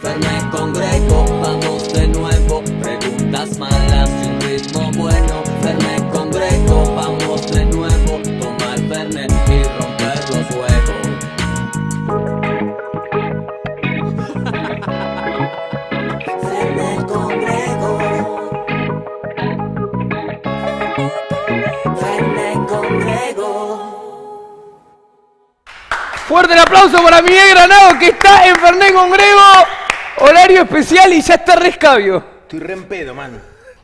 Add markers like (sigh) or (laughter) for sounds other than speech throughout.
Fernet con Greco, vamos de nuevo. Preguntas malas y un ritmo bueno. Fernet con Greco, vamos de nuevo. Toma el Fernet y romper los huevos. Fernet con Greco. Fernet con Greco. Fuerte el aplauso para Miguel Granado que está en Fernet con Grego. Horario especial y ya está rescabio. Estoy re en pedo, man.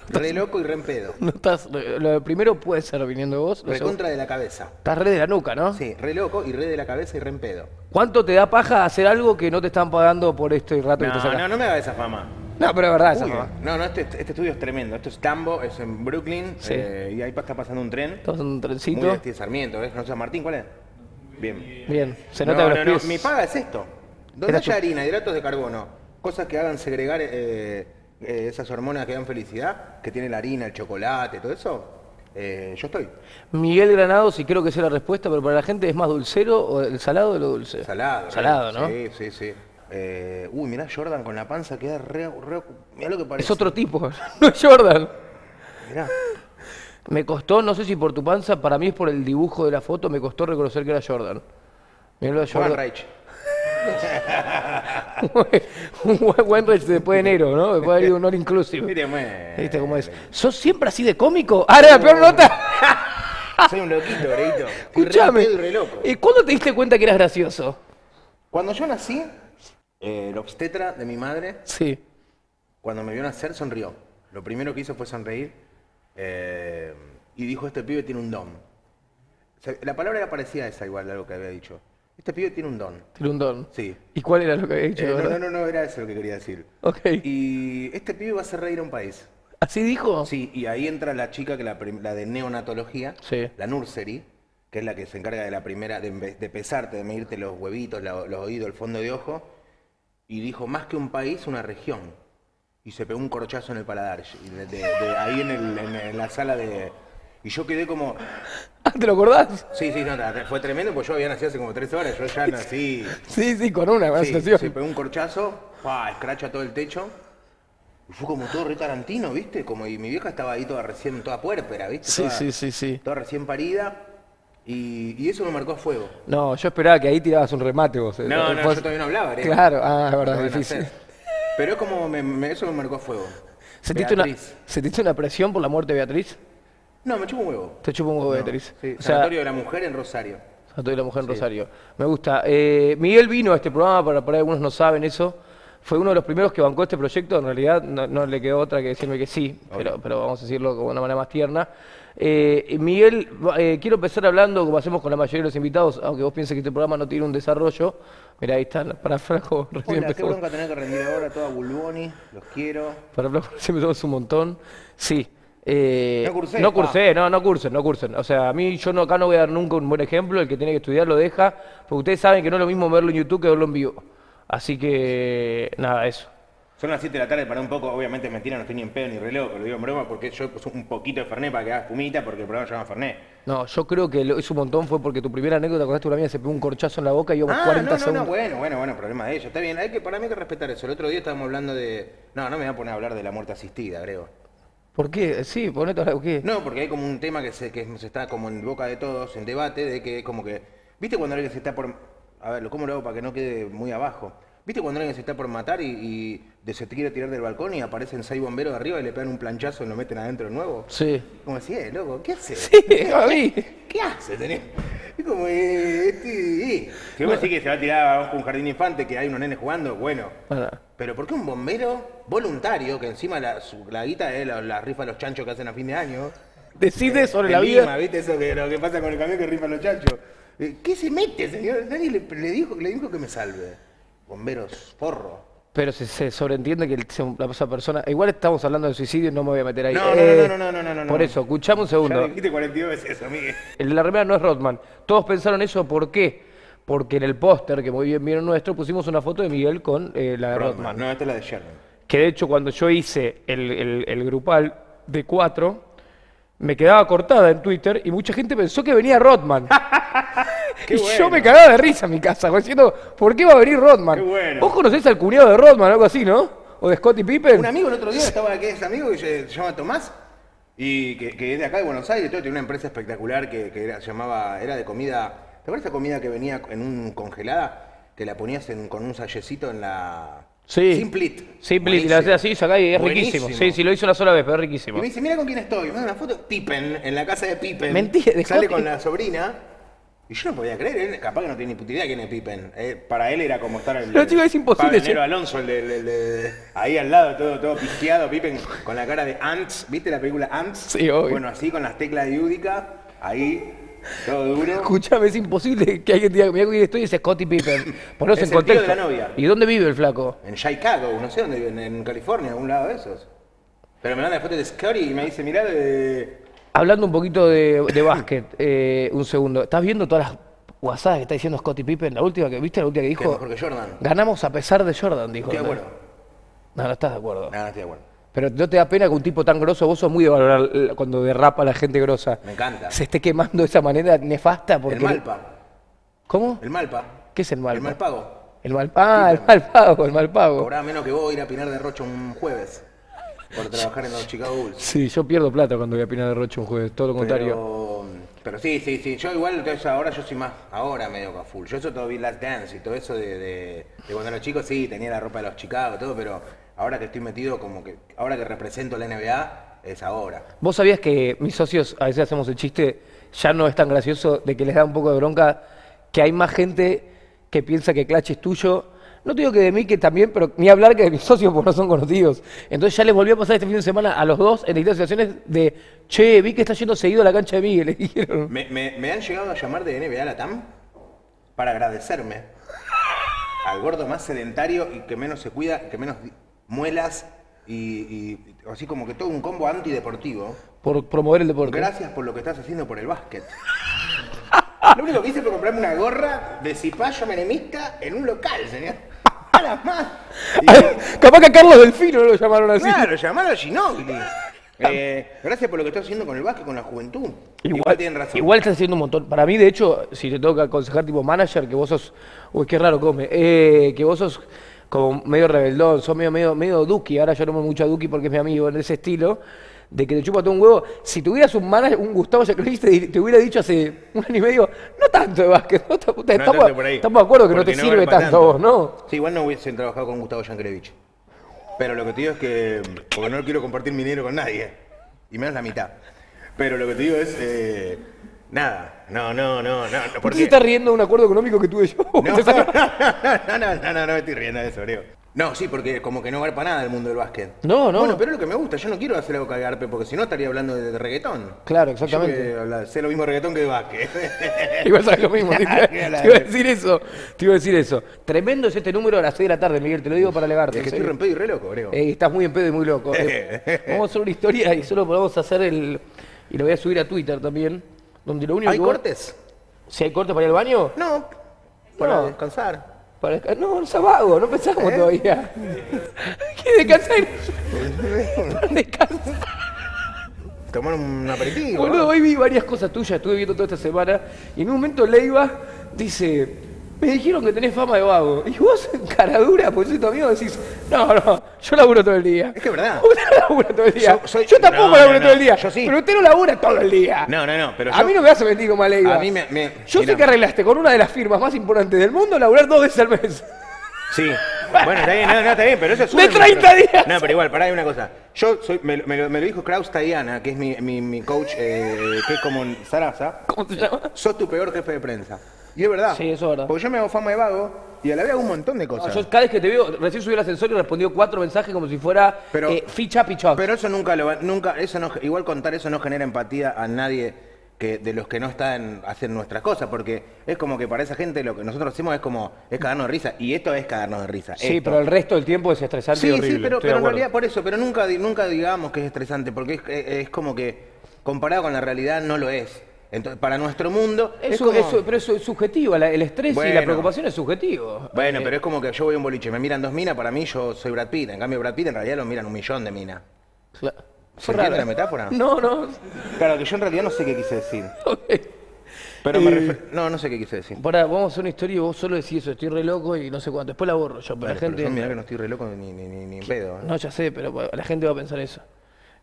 Re loco y re en pedo. No estás, lo primero puede ser viniendo de vos. lo segundo- Recontra de la cabeza. Estás re de la nuca, ¿no? Sí, re loco y re de la cabeza y re en pedo. ¿Cuánto te da paja hacer algo que no te están pagando por este rato que te No, sacas? no, no me haga esa fama. No, pero es verdad esa Uy, mamá. no, no, este, este estudio es tremendo. Esto es Tambo, es en Brooklyn. Sí. eh, y ahí está pasando un tren. Estamos en un Muy trencito. de Sarmiento, ¿ves? ¿No sé Martín cuál es? Bien. Bien, se No, nota que no, los no, pies. Mi paga es esto. Donde Era tu- harina, hidratos de carbono, cosas que hagan segregar eh, eh, esas hormonas que dan felicidad, que tiene la harina, el chocolate, todo eso, eh, yo estoy. Miguel Granados, y creo que sé la respuesta, pero para la gente es más dulcero o el salado o lo dulce. Salado. Salado, ¿no? Sí, sí, sí. Eh, uy, mirá Jordan con la panza, queda re, re- Mirá lo que parece. Es otro tipo, (laughs) no es Jordan. Mirá. Me costó, no sé si por tu panza, para mí es por el dibujo de la foto, me costó reconocer que era Jordan. Mirá lo de Jordan. Reich. (laughs) un buen- después de enero, ¿no? Después de ir un all inclusive. Mire, ¿Viste cómo es? ¿Sos siempre así de cómico? Ahora la peor nota. (laughs) Soy un loquito, Breito. Escuchame. y re loco. ¿Y cuándo te diste cuenta que eras gracioso? Cuando yo nací, eh, el obstetra de mi madre, Sí. cuando me vio nacer, sonrió. Lo primero que hizo fue sonreír eh, y dijo, este pibe tiene un don. O sea, la palabra era parecida a esa igual lo que había dicho. Este pibe tiene un don. Tiene un don. Sí. ¿Y cuál era lo que había dicho? Eh, no, no, no, no, era eso lo que quería decir. Ok. Y este pibe va a hacer reír a un país. ¿Así dijo? Sí, y ahí entra la chica, que la, la de neonatología, Sí. la nursery, que es la que se encarga de la primera, de, pesarte, de medirte los huevitos, la- los oídos, el fondo de ojo, y dijo, más que un país, una región. Y se pegó un corchazo en el paladar, de- de- de- ahí en, el- en- en la sala de... Y yo quedé como, Ah, ¿Te lo acordás? sí, sí, no, fue tremendo, porque yo había nacido hace como tres horas, yo ya nací... (laughs) Sí, sí, con una, Sí, situación. se pegó un corchazo, pa, escracha todo el techo. Y fue como todo re tarantino, ¿viste? Como y mi vieja estaba ahí toda recién, toda puérpera, ¿viste? Sí, Toda- sí, sí, sí. Toda recién parida. Y, y eso me marcó a fuego. No, yo esperaba que ahí tirabas un remate vos. eh. No, no, Vos- yo todavía no hablaba, ¿eh? Claro, ah, es verdad, de difícil. Pero es como, me- me- eso me marcó a fuego. ¿Sentiste una. ¿Sentiste una presión por la muerte de Beatriz? No, me chupo un huevo. Te chupo un huevo, No, Beatriz. Sí, o sea, Sanatorio de la Mujer en Rosario. Sanatorio de la Mujer en Rosario. Me gusta. Eh, Miguel vino a este programa, para, por ahí algunos no saben eso. Fue uno de los primeros que bancó este proyecto. En realidad no, no le quedó otra que decirme que sí, pero, pero vamos a decirlo de una manera más tierna. Eh, Miguel, eh, quiero empezar hablando, como hacemos con la mayoría de los invitados, aunque vos pienses que este programa no tiene un desarrollo. Mira, ahí están, para Franco, (laughs) recién Hola, qué bronca tener que rendir ahora toda Bulboni. Los quiero. Para Franco recién empezamos un montón. Sí. Eh, No cursé, no pa. cursé, no, no cursen, no cursen. O sea, a mí yo no, acá no voy a dar nunca un buen ejemplo, el que tiene que estudiar lo deja, porque ustedes saben que no es lo mismo verlo en YouTube que verlo en vivo. Así que, nada, eso. Son las 7 de la tarde para un poco, obviamente es mentira, no estoy ni en pedo ni re loco, lo digo en broma porque yo puse un poquito de Fernet para que haga espumita porque el programa se llama Fernet. No, yo creo que lo hizo un montón fue porque tu primera anécdota con una mía se pegó un corchazo en la boca y íbamos Ah, 40 no, no, no, segundos. bueno, bueno, bueno, problema de ellos. Está bien, hay que, para mí hay que respetar eso. El otro día estábamos hablando de... No, no me voy a poner a hablar de la muerte asistida, creo. ¿Por qué? Sí, ponete ahora, ¿qué? No, porque hay como un tema que se, que se está como en boca de todos, en debate, de que como que... ¿Viste cuando alguien se está por... A ver, ¿cómo lo hago para que no quede muy abajo? ¿Viste cuando alguien se está por matar y, y de- se te quiere tirar del balcón y aparecen seis bomberos de arriba y le pegan un planchazo y lo meten adentro de nuevo? Sí. Como así, eh, loco, ¿qué haces? Sí, a mí. (laughs) ¿Qué hace? tenés? Es como, eh, este, eh. Si vos decís que se va a tirar abajo un jardín infante, que hay unos nenes jugando, bueno. Pero ¿por qué un bombero voluntario, que encima la, su- la guita es la, la rifa de los chanchos que hacen a fin de año? Decide sobre En la Lima, vida. ¿viste eso que lo que pasa con el camión que rifa los chanchos? Eh, ¿Qué se mete, señor? Nadie le, le dijo, le dijo que me salve. Bomberos, forro. Pero se, se sobreentiende que la- persona. Igual estamos hablando de suicidio y no me voy a meter ahí. No, no, Eh, no, no, no, no, no, no. Por eso, escuchame un segundo. Ya dijiste 42 veces eso, Miguel. El- La remera no es Rodman. Todos pensaron eso, ¿por qué? Porque en el póster, que muy bien vieron nuestro, pusimos una foto de Miguel con eh, la de Rodman. No, esta es la de Sherman. Que de hecho, cuando yo hice el, el- el grupal de cuatro, me quedaba cortada en Twitter y mucha gente pensó que venía Rodman. (laughs) (laughs) Qué y yo me cagaba de risa en mi casa, diciendo, ¿por qué va a venir Rodman? Qué bueno. Vos conocés al cuñado de Rodman, algo así, ¿no? O de Scottie Pippen. Un amigo el otro día estaba aquí, es amigo que se, llama Tomás y que, que es de acá de Buenos Aires, todo, tiene una empresa espectacular que, que era, llamaba, era de comida. ¿Te acuerdas esa comida que venía en un congelada? Que la ponías en- con un sallecito en la. Sí. Simplit. Simple, y la haces así, sacá y es Buenísimo. riquísimo. Sí, sí, lo hizo una sola vez, pero es Y riquísimo. me dice, mira con quién estoy. Me manda una foto. Pippen, en la casa de Pippen. Mentira, de Sale con la sobrina. Y yo no podía creer, él capaz que no tiene ni puta idea quién es Pippen. Eh, para él era como estar el. Pero, chico, es imposible, Pablo. Nero Alonso, el de, el ahí al lado, todo, todo pisteado, Pippen con la cara de Ants. ¿Viste la película Ants? Sí, obvio. Bueno, así con las teclas de Yudica, ahí, todo duro. Escuchame, es imposible que alguien diga, mira quién estoy, es Scottie Pippen. Ponos Es en el tío de contexto. la novia. ¿Y dónde vive el flaco? En Chicago, no sé dónde viven, en California, algún lado de esos. Pero me manda fotos de Scotty y me dice, mirá, de... Hablando un poquito de, de básquet, (laughs) eh, un segundo. ¿Estás viendo todas las guasadas que está diciendo Scottie Pippen? La última que viste, la última que que dijo. mejor que Jordan. Ganamos a pesar de Jordan, dijo. Estoy de acuerdo. No, no estás de acuerdo. No, no estoy de acuerdo. Pero no te da pena que un tipo tan grosso, vos sos muy de valorar cuando derrapa a la gente grosa. Me encanta. Se esté quemando de esa manera nefasta porque. El Malpa. ¿Cómo? El Malpa. ¿Qué es el mal? El Malpago. El mal Ah, el mal pago, el mal pago. Cobraba menos que vos ir a Pinar de Rocha un jueves. Por trabajar en los Chicago Bulls. Sí, yo pierdo plata cuando voy a Pinar de Roche un jueves, todo lo contrario. Pero, pero sí, sí, sí. Yo igual, entonces ahora yo soy más, ahora medio a full. Yo eso todo vi Last Dance y todo eso de, de, de cuando era chico, sí, tenía la ropa de los Chicago, todo, pero ahora que estoy metido como que, ahora que represento la NBA, es ahora. ¿Vos sabías que mis socios, a veces hacemos el chiste, ya no es tan gracioso, de que les da un poco de bronca, que hay más gente que piensa que Clutch es tuyo? No te digo que de mí, que también, pero ni hablar que de mis socios porque no son conocidos. Entonces ya les volvió a pasar este fin de semana a los dos en distintas situaciones de, che, vi que está yendo seguido a la cancha de Miguel, (laughs) le dijeron. Me, me- me han llegado a llamar de NBA Latam para agradecerme al gordo más sedentario y que menos se cuida, que menos muelas y, y así como que todo un combo antideportivo. Por promover el deporte. Gracias por lo que estás haciendo por el básquet. Lo único que hice fue comprarme una gorra de cipayo menemista en un local, señor. Nada más. (laughs) Y- Capaz que a Carlos Delfino lo llamaron así. claro, llamar a Ginóbili. Eh, gracias por lo que estás haciendo con el básquet, con la juventud. Igual, tienen razón. Igual estás haciendo un montón. Para mí, de hecho, si te tengo que aconsejar tipo manager, que vos sos. Uy, qué raro come. Eh, que vos sos como medio rebeldón, sos medio, medio, medio Duki. Ahora yo no mucho a Duki porque es mi amigo en ese estilo. De que te chupa todo un huevo. Si tuvieras un manager, un Gustavo Jacqueline, te, te hubiera dicho hace un año y medio, no tanto de básquet. No, estamos, No, estamos- tanto de acuerdo que no te sirve garpa tanto, a vos, ¿no? Sí, igual no hubiesen trabajado con Gustavo Yankelevich. Pero lo que te digo es que. Porque no quiero compartir mi dinero con nadie. Y menos la mitad. Pero lo que te digo es. eh, nada. No, no, no, no. no ¿Por qué se está riendo de un acuerdo económico que tuve yo? (laughs) No, no, no, no, no, me estoy riendo de eso, Leo. No, sí, porque como que no garpa nada el mundo del básquet. No, no. Bueno, pero es lo que me gusta. Yo no quiero hacer algo que garpe, porque si no estaría hablando de, reggaetón. Claro, Yo exactamente. habla- sé lo mismo de reggaetón que de básquet. (laughs) Igual sabes lo mismo. Te iba, a decir eso. Te iba a decir eso. Tremendo es este número a las 6 de la tarde, Miguel. Te lo digo para alegarte. es que en estoy serio. rompido y re loco, Leo. Eh, estás muy en pedo y muy loco. (laughs) Eh, vamos a hacer una historia y solo podemos hacer el. Y lo voy a subir a Twitter también. Donde lo único ¿Hay que vos- cortes? Si hay cortes para ir al baño. No, para No. descansar. Para desca- No, no es vago, no pensamos ¿Eh? todavía. (laughs) ¿Qué descansar? (laughs) Descansa. Tomar un aperitivo. Boludo, ¿no? hoy vi varias cosas tuyas, estuve viendo toda esta semana, y en un momento Leiva dice, me dijeron que tenés fama de vago. Y vos, en cara dura, porque soy tu amigo, decís, no, no, yo laburo todo el día. Es que es verdad. (laughs) Usted no labura todo el día. Yo soy- yo tampoco No, laburo no, todo el día. yo sí. Pero usted no labura todo el día. No, no, no, pero A yo- mí no me vas a mentir como a Leiva. A mí me- me- yo sé que arreglaste con una de las firmas más importantes del mundo laburar dos veces al mes. Sí. (laughs) Bueno, está bien, no, no, está bien, pero eso es De sueldo, 30 pero- días. No, pero igual, pará, hay una cosa. Yo soy, me, lo- me lo- me lo dijo Kraus Tayana, que es mi, mi, mi coach, eh, que es como Sarasa. ¿Cómo se llama? Sos tu peor jefe de prensa. Y es verdad. Sí, eso es verdad. Porque yo me hago fama de vago y a la vez hago un montón de No, cosas. yo cada vez que te veo, recién subí el ascensor y respondió cuatro mensajes como si fuera Pero- eh, ficha pichón. Pero eso nunca lo va, nunca, eso no, igual contar eso no genera empatía a nadie que de los que no están haciendo nuestras cosas, porque es como que para esa gente lo que nosotros hacemos es como, es cagarnos de risa, y esto es cagarnos de risa. Sí, esto. pero el resto del tiempo es estresante Sí, y horrible. sí, pero, en realidad por eso, pero nunca, nunca digamos que es estresante, porque es, es- es como que comparado con la realidad no lo es. Entonces, para nuestro mundo es, Eso, como- eso- pero eso es subjetivo, la- el estrés y la preocupación es subjetivo. Bueno, Eh, pero es como que yo voy a un boliche, me miran dos minas, para mí yo soy Brad Pitt, en cambio Brad Pitt en realidad lo miran un millón de minas. cla- ¿Se entiende la metáfora? No, no. Claro, que yo en realidad no sé qué quise decir. (laughs) Pero me Eh, refer- No, no sé qué quise decir. Pará, vamos a hacer una historia y vos solo decís eso, estoy re loco y no sé cuánto. Después la borro yo, pero Dale, la pero gente. yo mirá que no estoy re loco ni, ni, ni, ni en pedo. ¿eh? No, ya sé, pero la gente va a pensar eso.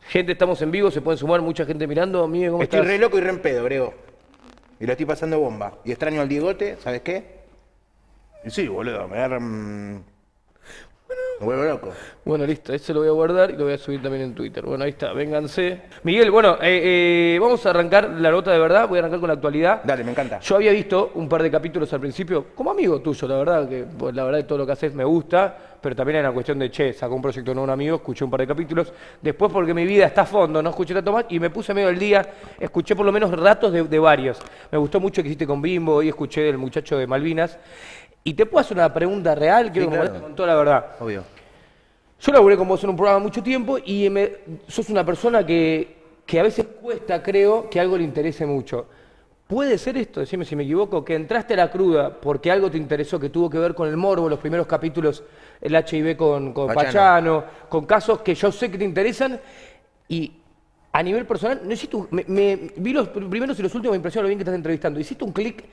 Gente, estamos en vivo, se pueden sumar mucha gente mirando. Miguel, ¿cómo Estoy estás? re loco y re en pedo, Grego. Y lo estoy pasando bomba. Y extraño al Diegote, ¿sabes qué? Y sí, boludo, me da... loco. Bueno, listo, eso lo voy a guardar y lo voy a subir también en Twitter. Bueno, ahí está, vénganse. Miguel, bueno, eh, eh, vamos a arrancar la nota de verdad, voy a arrancar con la actualidad. Dale, me encanta. Yo había visto un par de capítulos al principio, como amigo tuyo, la verdad, que pues, la verdad de todo lo que haces me gusta, pero también era una cuestión de, che, sacó un proyecto nuevo un amigo, escuché un par de capítulos, después porque mi vida está a fondo, no escuché tanto más, y me puse medio del día, escuché por lo menos ratos de, de varios. Me gustó mucho que hiciste con Bimbo, hoy escuché del muchacho de Malvinas, y te puedo hacer una pregunta real, quiero que me claro. contestes con toda la verdad. Obvio. Yo laburé con vos en un programa mucho tiempo y me- sos una persona que, que a veces cuesta, creo, que algo le interese mucho. ¿Puede ser esto, decime si me equivoco, que entraste a la cruda porque algo te interesó, que tuvo que ver con el morbo, los primeros capítulos, el HIV con, con Pachano. Pachano, con casos que yo sé que te interesan y a nivel personal, no hiciste un- me, me- vi los pr- primeros y los últimos, me impresionó lo bien que estás entrevistando. ¿Hiciste un clic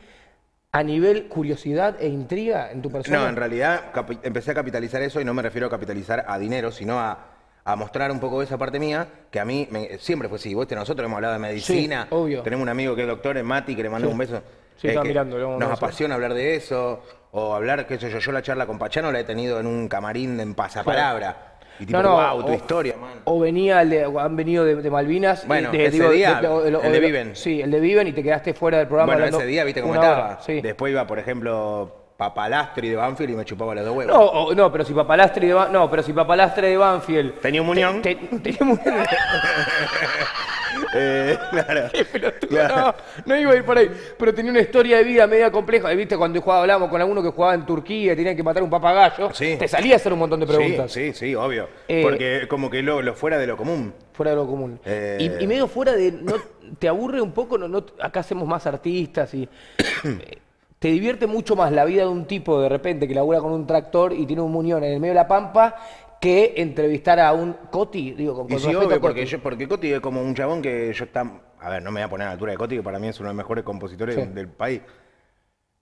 a nivel curiosidad e intriga en tu persona? No, en realidad empecé a capitalizar eso y no me refiero a capitalizar a dinero, sino a, a mostrar un poco de esa parte mía, que a mí me- siempre fue así. Vos, nosotros hemos hablado de medicina, obvio. tenemos un amigo que es doctor en Mati, que le Sí. un beso. Sí, estaba mirando, nos beso. apasiona hablar de eso, o hablar, qué sé yo, yo la charla con Pachano la he tenido en un camarín en pasapalabra. Y tipo, wow, tu o- historia, man. O venía, el de- han venido de, de Malvinas. Bueno, de- ese día, el de Viven. Sí, el de Viven y te quedaste fuera del programa. Bueno, ese día, viste cómo estaba. hora, sí. Después iba, por ejemplo, Papalastri de Banfield y me chupaba los dos huevos. No, o- no, pero si Papalastre de, no, pero si Papalastre de Banfield. Tenía un muñón. te- te- tenía un muñón. (laughs) Eh, (laughs) claro. Qué pelotudo, Claro. No, no iba a ir por ahí. Pero tenía una historia de vida media compleja. ¿Viste? Cuando jugaba, hablábamos con alguno que jugaba en Turquía y tenía que matar un papagayo. Sí. Te salía a hacer un montón de preguntas. Sí, sí, sí, obvio. Eh, Porque como que lo, lo fuera de lo común. Fuera de lo común. Eh. Y, y medio fuera de. No, ¿Te aburre un poco? No, no- acá hacemos más artistas y. (coughs) ¿Te divierte mucho más la vida de un tipo de repente que labura con un tractor y tiene un muñón en el medio de la pampa que entrevistar a un Coti? Digo, con, Y con sí, respeto obvio, a porque, Coti. yo, porque Coti es como un chabón que yo está... A ver, no me voy a poner a la altura de Coti, que para mí es uno de los mejores compositores Sí. del país.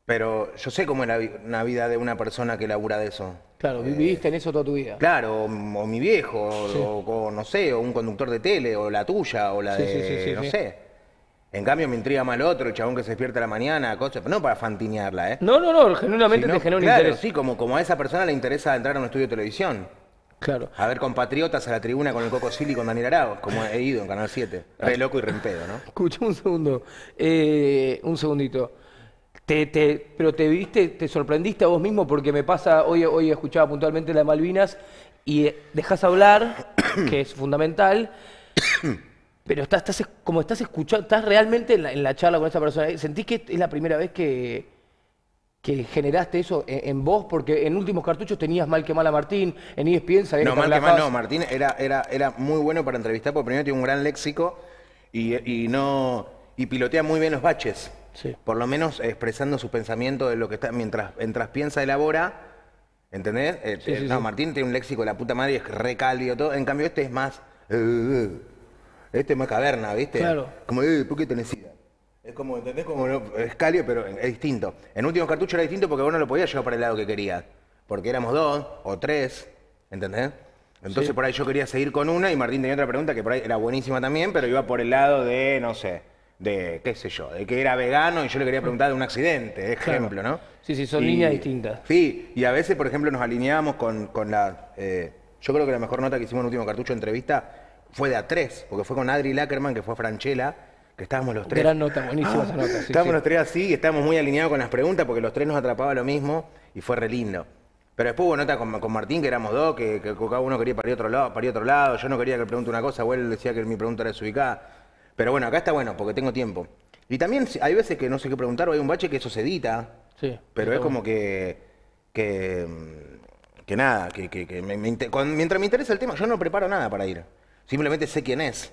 Pero yo sé cómo es la una vida de una persona que labura de eso. Claro, viviste en eso toda tu vida. Claro, o, o mi viejo, o, o no sé, o un conductor de tele, o la tuya, o la de... sí, sí, sí, no sé. En cambio me intriga más el otro, el chabón que se despierta a la mañana, cosas, no para fantinearla, ¿eh? No, no, no, genuinamente Sino- te genera un claro, interés. sí, como, como a esa persona le interesa entrar a un estudio de televisión. Claro. A ver compatriotas a la tribuna con el Coco Silly y con Daniel Arao, como he ido en Canal 7. Re loco y re en pedo, ¿no? Escuchame un segundo. Eh, un segundito. Te, te- pero te viste, te sorprendiste a vos mismo porque me pasa, hoy, hoy escuchaba puntualmente la de Malvinas y eh, dejas hablar, (coughs) que es fundamental, (coughs) pero estás, estás es- como estás escuchando, estás realmente en la, en la charla con esa persona. ¿Sentís que es la primera vez que, que generaste eso en, vos? Porque en últimos cartuchos tenías mal que mal a Martín, en ESPN sabías No, mal que mal, no. Martín era, era, era muy bueno para entrevistar porque primero tiene un gran léxico y, y no y pilotea muy bien los baches. Sí. Por lo menos expresando sus pensamientos de lo que está mientras, mientras piensa, elabora. ¿Entendés? Eh, Sí, eh, sí, no. Martín tiene un léxico de la puta madre es re cálido todo. En cambio, este es más. eh, este es más caverna, ¿viste? Claro. Como, ¿por qué tenés sida? Es como, ¿entendés? Como no- es cálido, pero es distinto. En últimos cartuchos era distinto porque vos no lo podías llevar para el lado que querías. Porque éramos dos o tres, ¿entendés? Entonces Sí. por ahí yo quería seguir con una y Martín tenía otra pregunta que por ahí era buenísima también, pero iba por el lado de, no sé, de, qué sé yo, de que era vegano y yo le quería preguntar de un accidente, ejemplo, ¿no? Sí, sí, son líneas distintas. Sí, y a veces, por ejemplo, nos alineábamos con, con la... eh, yo creo que la mejor nota que hicimos en el último cartucho de entrevista fue de a tres, porque fue con Adri Lackerman, que fue Franchella, que estábamos los tres. Gran nota, buenísima esa nota. sí, estábamos sí. los tres así y estábamos muy alineados con las preguntas porque los tres nos atrapaba lo mismo y fue re lindo. Pero después hubo nota con, con Martín, que éramos dos, que, que cada uno quería para ir otro lado, para ir otro lado. Yo no quería que le pregunte una cosa, o él decía que mi pregunta era desubicada. Pero bueno, acá está bueno, porque tengo tiempo. Y también hay veces que no sé qué preguntar o hay un bache que eso se edita. Sí, Pero es como que, que, mm, que nada, que, que- que me- me inte- cuando- mientras me interesa el tema, yo no preparo nada para ir. Simplemente sé quién es.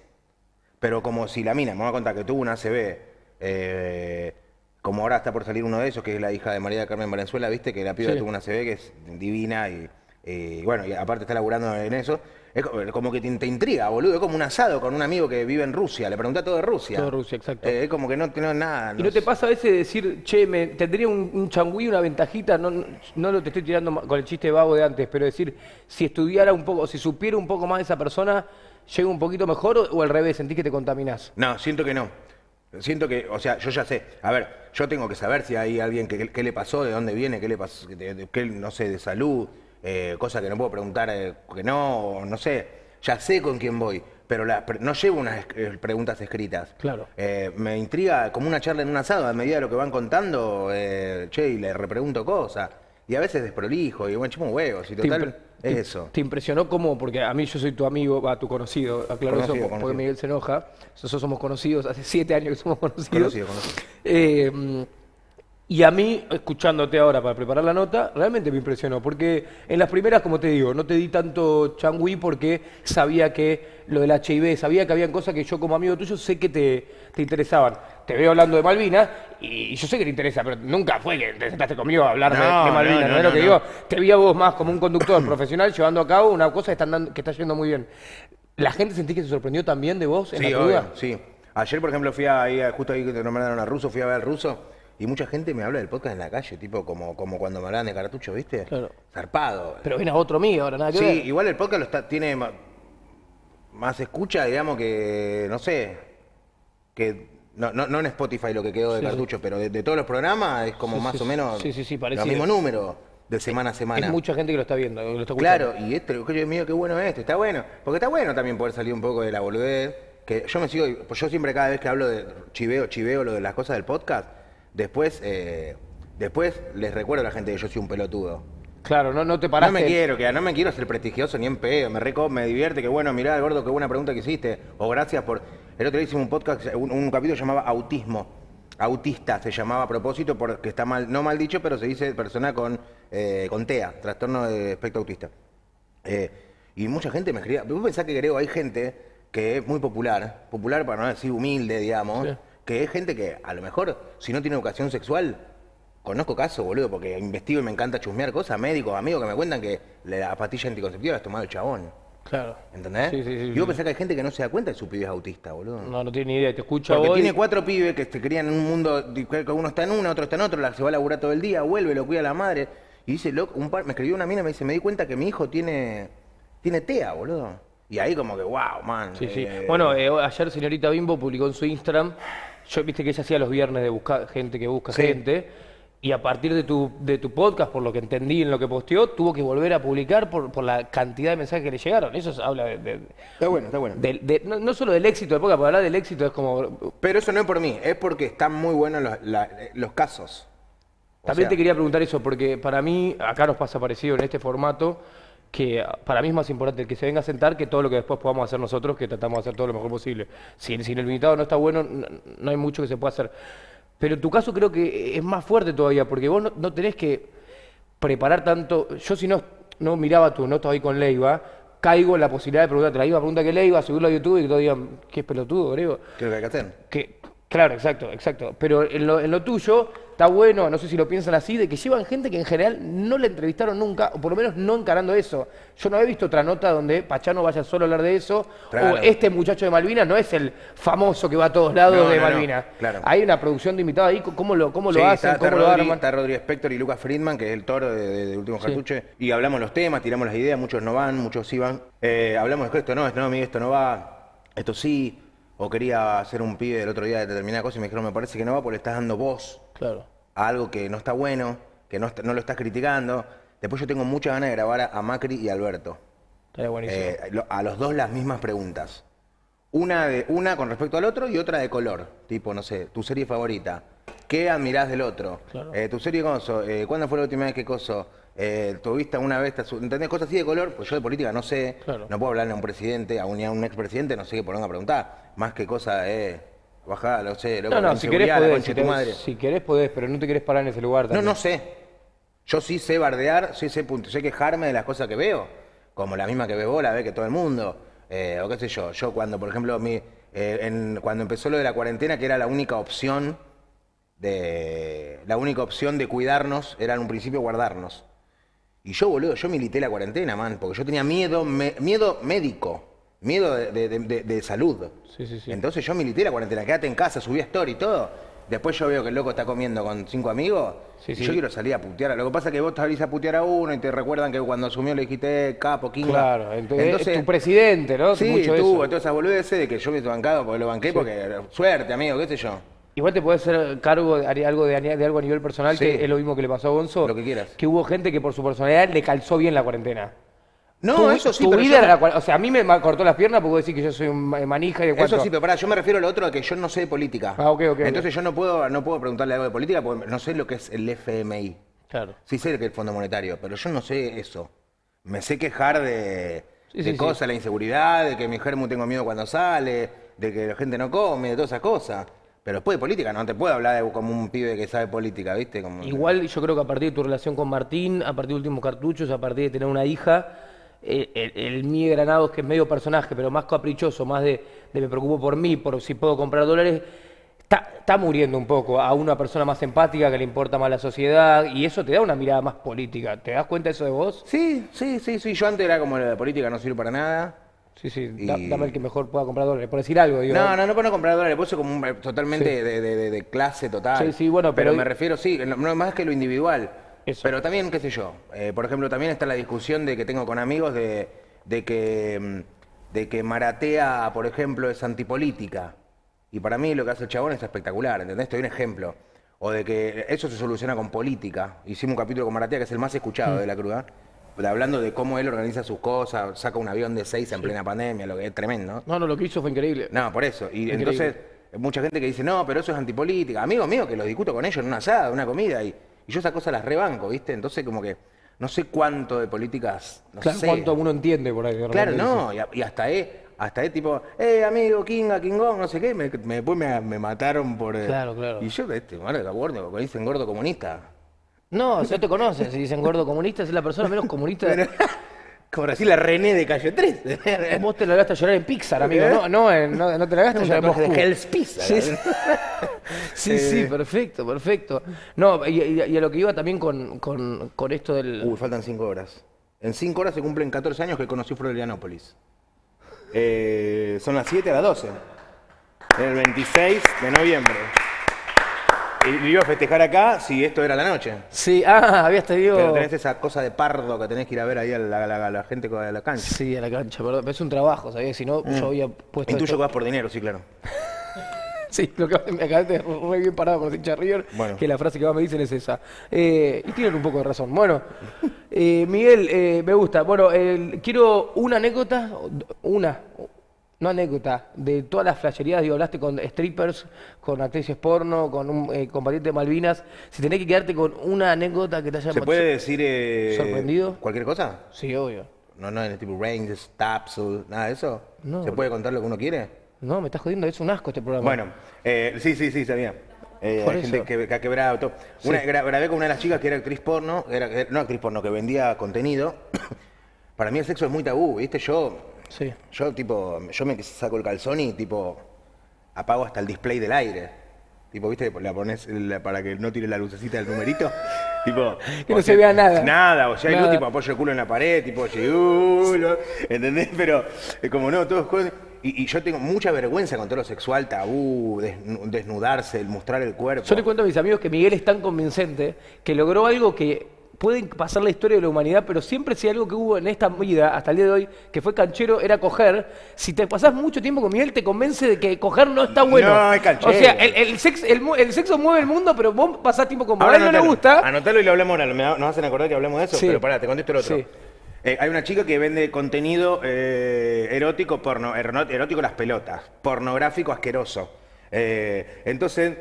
Pero como si la mina me va a contar que tuvo una ACB, eh, como ahora está por salir uno de esos, que es la hija de María Carmen Valenzuela, viste que la piba Sí. tuvo una ACB que es divina y Y bueno, y aparte está laburando en eso. Es co- como que te, te intriga, boludo. Es como un asado con un amigo que vive en Rusia. Le pregunta todo de Rusia. Todo de Rusia, exacto. Eh, es como que no tiene nada. ¿Y no te pasa a veces decir, che, me, tendría un, un changüí, una ventajita? No, no, no lo te estoy tirando con el chiste vago de antes, pero decir, si estudiara un poco, si supiera un poco más de esa persona, llega un poquito mejor o, o al revés, sentís que te contaminás. No, siento que no. Siento que, o sea, yo ya sé. A ver, yo tengo que saber si hay alguien que, qué le pasó, de dónde viene, qué le pasó, de- de- qué, no sé, de salud, eh, cosas que no puedo preguntar, eh, que no, o no sé. Ya sé con quién voy, pero la- no llevo unas eh, preguntas escritas. Claro. Me intriga como una charla en un asado, a medida de lo que van contando, che, y le repregunto cosas. Y a veces desprolijo, y bueno, chupo un huevo, si Te total, es te- eso. ¿Te impresionó cómo? Porque a mí yo soy tu amigo, va, tu conocido, aclaro eso Conocido, porque. Miguel se enoja. Nosotros somos conocidos, hace siete años que somos conocidos. Conocido, conocido. Eh, y a mí, escuchándote ahora para preparar la nota, realmente me impresionó. Porque en las primeras, como te digo, no te di tanto changüí porque sabía que lo del HIV, sabía que habían cosas que yo como amigo tuyo sé que te, te interesaban. Te veo hablando de Malvinas y yo sé que te interesa, pero nunca fue que te sentaste conmigo a hablar de- No, de, Malvinas, no, ¿no, no, es lo que digo? Te vi a vos más como un conductor profesional llevando a cabo una cosa que, están dando- que está yendo muy bien. ¿La gente sentí que se sorprendió también de vos en Sí, la obvio, sí. Ayer, por ejemplo, fui a, ahí, justo ahí que te nombraron a Ruso, fui a ver al Ruso y mucha gente me habla del podcast en la calle, tipo como, como cuando me hablaban de cartucho, ¿viste? Claro. Zarpado. Pero ven a otro mío ahora, nada que Sí, ver. igual el podcast lo está, tiene ma- más escucha, digamos, que, no sé, que no, no, no en Spotify lo que quedó de Sí, sí. cartucho, pero de, de todos los programas es como Sí, más sí, o menos sí, sí, sí, los parecido. mismos números de semana a semana. Es mucha gente que lo está viendo, que lo está escuchando. Claro, y este, coño mío, qué bueno esto, está bueno. Porque está bueno también poder salir un poco de la boludez. Que yo me sigo, pues yo siempre cada vez que hablo de chiveo, chiveo lo de las cosas del podcast, después, eh, después les recuerdo a la gente que yo soy un pelotudo. Claro, no, no te No paraste. me quiero, que no me quiero ser prestigioso ni en pedo, me reco, me divierte, que bueno, mirá, gordo, qué buena pregunta que hiciste. O gracias por. El otro día hicimos un podcast, un, un capítulo que llamaba Autismo. Autista se llamaba a propósito porque está mal, no mal dicho, pero se dice persona con, eh, con TEA, trastorno de espectro autista. Eh, y mucha gente me escribía. Vos pensás que creo, hay gente que es muy popular, popular para no decir humilde, digamos, Sí. Que es gente que a lo mejor, si no tiene educación sexual, conozco casos, boludo, porque investigo y me encanta chusmear cosas, médicos, amigos que me cuentan que la pastilla anticonceptiva la has tomado el chabón. Claro. ¿Entendés? Sí, sí, sí, y vos sí. pensás que hay gente que no se da cuenta de su pibe es autista, boludo. No, no tiene ni idea. Te escucho Porque hoy. tiene cuatro pibes que se crían en un mundo, que uno está en una, otro está en otro, la- se va a laburar todo el día, vuelve, lo cuida la madre. Y dice, loco, un par, me escribió una mina y me dice, me di cuenta que mi hijo tiene, tiene TEA, boludo. Y ahí como que, wow, man. Sí, sí. eh, Bueno, eh, ayer señorita Bimbo publicó en su Instagram, yo viste que ella hacía los viernes de buscar gente que busca Sí. gente, y a partir de tu, de tu podcast, por lo que entendí en lo que posteó, tuvo que volver a publicar por, por la cantidad de mensajes que le llegaron. Eso se habla de, de- Está bueno, está bueno. de- no, no solo del éxito del podcast, porque hablar del éxito es como... Pero eso no es por mí, es porque están muy buenos los, la- los casos. O También sea, te quería preguntar eso, porque para mí, acá nos pasa parecido en este formato, que para mí es más importante que se venga a sentar que todo lo que después podamos hacer nosotros, que tratamos de hacer todo lo mejor posible. Si, si el invitado no está bueno, no, no hay mucho que se pueda hacer. Pero tu caso creo que es más fuerte todavía, porque vos no, no tenés que preparar tanto. Yo si no, no miraba tu nota ahí con Leiva, caigo en la posibilidad de preguntarte la misma pregunta que Leiva, subirlo a YouTube y que todos digan, qué pelotudo, griego. ¿Qué es lo que hay que hacer? Que, claro, exacto, exacto. Pero en lo, en lo tuyo está bueno, no sé si lo piensan así, de que llevan gente que en general no le entrevistaron nunca, o por lo menos no encarando eso. Yo no he visto otra nota donde Pachano vaya solo a hablar de eso, Claro. o este muchacho de Malvinas no es el famoso que va a todos lados No, de no, no, Malvinas. claro. Hay una producción de invitados ahí, ¿cómo lo, cómo lo Sí, hacen? está, ¿Cómo está lo Rodri, arman? está Rodri Spector y Lucas Friedman, que es el toro de, de- de Último Sí. Cartuche. Y hablamos los temas, tiramos las ideas, muchos no van, muchos sí van. Eh, hablamos de esto no, esto no, amigo, esto no va, esto sí. O quería hacer un pibe el otro día de determinada cosa y me dijeron, me parece que no va porque le estás dando voz Claro. A algo que no está bueno, que no, está- no lo estás criticando. Después yo tengo muchas ganas de grabar a, a Macri y a Alberto. Estaría buenísimo. Eh, lo- a los dos las mismas preguntas. Una, de, una con respecto al otro y otra de color. Tipo, no sé, tu serie favorita. ¿Qué admirás del otro? Claro. Eh, tu serie coso. Eh, ¿Cuándo fue la última vez que coso? Eh, ¿Tuviste una vez? ¿Entendés? Cosas así de color. Pues yo de política no sé. Claro. No puedo hablarle a un presidente, a un, a un expresidente, no sé qué ponerme a preguntar. Más que cosas, eh, bajá, lo sé, loco, no, no, si querés podés, si, tu madre. si querés podés, pero no te querés parar en ese lugar No, también. no sé. Yo sí sé bardear, sí sé, punto- sé quejarme de las cosas que veo, como la misma que ve vos, la ve que todo el mundo. Eh, o qué sé yo. Yo cuando, por ejemplo, mi, eh, en- cuando empezó lo de la cuarentena, que era la única opción de. La única opción de cuidarnos era en un principio guardarnos. Y yo, boludo, yo milité la cuarentena, man, porque yo tenía miedo, me- miedo médico, miedo de, de- de- de salud. Sí, sí, sí. Entonces yo milité la cuarentena, quédate en casa, subí story y todo. Después yo veo que el loco está comiendo con cinco amigos. Sí, y. Yo quiero salir a putear. Lo que pasa es que vos salís a putear a uno y te recuerdan que cuando asumió le dijiste "Eh, capo, kinga. Claro, entonces, es tu presidente, ¿no? Sí, Mucho tú, esa boludez de que yo me he bancado porque lo banqué porque suerte, amigo, qué sé yo. Igual te puedes hacer cargo de de algo, de, de algo a nivel personal, Sí. que es lo mismo que le pasó a Gonzo. Lo que quieras. Que hubo gente que por su personalidad le calzó bien la cuarentena. No, Tu- eso sí, tu pero vida yo- era la cual- O sea, a mí me cortó las piernas porque vos decís que yo soy un ma- manija y de Eso cuánto. sí, pero pará, yo me refiero a lo otro, a que yo no sé de política. Ah, ok, ok. Entonces yo no puedo, no puedo preguntarle algo de política porque no sé lo que es el FMI. Claro. Sí sé lo que es el Fondo Monetario, pero yo no sé eso. Me sé quejar de, Sí, de sí, sí. cosas, la inseguridad, de que mi germu tengo miedo cuando sale, de que la gente no come, de todas esas cosas. Pero después de política, no te puedo hablar de, como un pibe que sabe política, ¿viste? Como, Igual yo creo que a partir de tu relación con Martín, a partir de últimos cartuchos, a partir de tener una hija, eh, el, el Miguel Granados, que es medio personaje, pero más caprichoso, más de, de me preocupo por mí, por si puedo comprar dólares, está, está muriendo un poco a una persona más empática que le importa más la sociedad y eso te da una mirada más política. ¿Te das cuenta de eso de vos? Sí, sí, sí, sí. Yo antes era como la política no sirve para nada. Sí, sí, Y- dame el que mejor pueda comprar dólares, por decir algo. Digo, No, no, no para no comprar dólares, puse como un, eh, totalmente Sí. de, de- de- de clase total. Sí, sí, bueno, pero, pero- me refiero, sí, no, no más que lo individual. Eso. Pero también, qué sé yo, eh, por ejemplo, también está la discusión de que tengo con amigos de, de que mm, de que Maratea, por ejemplo, es antipolítica. Y para mí lo que hace el chabón es espectacular, ¿entendés? Te doy un ejemplo. O de que eso se soluciona con política. Hicimos un capítulo con Maratea, que es el más escuchado de la cruda, hablando de cómo él organiza sus cosas, saca un avión de seis en plena pandemia, lo que es tremendo. no, no, lo que hizo fue increíble. No, por eso. Y Increíble. entonces, mucha gente que dice, no, pero eso es antipolítica. Amigos míos que los discuto con ellos en una asada, en una comida, y, y yo esas cosas las rebanco, ¿viste? Entonces, como que no sé cuánto de políticas, no Claro, sé. cuánto uno entiende por ahí. de Claro, no, y, hasta es, hasta es tipo, eh, amigo, Kinga, Kingón, no sé qué, me, me- después me, me mataron por... eh, Claro, claro. Y yo, este, bueno, la gordo, me dicen gordo comunista. No, si no te conoces, si dicen gordo comunista, es la persona menos comunista. (laughs) Como decir la René de Calle 3. (laughs) Vos te la gastas a llorar en Pixar, amigo. No, no, en- no, no te la gastas a llorar en. Hell's Pizza. Sí, (laughs) sí. sí, sí, perfecto, perfecto. No, y, y- y a lo que iba también con, con, con esto del... Uy, faltan 5 horas. En 5 horas se cumplen 14 años que conocí Florianópolis. Eh, son las 7 a las 12. El 26 de noviembre. Y lo iba a festejar acá si esto era la noche. Sí, ah, habías tenido... Pero tenés esa cosa de pardo que tenés que ir a ver ahí a la, la- la- la gente con la cancha. Sí, a la cancha, perdón. pero es un trabajo, ¿sabías? Si no, yo había puesto... Intuyo esto- que vas por dinero, sí, claro. (laughs) Sí, lo que me acabaste re bien parado hinchas de River, Bueno. que la frase que más me dicen es esa. Eh, y tienen un poco de razón. Bueno, eh, Miguel, eh, me gusta. Bueno, quiero una anécdota, una, no anécdota, de todas las flasherías. Digo, hablaste con strippers, con actrices porno, con un eh, combatiente de Malvinas. Si tenés que quedarte con una anécdota que te haya ¿Se puede decir eh, ¿Sorprendido? cualquier cosa? Sí, obvio. No, no, en el tipo ranges, taps, nada de eso. No, ¿Se puede contar lo que uno quiere? No, me estás jodiendo, es un asco este programa. Bueno, eh, sí, sí, sí, sabía. Eh, hay gente que, que ha quebrado todo. Una, gra- grabé con una de las chicas que era actriz porno, era- no actriz porno, que vendía contenido. (coughs) Para mí el sexo es muy tabú, ¿viste? Yo, Sí. yo tipo, yo me saco el calzón y tipo apago hasta el display del aire. Tipo, ¿viste? La pones la- para que no tire la lucecita del numerito. (laughs) tipo, Que o no se vea nada. Nada, o sea, hay luz, Nada. tipo apoyo el culo en la pared, tipo, oye, uh, lo- ¿entendés? Pero eh, como no, todos cosas- y, y yo tengo mucha vergüenza con todo lo sexual, tabú, desnu- desnudarse, el mostrar el cuerpo. Yo le cuento a mis amigos que Miguel es tan convincente que logró algo que puede pasar la historia de la humanidad, pero siempre si hay algo que hubo en esta vida, hasta el día de hoy, que fue canchero, era coger. Si te pasás mucho tiempo con Miguel, te convence de que coger no está bueno. No, es canchero. O sea, el, el sexo, el, mu- el sexo mueve el mundo, pero vos pasás tiempo con Ahora él no le gusta. Anotalo y lo hablamos ahora. Nos hacen acordar que hablamos de eso, Sí. pero pará, te contesto el otro. Sí. Eh, hay una chica que vende contenido eh, erótico, porno, erno- erótico las pelotas, pornográfico asqueroso. Eh, entonces,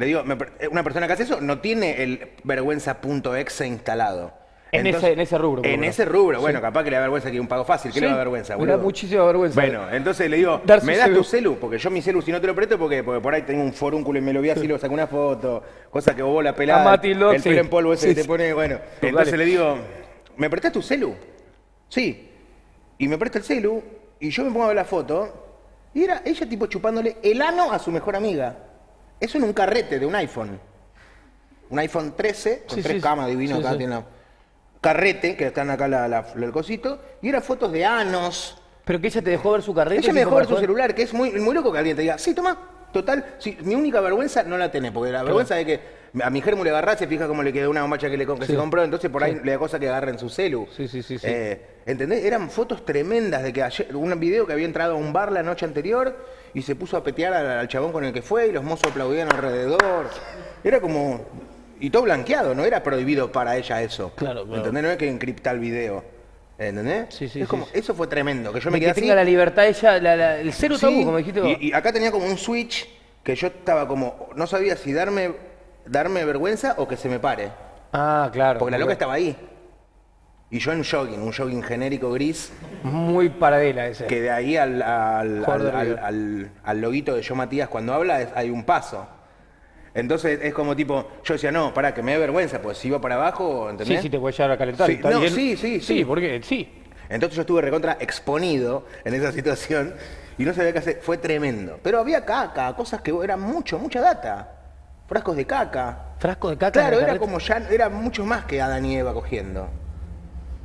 le digo, me una persona que hace eso no tiene el vergüenza.exe instalado. En ese- en ese rubro, En ese rubro, bueno, capaz que le da vergüenza que un pago fácil, ¿qué le da vergüenza? me da boludo? muchísima vergüenza. Bueno, entonces le digo, ¿me das celu. tu celu? Porque yo mi celu si no te lo presto, porque, porque por ahí tengo un forúnculo y me lo vi así, lo saco una foto, cosa que vos la pelada, Mati Locke, el pelo sí. en polvo ese que te pone, bueno. Dale. Entonces le digo, ¿me prestás tu celu? Sí. Y me presta el celu, y yo me pongo a ver la foto, y era ella tipo chupándole el ano a su mejor amiga. Eso en un carrete de un iPhone. Un iPhone 13, con Sí, tres sí, camas divino sí, acá, tiene la- carrete, que están acá la, la- el cosito, y eran fotos de anos. Pero que ella te dejó ver su carrera. Ella me dejó ver su celular, que es muy, muy loco que alguien te diga, sí, toma, total, mi única vergüenza no la tenés, porque la vergüenza de que a mi germo le agarrás, se fija cómo le quedó una bombacha que, le, que Sí. se compró, entonces por ahí le da cosa que agarra en su celu. Sí, sí, sí, sí. Eh, ¿Entendés? Eran fotos tremendas de que ayer, un video que había entrado a un bar la noche anterior y se puso a petear al, al chabón con el que fue y los mozos aplaudían alrededor. Era como... Y todo blanqueado, no era prohibido para ella eso. Claro, claro. ¿Entendés? No es que encripta el video. ¿Entendés? Sí, sí, es como, sí. Eso fue tremendo, que yo me quedé que así. tenga la libertad ella, la- la- el cero Sí, tabú, como dijiste vos. Y, y acá tenía como un switch que yo estaba como, no sabía si darme, darme vergüenza o que se me pare. Ah, claro. Porque la loca estaba ahí. Y yo en jogging, un jogging genérico gris, Muy paralela ese. que de ahí al, al, loguito de Yo Matías cuando habla es- hay un paso. Entonces es como tipo, yo decía, no, pará, que me dé vergüenza, pues si iba para abajo, Sí, ¿entendés? sí, te puede llegar a calentar. Sí, no, bien. sí, sí, sí. Sí, porque sí. Entonces yo estuve recontra exponido en esa situación y no sabía qué hacer. Fue tremendo. Pero había caca, cosas que eran mucho, mucha data. Frascos de caca. Frasco de caca. Claro, era como ya, era mucho más que Adán y Eva cogiendo.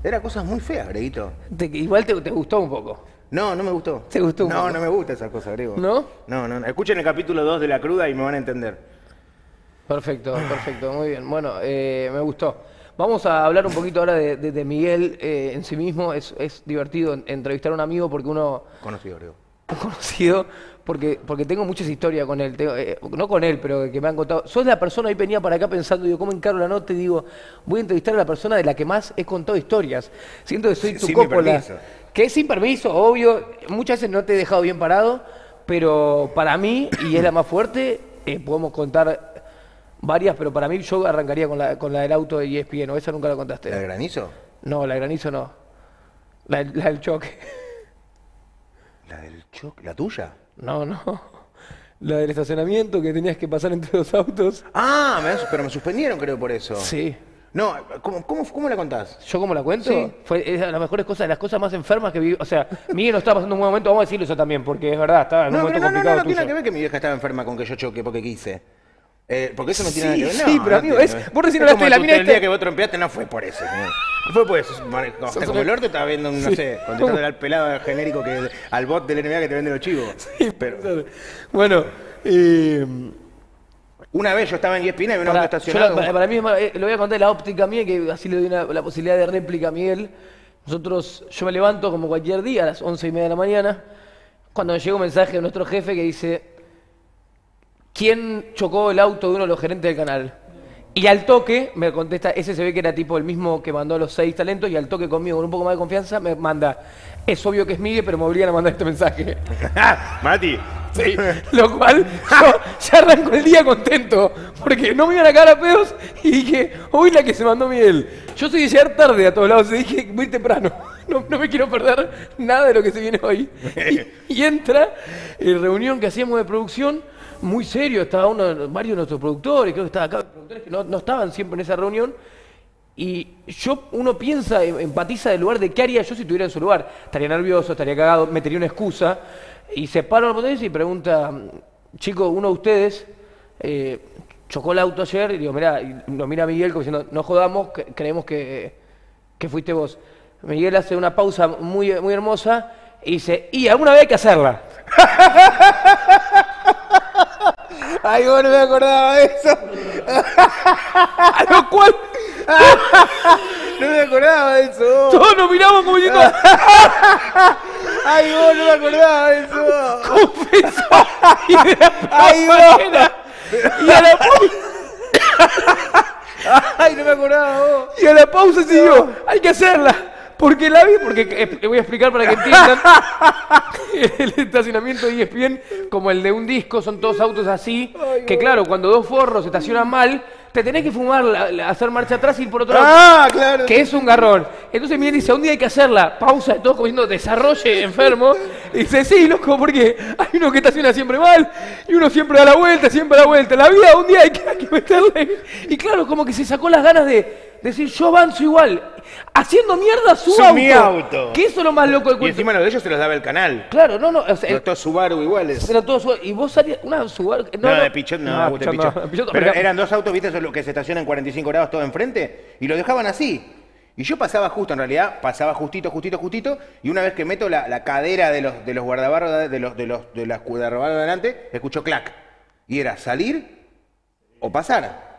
Era cosas muy feas, Greguito. Te- igual te, te gustó un poco. No, no me gustó. ¿Te gustó un No, poco? no me gusta esa cosa, Grego. ¿No? No, no, no. Escuchen el capítulo 2 de La Cruda y me van a entender. Perfecto, perfecto, muy bien. Bueno, eh, me gustó. Vamos a hablar un poquito ahora de, de- de Miguel eh, en sí mismo. Es, es divertido en- entrevistar a un amigo porque uno, Conocido, Grego. un (laughs) conocido, porque, porque tengo muchas historias con él. Tengo, eh, no con él, pero que me han contado. Sos la persona, hoy venía para acá pensando, digo, ¿cómo encaro la nota? Y digo, voy a entrevistar a la persona de la que más he contado historias. Siento que soy tu cópola. Que es sin permiso, obvio. Muchas veces no te he dejado bien parado, pero para mí, y es la más fuerte, eh, podemos contar varias, pero para mí yo arrancaría con la, con la del auto de ESPN, ¿o esa nunca la contaste? ¿La de granizo? No, la de granizo no. La, del- la del choque. ¿La del choque? ¿La tuya? No, no. (laughs) La del estacionamiento que tenías que pasar entre dos autos. Ah, me- pero me suspendieron, creo, por eso. Sí. No, ¿cómo, cómo, cómo la contás? ¿Yo cómo la cuento? Sí. Fue es de las mejores cosas, de las cosas más enfermas que viví. O sea, Miguel no estaba pasando un buen momento, vamos a decirlo eso también, porque es verdad, estaba en un No, pero momento no, no, no, complicado no tiene que ver que mi vieja estaba enferma con que yo choque porque quise. Eh, porque eso no tiene nada Sí, que ver. sí, No, pero no amigo, es- vos recién hablaste de la mina El día que vos trompeaste no fue por eso. No fue por eso. Como el orto estaba viendo, un, no (laughs) Sí. sé, contestando al pelado genérico que al bot del NBA que te vende los chivos. (laughs) pero Bueno, eh, una vez yo estaba en ESPN y un para, auto estacionado. la- para mí, eh, lo voy a contar la óptica mía, que así le doy una- la posibilidad de réplica a Miguel. Nosotros, yo me levanto como cualquier día a las once y media de la mañana, cuando me llega un mensaje de nuestro jefe que dice, ¿quién chocó el auto de uno de los gerentes del canal? Y al toque me contesta, ese se ve que era tipo el mismo que mandó a los seis talentos, y al toque conmigo, con un poco más de confianza, me manda, es obvio que es Miguel, pero me obligan a mandar este mensaje. (laughs) Mati. Sí, lo cual yo ya arranco el día contento, porque no me iban a cagar a pedos y dije, hoy la que se mandó Miguel. Yo soy de llegar tarde a todos lados, y dije, muy temprano, no, no me quiero perder nada de lo que se viene hoy. (laughs) Y, y entra en reunión que hacíamos de producción, muy serio, estaba uno, varios de nuestros productores, creo que estaba acá, productores que no, no estaban siempre en esa reunión. Y yo, uno piensa, em- empatiza del lugar de qué haría yo si estuviera en su lugar. Estaría nervioso, estaría cagado, metería una excusa. Y se para la potencia y pregunta, chico, uno de ustedes eh, chocó el auto ayer. Y digo, mirá, y lo mira Miguel como diciendo, no jodamos, creemos que, que fuiste vos. Miguel hace una pausa muy, muy hermosa y dice, y alguna vez hay que hacerla. (laughs) Ay, vos no me acordaba de eso. (laughs) A lo cual (laughs) No me acordaba de eso. todos nos miramos como diciendo, (laughs) Ay, vos no me acordaba de eso. confesó. Y de la Ay, vos. manera, y a la pausa. Ay, no me acordaba vos. Y a la pausa siguió, hay que hacerla. Porque la vi, porque eh, le voy a explicar para que entiendan. (laughs) el estacionamiento de ESPN, como el de un disco, son todos autos así. que claro, cuando dos forros estacionan mal, te tenés que fumar, la- la- hacer marcha atrás y ir por otro lado. Ah, claro. Que es un garrón. Entonces Miguel dice, un día hay que hacerla. Pausa, todos como diciendo, desarrolle, enfermo. Y dice, sí, loco, porque hay uno que estaciona siempre mal, y uno siempre da la vuelta, siempre da la vuelta. La vida un día hay que, hay que meterle. Y claro, como que se sacó las ganas de decir, yo avanzo igual. Haciendo mierda su Su- auto. mi auto. Que eso es lo más loco del Y cuento. encima lo de ellos se los daba el canal. Claro, no, no. O sea, Los dos Subaru iguales. era todo su- Y vos salías, una Subaru. No, de Pichot no, no, Agustín Pichot no, Pichot, Pero eran dos autos, viste, los que se estacionan 45 grados todo enfrente, y lo dejaban así. Y yo pasaba justo, en realidad, pasaba justito, justito, justito, y una vez que meto la, la cadera de los, de los guardabarros, de los, de los, de las guardabarros de adelante, escucho clac. Y era salir o pasar.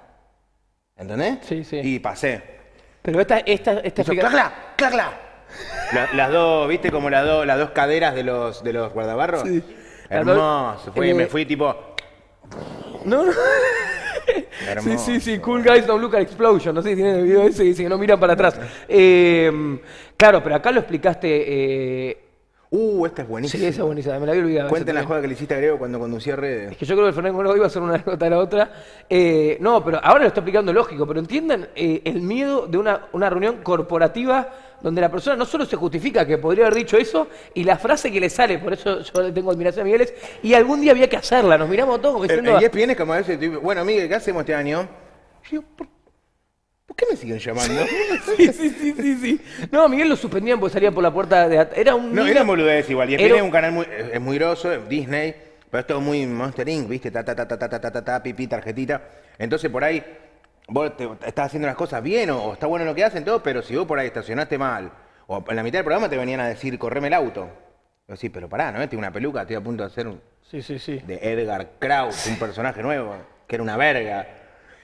¿Entendés? Sí, sí. Y pasé. Pero esta, esta, esta Hizo explica- clac, clac, clac, clac. La- las dos, ¿viste? Como las dos, las dos caderas de los, de los guardabarros. Sí. Hermoso. Fui, eh, me fui tipo. No, no. (laughs) Sí, Hermoso. sí, sí, Cool Guys Don't Look at Explosion, no sé si tienen el video ese que dice que no miran para atrás. Eh, claro, pero acá lo explicaste. Eh, Uh, esta es sí, buenísima. esa es buenísima, me la había olvidado. Cuenten la juega que le hiciste a Grego cuando conducía redes. Es que yo creo que el Fernando Gordo iba a ser una anécdota a la otra. Eh, no, pero ahora lo está explicando lógico, pero entiendan eh, el miedo de una, una reunión corporativa donde la persona no solo se justifica que podría haber dicho eso, y la frase que le sale, por eso yo le tengo admiración a Miguel, es, y algún día había que hacerla, nos miramos todos como El, diciendo... el ESPN es como a veces, bueno, Miguel, ¿qué hacemos este año? Yo digo, ¿por, ¿Por qué me siguen llamando? (laughs) sí, sí, sí, sí, sí. No, Miguel lo suspendían porque salía por la puerta de Era un. No, era boludez igual. Y ESPN es un canal muy, es muy grosso, Disney, pero es todo muy Monster Inc., ¿viste? Ta, ta, ta, ta, ta, ta, ta, ta, pipí, tarjetita. Entonces por ahí vos te, estás haciendo las cosas bien o, está bueno lo que hacen, todo, pero si vos por ahí estacionaste mal o en la mitad del programa te venían a decir, correme el auto. Yo sí, pero pará, ¿no? Tengo una peluca, estoy a punto de hacer un. Sí, sí, sí. De Edgar Kraus, un personaje nuevo, que era una verga.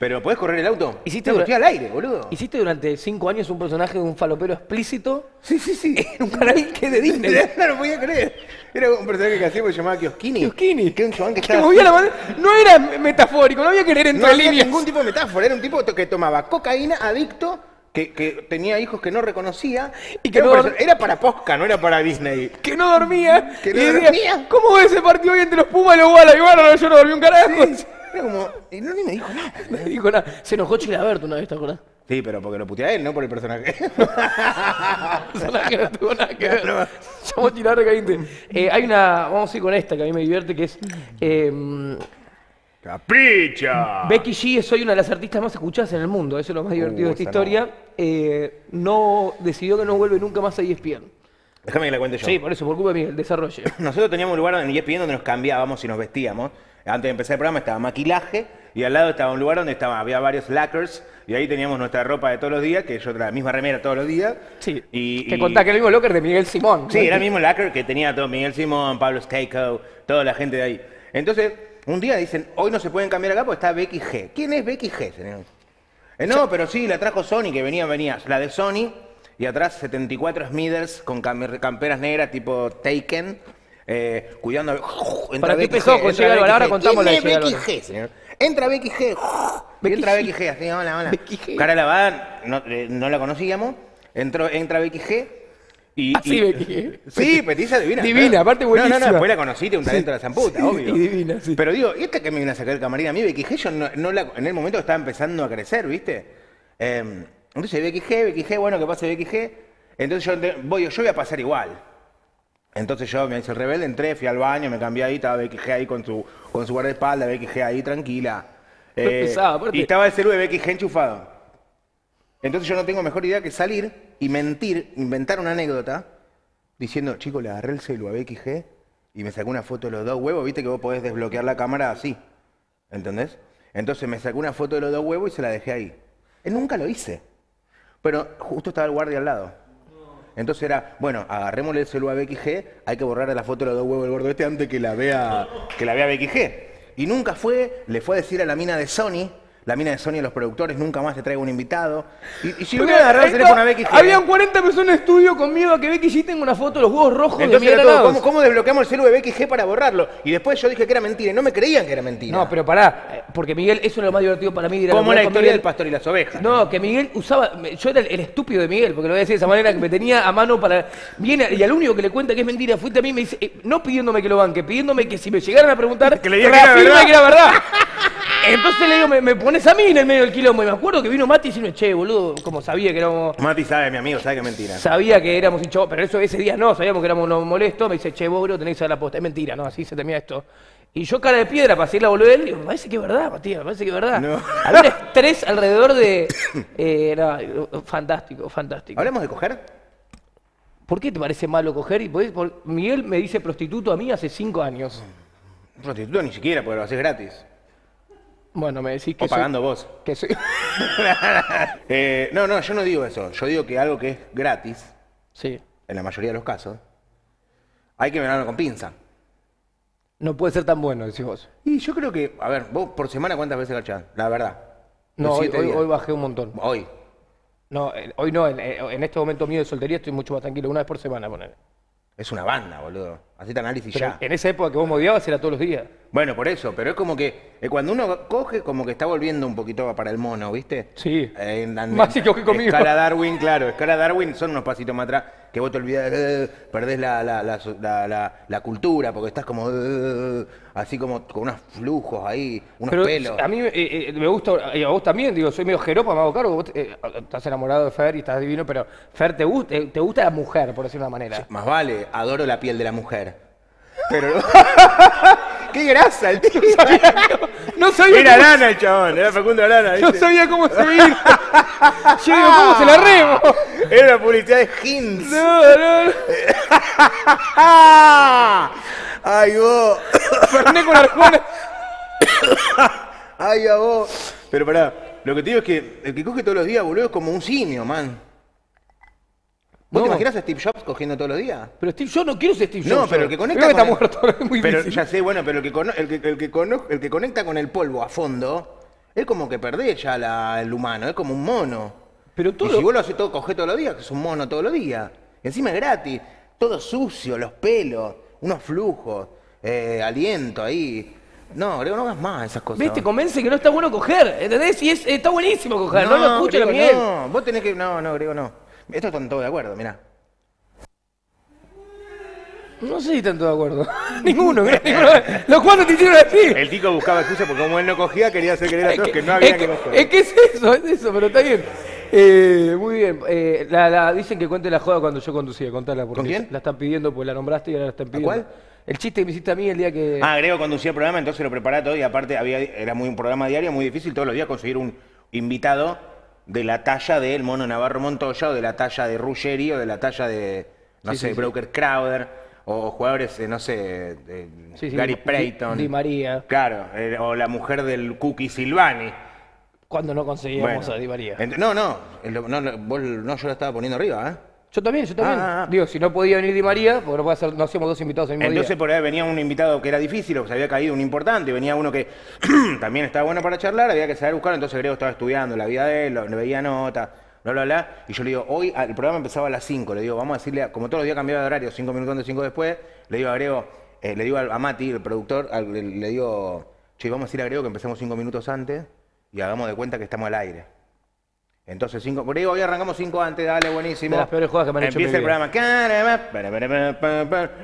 Pero ¿podés correr el auto? Hiciste no, estoy al aire, boludo. Hiciste durante cinco años un personaje de un falopero explícito Sí, sí, sí. (laughs) un canal que de Disney. (laughs) No lo podía creer. Era un personaje que hacíamos que se llamaba Kioskini. Kioskini. Que un chabón que (laughs) Que estaba... movía la. No era metafórico, no había que leer no entre había líneas. ningún tipo de metáfora. Era un tipo que tomaba cocaína, adicto, que, que tenía hijos que no reconocía. Y que era, no para Posca, no era para Disney. Que no dormía. Que no y decía, dormía. ¿Cómo ese partido hoy entre los Pumas y los Wallace? Y bueno, no, yo no dormí un carajo. Era como... Y no ni me dijo nada. (laughs) No dijo nada. Se enojó Chilaberto una vez, ¿te acordás? Sí, pero porque lo puteé a él, no por el personaje. (laughs) Personaje que no tuvo nada que ver. Chilaberto caliente. Eh, hay una, vamos a ir con esta que a mí me divierte, que es... eh, ¡Capricha! Becky G es hoy una de las artistas más escuchadas en el mundo, eso es lo más divertido de esta esa no. historia. Eh, no decidió que no vuelve nunca más a ESPN. Déjame que la cuente yo. Sí, por eso, por culpa de Miguel, desarrolle. (coughs) Nosotros teníamos un lugar en ESPN donde nos cambiábamos y nos vestíamos. Antes de empezar el programa estaba maquillaje y al lado estaba un lugar donde estaba, había varios lackers y ahí teníamos nuestra ropa de todos los días, que yo traía la misma remera todos los días. Sí. Y, que y- contá que el mismo locker de Miguel Simón. Sí, era el mismo lacker que tenía todo Miguel Simón, Pablo Steiko, toda la gente de ahí. Entonces, un día dicen, hoy no se pueden cambiar acá porque está Becky G. ¿Quién es Becky G, señor? Eh, no, pero sí, la trajo Sony, que venía, venía. La de Sony, y atrás 74 Smithers con cam- camperas negras tipo Taken, eh, cuidando. Entra ¿Para qué Becky empezó G, con entra Llega Becky? Ahora G. contamos la ¿Quién de es Becky Álvaro. G, señor? Entra Becky G. Y entra. Becky G, así, hola, hola. Becky G. Cara lavada, no, eh, no la conocíamos. Entró, entra Becky G. Y, Ah, sí, y- G. Sí, petiza divina. Divina, claro. aparte No, no, buenísima. no, después la conocí, tiene un talento de la zamputa, sí, obvio. y divina, sí. Pero digo, ¿y esta que me viene a sacar el camarín a mí, Becky G? Yo no, no la- en el momento que estaba empezando a crecer, ¿viste? Eh, entonces Becky G, Becky G, bueno, que pase Becky G. Entonces yo voy, yo voy a pasar igual. Entonces yo me hice el rebelde, entré, fui al baño, me cambié ahí, estaba Becky G ahí con su, con su guardaespaldas, Becky G ahí tranquila. Eh, y estaba el celu de Becky G enchufado. Entonces yo no tengo mejor idea que salir y mentir, inventar una anécdota, diciendo, chico, le agarré el celu a Becky G y me sacó una foto de los dos huevos, viste que vos podés desbloquear la cámara así. ¿Entendés? Entonces me sacó una foto de los dos huevos y se la dejé ahí. Él nunca lo hice. Pero justo estaba el guardia al lado. Entonces era, bueno, agarrémosle el celular a Becky G, hay que borrar la foto de los dos huevos del gordo este antes que la vea, que la vea Becky G. Y nunca fue, le fue a decir a la mina de Sony, la mina de Sony a los productores, nunca más te traigo un invitado. Y, y si hubiera agarrado el teléfono a Becky G. Habían 40 personas en estudio con miedo a que Becky G tenga una foto de los huevos rojos de entonces era todo. ¿cómo, ¿cómo desbloqueamos el celular de Becky G para borrarlo? Y después yo dije que era mentira y no me creían que era mentira. No, pero pará, eh, porque Miguel, eso es lo más divertido para mí. de Como la historia Miguel. del pastor y las ovejas. No, que Miguel usaba. Yo era el, el estúpido de Miguel, porque lo voy a decir de esa manera, que me tenía a mano para. Viene, y al único que le cuenta que es mentira, fuiste a mí y me dice, eh, no pidiéndome que lo banque, pidiéndome que si me llegaran a preguntar, Que le diga que era verdad. que era verdad. (laughs) Entonces le digo, me, me pones a mí en el medio del quilombo. Y me acuerdo que vino Mati y diciendo, che, boludo, como sabía que éramos. Mati sabe, mi amigo, sabe que es mentira. Sabía que éramos hinchos, pero eso ese día no, sabíamos que éramos unos molestos. Me dice, che, vos, bro, tenés que saber la posta. Es mentira, ¿no? Así se termina esto. Y yo, cara de piedra, para seguir la boludez, digo, me parece que es verdad, Matías, me parece que es verdad. No. (laughs) Había un estrés alrededor de. eh, no, fantástico, fantástico. ¿Hablemos de coger? ¿Por qué te parece malo coger? Y podés- por- Miguel me dice prostituto a mí hace cinco años. Un prostituto ni siquiera, porque lo haces gratis. Bueno, me decís que O soy- pagando vos. que soy... (laughs) (laughs) Eh, no, no, yo no digo eso. Yo digo que algo que es gratis, sí. en la mayoría de los casos, hay que mirarlo con pinza. No puede ser tan bueno, decís vos. Y yo creo que, a ver, vos por semana cuántas veces garchás, la verdad. No, hoy, hoy- bajé un montón. Hoy. No, eh, hoy no, en, eh, en este momento mío de soltería estoy mucho más tranquilo, una vez por semana, poner. Es una banda, boludo. Hacete análisis Pero ya. en esa época que vos me odiabas era todos los días. Bueno, por eso, pero es como que eh, cuando uno coge, como que está volviendo un poquito para el mono, ¿viste? Sí. Eh, en- en- Más si coge conmigo. Escala Darwin, claro, escala Darwin son unos pasitos más atrás que vos te olvidás, eh, perdés la, la, la, la- cultura porque estás como eh, así como con unos flujos ahí, unos Pero pelos. a mí eh, me gusta, y a vos también, digo, soy medio jeropa, me hago cargo, vos estás enamorado de Fer y estás divino, pero Fer, te gusta, te gusta la mujer, por decirlo de una manera. Más vale, adoro la piel de la mujer. Pero. (laughs) ¡Qué grasa el tío! (laughs) No sabía, Era cómo, lana el chabón, era Facundo Lana. no ¿viste? sabía cómo (laughs) seguir. Yo digo, ¿cómo se la remo? Era una publicidad de Hinds. No, no, no. (laughs) ¡Ay, vos! Ferné con Arjona. (coughs) ¡Ay, a vos! Pero pará, lo que te digo es que el que coge todos los días, boludo, es como un simio, man. ¿Vos No. te imaginas a Steve Jobs cogiendo todos los días? Pero Steve, yo no quiero ser Steve Jobs. No, pero el que conecta con está el- muerto, es muy Pero difícil. ya sé, bueno, pero el que, cono- el, que, el, que cono- el que conecta con el polvo a fondo, es como que perdés ya la- el humano, es como un mono. Pero Y todo- si vos lo haces todo, coger todos los días, que es un mono todos los días. Y encima es gratis, todo sucio, los pelos, unos flujos, eh, aliento ahí. No, Grego, no hagas más esas cosas. ¿Ves? Te convence que no está bueno coger, ¿entendés? Y es, está buenísimo coger, no, lo escuches la Grego, miel. No, vos tenés que. No, no, Grego, no. Esto están todos de acuerdo, mirá. No sé si están todos de acuerdo. (laughs) ninguno, (laughs) ninguno. Los cuatro te hicieron así. El tico buscaba excusa porque como él no cogía, quería hacer creer a todos que, que no había es que que- coger. es que es eso, es eso, pero está bien. Eh, muy bien. Eh, la, la- dicen que cuente la joda cuando yo conducía, contala. Porque ¿Con quién? La están pidiendo, pues la nombraste y ahora la están pidiendo. cuál? El chiste que me hiciste a mí el día que... Ah, Grego conducía el programa, entonces lo preparaba todo y aparte había, era muy un programa diario, muy difícil todos los días conseguir un invitado de la talla del Mono Navarro Montoya o de la talla de Ruggeri o de la talla de, no Sí, sé, sí. Broker Crowder o jugadores, eh, no sé, de Sí, Gary Di- Prayton. Di María. Claro, eh, o la mujer del Cookie Silvani. Cuando no conseguíamos Bueno, a Di María. no, no, no, vos- no, yo la estaba poniendo arriba, ¿eh? Yo también, yo también. Ah, ah, ah. Digo, si no podía venir Di María, porque no, puede ser, no hacíamos dos invitados el mismo Entonces día. por ahí venía un invitado que era difícil, o se había caído un importante, venía uno que (clears throat) también estaba bueno para charlar, había que saber buscarlo, entonces Grego estaba estudiando la vida de él, le veía notas, bla, bla, bla, y yo le digo, hoy el programa empezaba a las 5, le digo, vamos a decirle, a- como todos los días cambiaba de horario, 5 minutos antes, 5 después, le digo a Grego, eh, le digo a, Mati, el productor, al- le, le digo, che, vamos a decirle a Grego que empecemos 5 minutos antes y hagamos de cuenta que estamos al aire. Entonces, cinco, por ahí hoy arrancamos cinco antes, dale, buenísimo. De las peores jugadas que me han hecho Empieza el programa.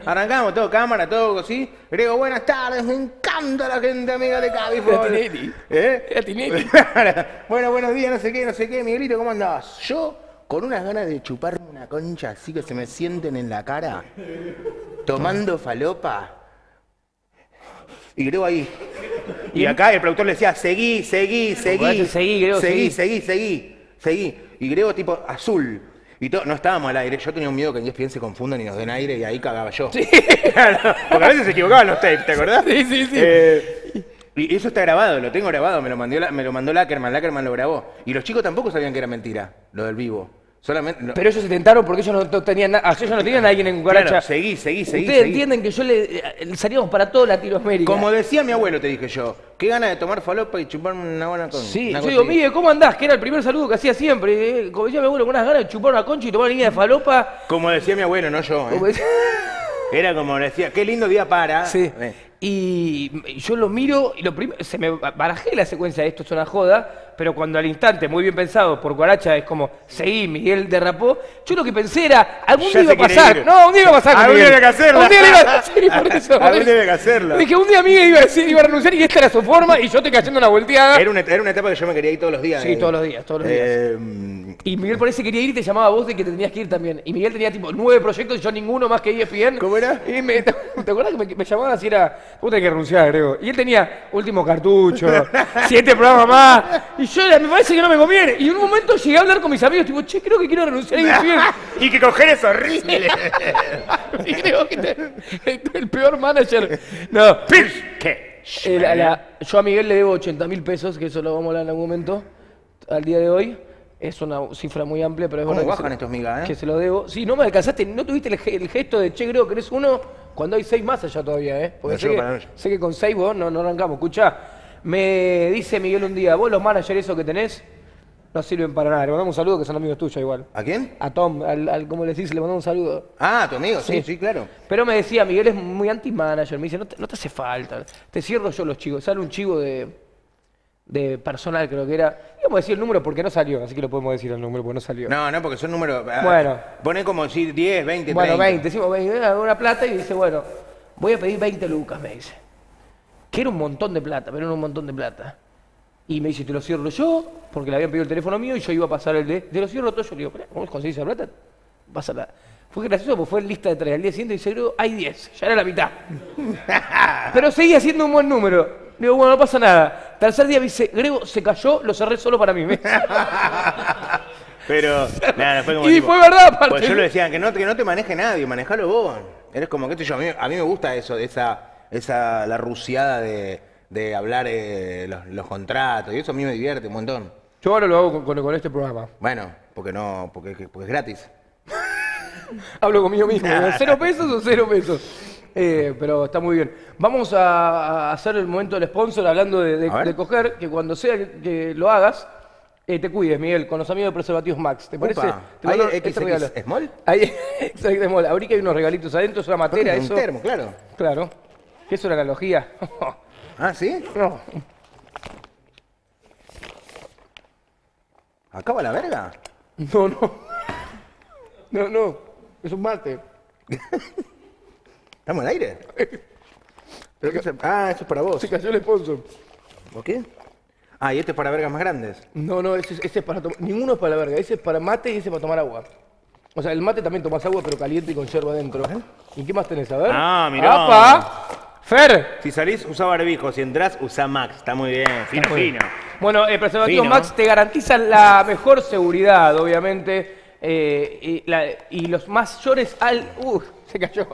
Arrancamos todo, cámara, todo así. Grego, buenas tardes, me encanta la gente amiga de Tinelli. ¿Eh? (laughs) Bueno, buenos días, no sé qué, no sé qué. Miguelito, ¿cómo andabas? Yo, con unas ganas de chuparme una concha así que se me sienten en la cara, tomando falopa. Y Grego ahí. Y acá el productor le decía, seguí, seguí, seguí. Seguí, Grego, seguí, seguí. seguí, seguí. Y Grego tipo azul. Y no estábamos al aire. Yo tenía un miedo que en ESPN se confundan y nos den aire y ahí cagaba yo. (laughs) Claro, porque a veces se equivocaban los tapes, ¿te acordás? Sí, sí, sí. Eh, y eso está grabado, lo tengo grabado, me lo, mandó, me lo mandó Lackerman, Lackerman lo grabó. Y los chicos tampoco sabían que era mentira, lo del vivo. Solamente. no- Pero ellos se tentaron porque ellos no, no tenían nada. Ellos no tenían a alguien en Claro, Cucaracha. seguí, seguí, seguí. Ustedes seguí. entienden que yo le eh, salíamos para toda Latinoamérica. Como decía mi abuelo, te dije yo, qué ganas de tomar falopa y chuparme una buena con. Sí, una yo digo. Miguel, ¿cómo andás? Que era el primer saludo que hacía siempre. eh, Como decía mi abuelo, con unas ganas de chupar una concha y tomar una línea de falopa. Como decía mi abuelo, no yo. ¿eh? Decía- (laughs) Era como decía, qué lindo día para. Sí. Eh. Y yo lo miro y lo primero, se me barajé la secuencia de esto es una joda, pero cuando al instante, muy bien pensado por Guaracha, es como, seguí, Miguel derrapó, yo lo que pensé era, algún Ya día iba a pasar. No, un día iba a pasar. Algún día había que hacerla. Un día iba a (laughs) hacer y por eso. Algún día que hacerla. Dije, un día Miguel iba a, decir, iba a renunciar y esta era su forma y yo estoy cayendo una volteada. Era una, era una etapa que yo me quería ir todos los días. Sí, eh. todos los días, todos los días. Eh, Y Miguel por ese quería ir y te llamaba a vos de que te tenías que ir también. Y Miguel tenía tipo nueve proyectos y yo ninguno más que ESPN. ¿Cómo era? Y me, ¿te, te acuerdas que me, me llamaban así era, vos tenés que renunciar, Grego? Y él tenía último cartucho, (laughs) siete programas más. Y yo me parece que no me conviene. Y en un momento llegué a hablar con mis amigos, tipo, che, creo que quiero renunciar a ESPN. (laughs) y que coger es horrible. (laughs) y creo que te- el peor manager. No. ¿qué? Eh, la- la- yo a Miguel le debo 80 mil pesos, que eso lo vamos a hablar en algún momento, al día de hoy. Es una cifra muy amplia, pero es ¿Cómo verdad que bajan se- estos migas, eh? Que se lo debo. Sí, no me alcanzaste, no tuviste el, ge- el gesto de che, creo que eres uno cuando hay seis más allá todavía, ¿eh? Porque No sé, llego que, para allá. sé que con seis vos no, no arrancamos. Escuchá, me dice Miguel un día, vos los managers esos que tenés no sirven para nada. Le mandamos un saludo que son amigos tuyos igual. ¿A quién? A Tom, al, al como le decís, le mandamos un saludo. Ah, tu amigo, sí, Sí. sí, claro. Pero me decía, Miguel es muy anti-manager. Me dice, no te, no te hace falta. Te cierro yo los chivos. Sale un chivo de, de personal, creo que era. Íbamos a decir el número porque no salió, así que lo podemos decir el número porque no salió. No, no, porque son números. ah, Bueno. Pone como decir 10, 20, bueno, 30. 20. Decimos 20. eh, Una plata y dice, bueno, voy a pedir 20 lucas, me dice. Que era un montón de plata, pero era un montón de plata. Y me dice, te lo cierro yo, porque le habían pedido el teléfono mío y yo iba a pasar el de. Te lo cierro todo. Yo le digo, ¿cómo conseguís esa plata? Pásala. Fue gracioso porque fue en lista de tres. Al día siguiente dice, hay 10. Ya era la mitad. (laughs) Pero seguía siendo un buen número. Digo, bueno, no pasa nada. Tercer día me dice, Grego, se cayó, lo cerré solo para mí. (laughs) Pero, nada, fue como (laughs) Y tipo- fue verdad, aparte. Pues yo le decía que no, que no te maneje nadie, manejalo vos. Eres como, qué sé yo, a mí, a mí me gusta eso, esa, esa, la ruciada de, de hablar eh, los, los contratos, y eso a mí me divierte un montón. Yo ahora lo hago con, con- con este programa. Bueno, porque no, porque, porque es gratis. (laughs) Hablo conmigo mismo. ¿Cero (laughs) pesos o cero pesos? Eh, pero está muy bien. Vamos a, a hacer el momento del sponsor hablando de, coger, que cuando sea que, que lo hagas, eh, te cuides, Miguel, con los amigos de Preservativos Max. ¿Te parece? Te ¿Hay XX este regalo. small? Hay (laughs) XX small. Abrí que hay unos regalitos adentro, es una materia, Es un eso. termo, claro. Claro. ¿Qué es una analogía? (laughs) Ah, ¿sí? no. ¿Acaba la verga? No, no. No, no. Es un mate. (laughs) ¿Estamos al aire? ¿Pero qué se- Ah, eso es para vos. Se cayó el sponsor. ¿Por qué? Ah, y este es para vergas más grandes. No, no, ese, es- ese es para tomar. Ninguno es para la verga. Ese es para mate y ese es para tomar agua. O sea, el mate también tomas agua, pero caliente y con yerba adentro. ¿Y qué más tenés? A ver. Ah, mirá. ¡Apa! ¡Fer! Si salís, usa barbijo. Si entrás, usa Max. Está muy bien. Fino, Está muy fino. Bueno, el preservativo Fino. Max te garantiza la mejor seguridad, obviamente. eh, y, la- y los mayores al. ¡Uh! (laughs) Se cayó.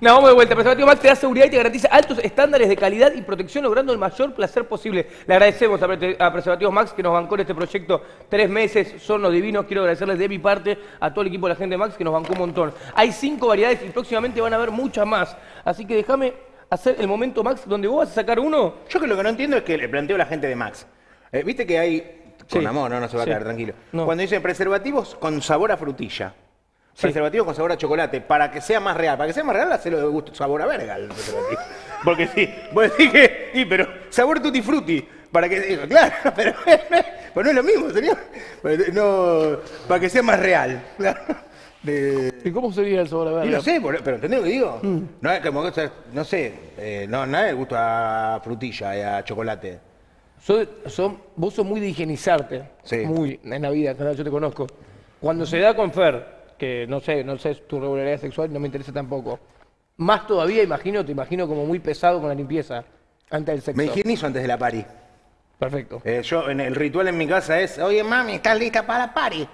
No, vamos de vuelta. El preservativo Max te da seguridad y te garantiza altos estándares de calidad y protección, logrando el mayor placer posible. Le agradecemos a, Pre- a Preservativos Max que nos bancó en este proyecto tres meses. Son los divinos. Quiero agradecerles de mi parte a todo el equipo de la gente de Max que nos bancó un montón. Hay cinco variedades y próximamente van a haber muchas más. Así que déjame hacer el momento Max donde vos vas a sacar uno. Yo que lo que no entiendo es que le planteo a la gente de Max. Eh, Viste que hay. Con Sí. amor, no, no se va Sí. a quedar tranquilo. No. Cuando dicen preservativos con sabor a frutilla. Sí. Preservativos con sabor a chocolate. Para que sea más real. Para que sea más real, hacelo de gusto, sabor a verga el preservativo. (laughs) Porque sí, vos decís que. Sí, pero sabor tutti frutti. Para que. Claro, (laughs) pero, pero no es lo mismo, señor. No, para que sea más real. Claro. De- ¿Y cómo sería el sabor a y verga? no sé, pero ¿entendés lo que digo? No es como que, no sé, eh, no, no es el gusto a frutilla y a chocolate. Son- vos sos muy de higienizarte. Sí. Muy, en la vida, yo te conozco. Cuando se da con Fer, que no sé, no sé tu regularidad sexual, no me interesa tampoco. Más todavía, imagino, te imagino como muy pesado con la limpieza antes del sexo. Me higienizo antes de la pari. Perfecto. Eh, yo, en el ritual en mi casa es, oye mami, ¿estás lista para la pari?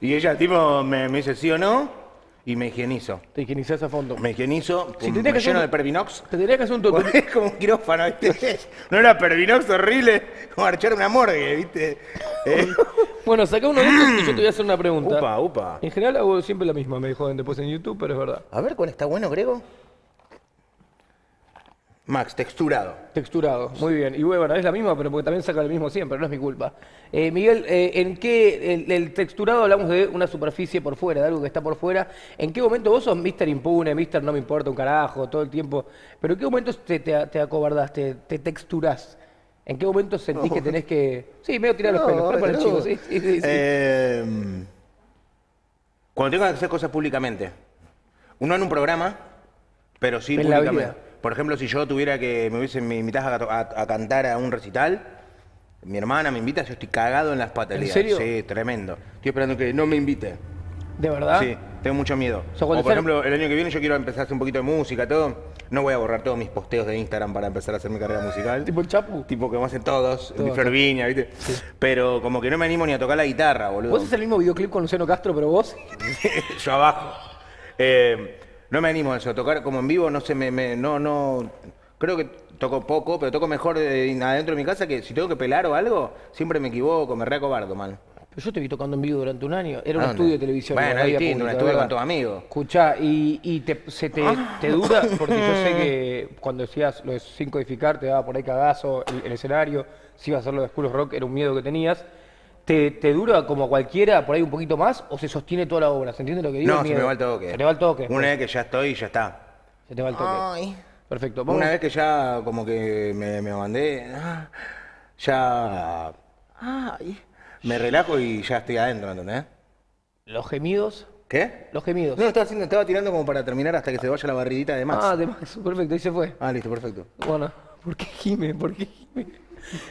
Y ella tipo me, me dice sí o no, y me higienizo. Te higienizás a fondo. Me higienizo, Si me que lleno un- de Pervinox. Te tendría que hacer un (laughs) tutorial. Es como un quirófano, ¿viste? (laughs) No era Pervinox horrible, como archar una morgue, ¿viste? Eh, (laughs) Bueno, saca uno de estos y yo te voy a hacer una pregunta. upa, upa. En general hago siempre la misma, me joden después en YouTube, pero es verdad. A ver, ¿cuál está bueno, Grego? Max, texturado. Texturado, muy bien. Y bueno, es la misma, pero porque también saca el mismo siempre, no es mi culpa. Eh, Miguel, eh, ¿en qué el, el texturado hablamos de una superficie por fuera, de algo que está por fuera? ¿En qué momento vos sos Mr. Impune, Mr. No me importa un carajo, todo el tiempo? ¿Pero en qué momento te, te, te acobardás, te, te texturás? ¿En qué momento sentís que tenés que...? Sí, medio tirar los pelos, pero para el no. chico, sí, sí, sí, sí. Eh, cuando tengo que hacer cosas públicamente. Uno en un programa, pero sí En la públicamente. vida. Por ejemplo, si yo tuviera que me hubiesen me invitas a, to- a- a cantar a un recital, mi hermana me invita, yo estoy cagado en las patas. ¿En serio? Sí, tremendo. Estoy esperando que no me invite. ¿De verdad? Sí, tengo mucho miedo. O por ejemplo, el año que viene yo quiero empezar a hacer un poquito de música, todo. No voy a borrar todos mis posteos de Instagram para empezar a hacer mi carrera musical. ¿Tipo el Chapu? Tipo que me hacen todos, Todos, mi Ferviña, ¿viste? Pero como que no me animo ni a tocar la guitarra, boludo. ¿Vos haces el mismo videoclip con Luciano Castro, pero vos? (laughs) yo abajo. Eh, no me animo a eso, tocar como en vivo, no sé, me, me- no, no, Creo que toco poco, pero toco mejor eh, adentro de mi casa que si tengo que pelar o algo, siempre me equivoco, me reacobardo, man. Pero yo te vi tocando en vivo durante un año. Era un estudio de televisión. Bueno, no es distinto, un estudio con tus amigos. Escuchá, y, y te, se te, te dura, porque yo sé que cuando decías lo de sin codificar te daba por ahí cagazo el, el escenario, si ibas a hacerlo de School Rock era un miedo que tenías. ¿Te, ¿Te dura como cualquiera, por ahí un poquito más, o se sostiene toda la obra? ¿Se entiende lo que digo? No, se me va el toque. Se te va el toque. Una vez que ya estoy, ya está. Se te va el toque. Perfecto. Vamos. Una vez que ya como que me, me mandé, ya ay, me relajo y ya estoy adentro, ¿entendés? Los gemidos. ¿Qué? Los gemidos. No, estaba, haciendo, estaba tirando como para terminar hasta que se vaya la barridita de Max. Ah, de Max. Perfecto, ahí se fue. Ah, listo, perfecto. Bueno, ¿por qué gime? ¿Por qué gime?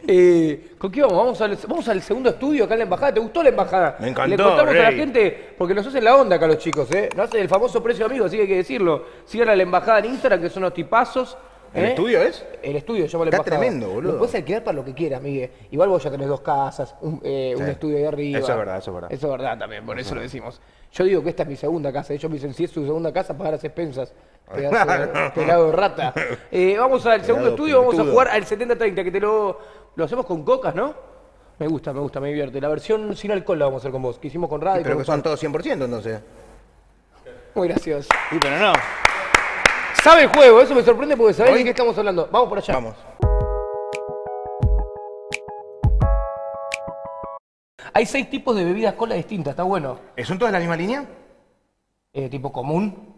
Eh, ¿Con qué vamos? ¿Vamos al, vamos al segundo estudio acá en la embajada. ¿Te gustó la embajada? Me encantó, Le contamos a la gente, porque nos hacen la onda acá los chicos, ¿eh? Nos hacen el famoso precio amigo, así que hay que decirlo. Sigan a la embajada en Instagram, que son los tipazos. ¿El ¿eh? estudio es? El estudio, llama la Está embajada. tremendo, boludo. Lo puedes alquilar para lo que quieras, Miguel. Igual vos ya tenés dos casas, un, eh, un estudio ahí arriba. Eso es verdad, eso es verdad. Eso es verdad también, por eso lo decimos. Yo digo que esta es mi segunda casa. Ellos me dicen, si es su segunda casa, pagar las expensas. (laughs) Pedazo pelado de rata. Eh, vamos al segundo Pelado estudio, vamos a jugar al 70-30, que te lo, lo hacemos con cocas, ¿no? Me gusta, me gusta, me divierte. La versión sin alcohol la vamos a hacer con vos, que hicimos con radio. Pero que son todos 100% entonces. Muy gracioso. Sí, pero no. Sabe el juego, eso me sorprende porque sabés de qué estamos hablando. Vamos por allá. Vamos. Hay seis tipos de bebidas cola distintas, está bueno. ¿Son todas la misma línea? Eh, tipo común.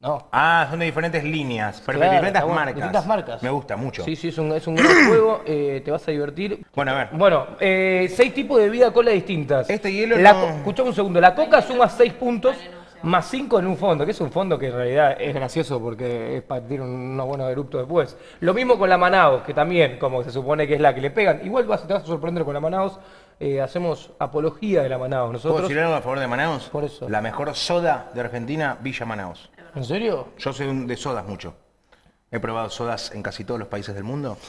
No. Ah, son de diferentes líneas, pero Claro, de diferentes está bueno, marcas. distintas marcas. Me gusta mucho. Sí, sí, es un, es un gran (coughs) juego, eh, te vas a divertir. Bueno, a ver. Bueno, eh, seis tipos de bebida cola distintas. Este hielo La no- co- Escuchame un segundo, la coca suma seis puntos, más cinco en un fondo, que es un fondo que en realidad es gracioso porque es para tirar unos buenos eruptos después. Lo mismo con la Manaos, que también, como se supone que es la que le pegan. Igual vas, te vas a sorprender con la Manaos, eh, hacemos apología de la Manaos. ¿Puedo Nosotros, decir algo a favor de Manaos? Por eso. La mejor soda de Argentina, Villa Manaos. ¿En serio? Yo soy un- de sodas mucho. He probado sodas en casi todos los países del mundo. (laughs)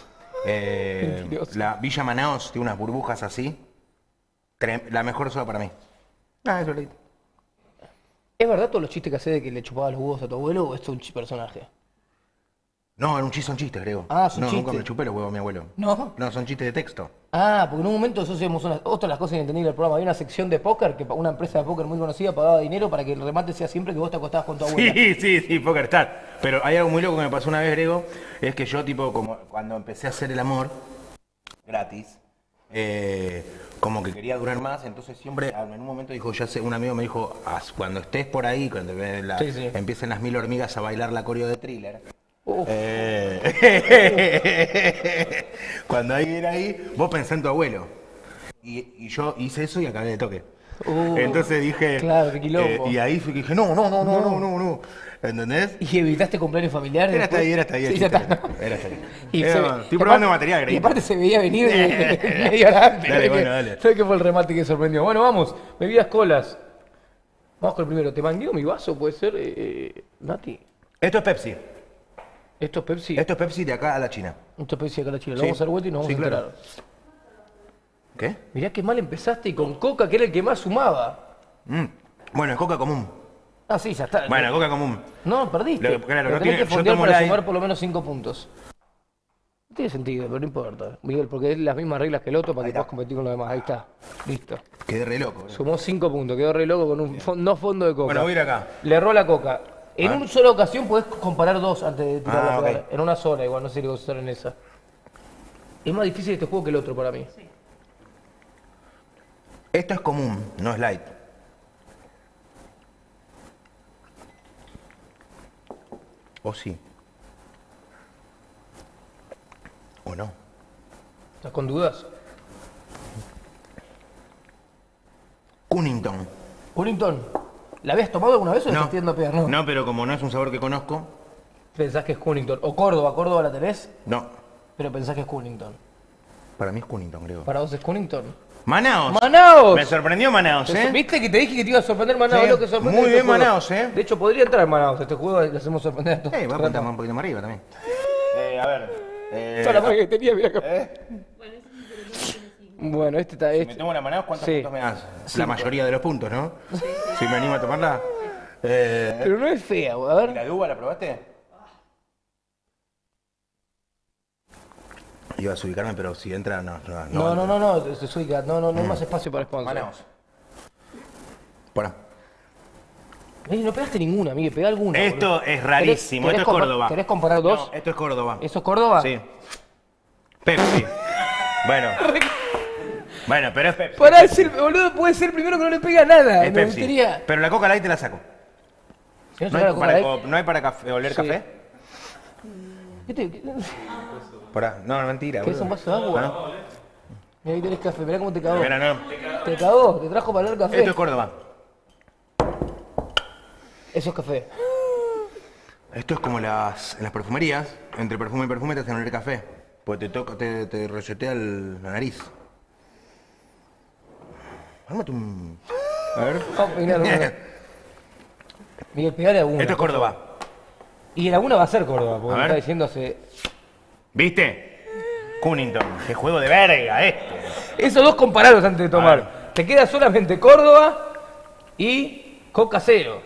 Eh, la Villa Manaos tiene unas burbujas así. La mejor soda para mí. Ah, eso. ¿Es verdad todos los chistes que hace de que le chupaba los huevos a tu abuelo o es un personaje? No, era un chiste, son chistes, creo. Ah, son no, nunca chistes. me chupé los huevos a mi abuelo. ¿No? No, son chistes de texto. Ah, porque en un momento nosotros hacíamos una, otra de las cosas inentendibles del programa. Había una sección de póker que una empresa de póker muy conocida pagaba dinero para que el remate sea siempre que vos te acostabas con tu abuela. Sí, sí, sí, Poker Star. Pero hay algo muy loco que me pasó una vez, Grego, es que yo, tipo, como cuando empecé a hacer el amor gratis, eh, como que quería durar más, entonces siempre, en un momento dijo, ya sé, un amigo me dijo, "Haz- cuando estés por ahí, cuando la- Sí, sí. empiecen las mil hormigas a bailar la coreo de thriller. Eh, (laughs) cuando ahí era ahí, vos pensá en tu abuelo. Y, y yo hice eso y acabé de toque. Uh, Entonces dije. claro, qué quilombo. eh, y ahí fue que dije, no, no, no, no, no, no, no. ¿Entendés? ¿Y evitaste cumpleaños familiares? Era hasta ahí, era hasta ahí. Sí, ya está. Era hasta ahí. Y Era- se- estoy y probando aparte- material, Y Grego. aparte se veía venir (laughs) media hora antes. Dale, ¿sabes bueno, dale. ¿Sabes qué fue el remate que sorprendió? Bueno, vamos. Bebidas colas. Vamos con el primero. ¿Te mangueo mi vaso? ¿Puede ser, eh, Nati? Esto es Pepsi. ¿Esto es Pepsi? Esto es Pepsi de acá a la China. Esto es Pepsi acá en la Chile. Lo Sí. vamos a hacer vuelta y nos vamos a claro. enterar. ¿Qué? Mirá qué mal empezaste y con Coca, que era el que más sumaba. Mm. Bueno, es coca común. Ah, sí, ya está. Bueno, coca común. No, perdiste. Lo que- claro, Pero no tenés tiene- que yo fondear tomo para la- sumar por lo menos 5 puntos. No tiene sentido, pero no importa. Miguel, porque es las mismas reglas que el otro para que puedas competir con los demás. Ahí está. Listo. Quedé re loco. bro. Sumó 5 puntos. Quedó re loco con un fon- no fondo de coca. Bueno, voy a ir acá. Le erró la coca. En Ah. una sola ocasión podés comparar dos antes de tirarla Ah, a pegar. ok. En una sola, igual, no sé a hacer en esa. Es más difícil este juego que el otro para mí. Esto es común, no es light. ¿O sí? ¿O no? ¿Estás con dudas? Cunnington. Cunnington, ¿la habías tomado alguna vez o le estás tirando a pegar? No. no, pero como no es un sabor que conozco, Pensás que es Cunnington. O Córdoba, Córdoba la tenés, no. pero pensás que es Cunnington. Para mí es Cunnington, creo. ¿Para vos es Cunnington? Manaos. ¡Manaos! Me sorprendió Manaos, ¿eh? ¿Viste que te dije que te iba a sorprender Manaos? Sí, Lo que sorprende muy este bien juego. Manaos, ¿eh? De hecho, podría entrar Manaos. Este juego le hacemos sorprender a todos. Eh, va a apuntar un poquito más arriba también. Eh, a ver. eh, Toda la marca que tenía, mira acá. ¿eh? Bueno, este está... Si Este. me tomo la Manaos, ¿cuántos Sí. puntos me das? Cinco. La mayoría de los puntos, ¿no? Si me animo a tomarla. Eh, Pero no es fea, a ¿y ver. ¿La de uva la probaste? Iba a ubicarme, pero si entra, no. No, No, no, no, no, se ubica. No, no, no hay más espacio para sponsor. Vamos. Pará. Ey, no pegaste ninguna, Miguel, pega alguna. Esto boludo. es rarísimo, ¿Querés- esto es querés Córdoba. ¿Querés comparar dos? No, esto es Córdoba. ¿Eso es Córdoba? Sí. Pepsi. (laughs) bueno. Bueno, pero es Pepsi. Pará, es el, boludo, puede ser el primero que no le pega nada. Es Me Pepsi. gustaría. Pero la Coca Light te la saco. Si no ¿No se hay la para, o- ¿no hay para café- oler Sí. café? ¿Qué te, Pará. No, no, mentira. ¿Querés un boludo. vaso de agua? ¿No? Mirá ahí tenés café, mirá cómo te cagó. Mira, no. Te cagó, te trajo para el café. Esto es Córdoba. Eso es café. Esto es como las, en las perfumerías. Entre perfume y perfume te hacen oler café. Porque te toca, te, te resetea el- la nariz. Ármate un. A ver. Vamos a peinar una. Miguel, pegale a una. Esto es Córdoba. Y la una va a ser Córdoba, porque A me ver. está diciendo hace... ¿Viste? Cunnington. Qué juego de verga este. Esos dos comparados antes de tomar. Te queda solamente Córdoba y Coca Cero.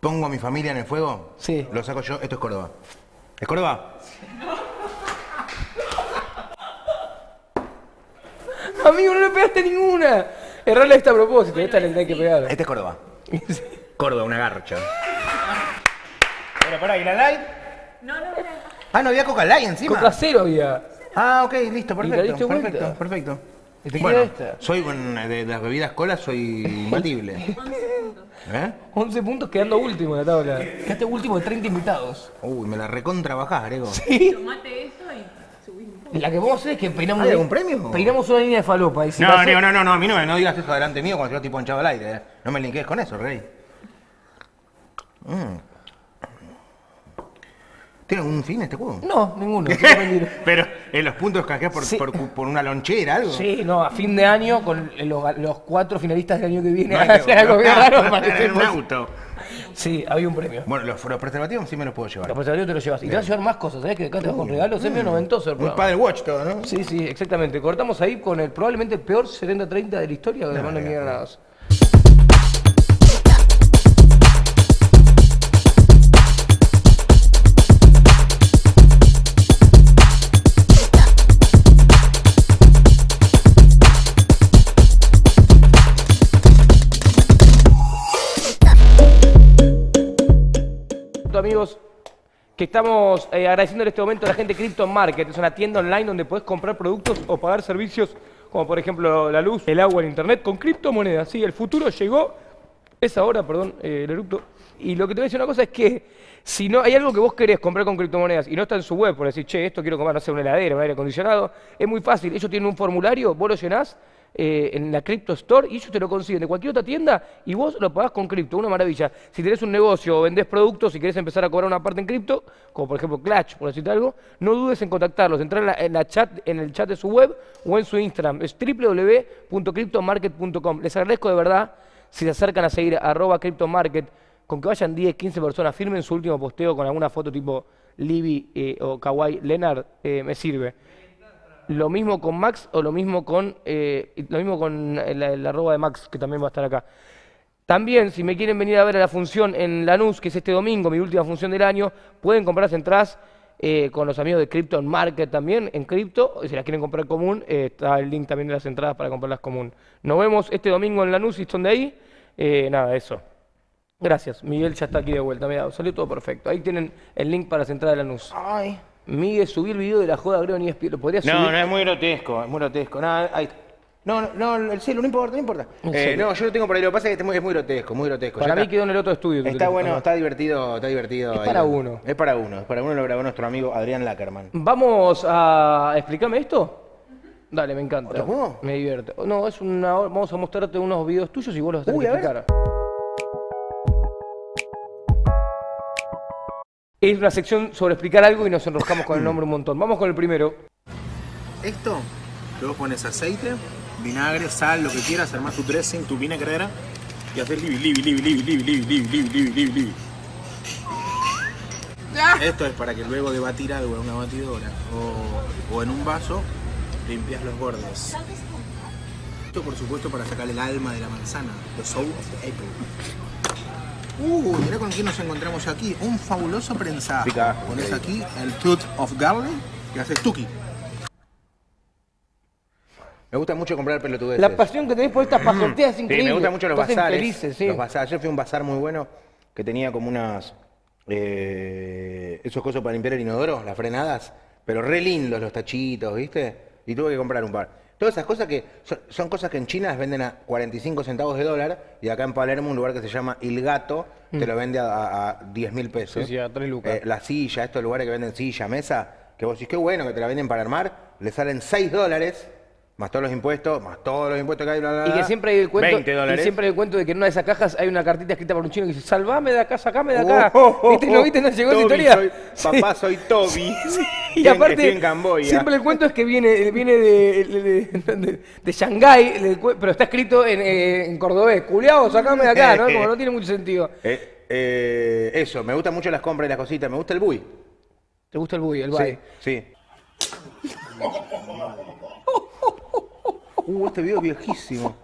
Pongo a mi familia en el fuego. Sí. Lo saco yo. Esto es Córdoba. ¿Es Córdoba? (laughs) Amigo, no le pegaste ninguna. Errarle esta a propósito, esta le tenés que pegar. Este es Córdoba. (laughs) Córdoba, una garcha. Pero pará, ¿y la Light? Ah, no había Coca Light encima. Coca Cero había. Ah, ok, listo, Y la diste perfecto. Perfecto, perfecto. ¿Y te Bueno, soy con, de las bebidas cola, soy imbatible. (laughs) ¿Eh? 11 puntos quedando último en la tabla. Quedaste último de 30 invitados. Uy, me la recontra bajás, Grego. Tomate eso y. La que vamos a hacer es que peinamos, ¿Hay algún premio? peinamos una línea de falopa. Y si No, Diego, no, no, no, a mí no, no digas eso delante mío cuando yo estoy ponchado al aire. eh. No me linkees con eso, rey. Mm. ¿Tiene algún fin este juego? No, ninguno. (laughs) quiero. Pero en los puntos canjeas por, Sí. por, por una lonchera, algo. Sí, no, a fin de año, con los, los cuatro finalistas del año que viene, No, (laughs) hacer algo bien raro, me parece en (laughs) un auto. Sí, había un premio. Bueno, los, los preservativos sí me los puedo llevar. Los preservativos te los llevas. Y te vas a llevar más cosas, ¿sabes? Que acá te vas con regalos. Es medio noventoso el Un programa. padre watch todo, ¿no? Sí, sí, exactamente. Cortamos ahí con el probablemente el peor 70-30 de la historia de Mano ya, Miguel amigos, que estamos eh, agradeciendo en este momento a la gente de Crypto Market. Es una tienda online donde puedes comprar productos o pagar servicios como por ejemplo la luz, el agua, el internet con criptomonedas. Sí, el futuro llegó, es ahora, perdón, eh, el. Y lo que te voy a decir una cosa es que si no hay algo que vos querés comprar con criptomonedas y no está en su web, por decir, che, esto quiero comprar, no sé, una heladera, un aire acondicionado, es muy fácil. Ellos tienen un formulario, vos lo llenás eh, en la Crypto Store y ellos te lo consiguen de cualquier otra tienda y vos lo pagás con cripto, una maravilla. Si tenés un negocio o vendés productos y querés empezar a cobrar una parte en cripto, como por ejemplo Clutch, por decirte algo, no dudes en contactarlos, entrar en, la- chat, en el chat de su web o en su Instagram, es www.cryptomarket.com. Les agradezco de verdad si se acercan a seguir a arroba cryptomarket, con que vayan 10, 15 personas, firmen su último posteo con alguna foto tipo Libby eh, o Kawhi Leonard, eh, me sirve. Lo mismo con Max o lo mismo con eh, lo mismo con el, el arroba de Max, que también va a estar acá. También, si me quieren venir a ver a la función en Lanús, que es este domingo, mi última función del año, pueden comprar las entradas eh, con los amigos de Crypto Market también, en cripto. Si las quieren comprar común, eh, está el link también de las entradas para comprarlas común. Nos vemos este domingo en Lanús, y son de ahí. Eh, nada, eso. Gracias. Miguel ya está aquí de vuelta. Mira, salió todo perfecto. Ahí tienen el link para las entradas de Lanús. Ay. Miguel, subí el video de la joda, creo, ni es ¿Lo podrías No, subir? no, es muy grotesco, es muy grotesco. No, ahí está. No, no, no, el cielo, no importa, no importa. ¿En Eh, no, yo lo tengo por ahí, lo que pasa es que es muy, es muy grotesco, muy grotesco. Para Ya mí está. quedó en el otro estudio. tu Está bueno, está divertido, está divertido. Es ahí. para uno. Es para uno, es para uno, lo grabó nuestro amigo Adrián Lackerman. Vamos a explicarme esto. Dale, me encanta. ¿Otro juego? Me divierte. No, es una. Vamos a mostrarte unos videos tuyos y vos los tenés Uy, que a ver. Es una sección sobre explicar algo y nos enroscamos con el nombre un montón. Vamos con el primero. Esto, que vos pones aceite, vinagre, sal, lo que quieras, armás tu dressing, tu vinagrera y haces libi, libi, libi, libi, libi, libi, libi, libi, libi, libi, libi. Esto es para que luego de batir algo en una batidora o, o en un vaso, limpias los bordes. Esto por supuesto para sacar el alma de la manzana, the soul of the apple. Uh, mirá con quién nos encontramos aquí. Un fabuloso prensado. Pones aquí el tooth of Garlic que haces tuki. Me gusta mucho comprar pelotudeces. La pasión que tenés por estas pasoteas es increíble. Sí, me gustan mucho los Estás bazares. Los bazares. Ayer fui a un bazar muy bueno que tenía como unas... Eh, esos cosas para limpiar el inodoro, las frenadas. Pero re lindos los tachitos, ¿viste? Y tuve que comprar un par. Todas esas cosas que son, son cosas que en China las venden a 45 centavos de dólar y acá en Palermo, un lugar que se llama Il Gato, te lo vende a, a- a 10 mil pesos. Mm. Sí, sí, a tres lucas. Eh, la silla, estos lugares que venden silla, mesa, que vos decís, qué bueno que te la venden para armar, le salen 6 dólares, más todos los impuestos, más todos los impuestos que hay, bla, bla, Y que bla. siempre hay el cuento, 20 y siempre hay el cuento de que en una de esas cajas hay una cartita escrita por un chino que dice, salvame de acá, sacame de acá. Oh, oh, ¿Viste? oh, ¿No viste? ¿No llegó esa Toby, historia? soy- (laughs) Sí. Papá, soy Toby. (laughs) (laughs) Y Estoy en- aparte, estoy en Camboya. siempre el cuento es que viene, viene de, de, de, de Shanghái, pero está escrito en, eh, en cordobés. Culeado, sacame de acá, ¿no? Como no tiene mucho sentido. Eh, eh, eso, me gustan mucho las compras y las cositas, me gusta el bui. ¿Te gusta el buggy, el Sí, bye? sí. Uh, este video es viejísimo.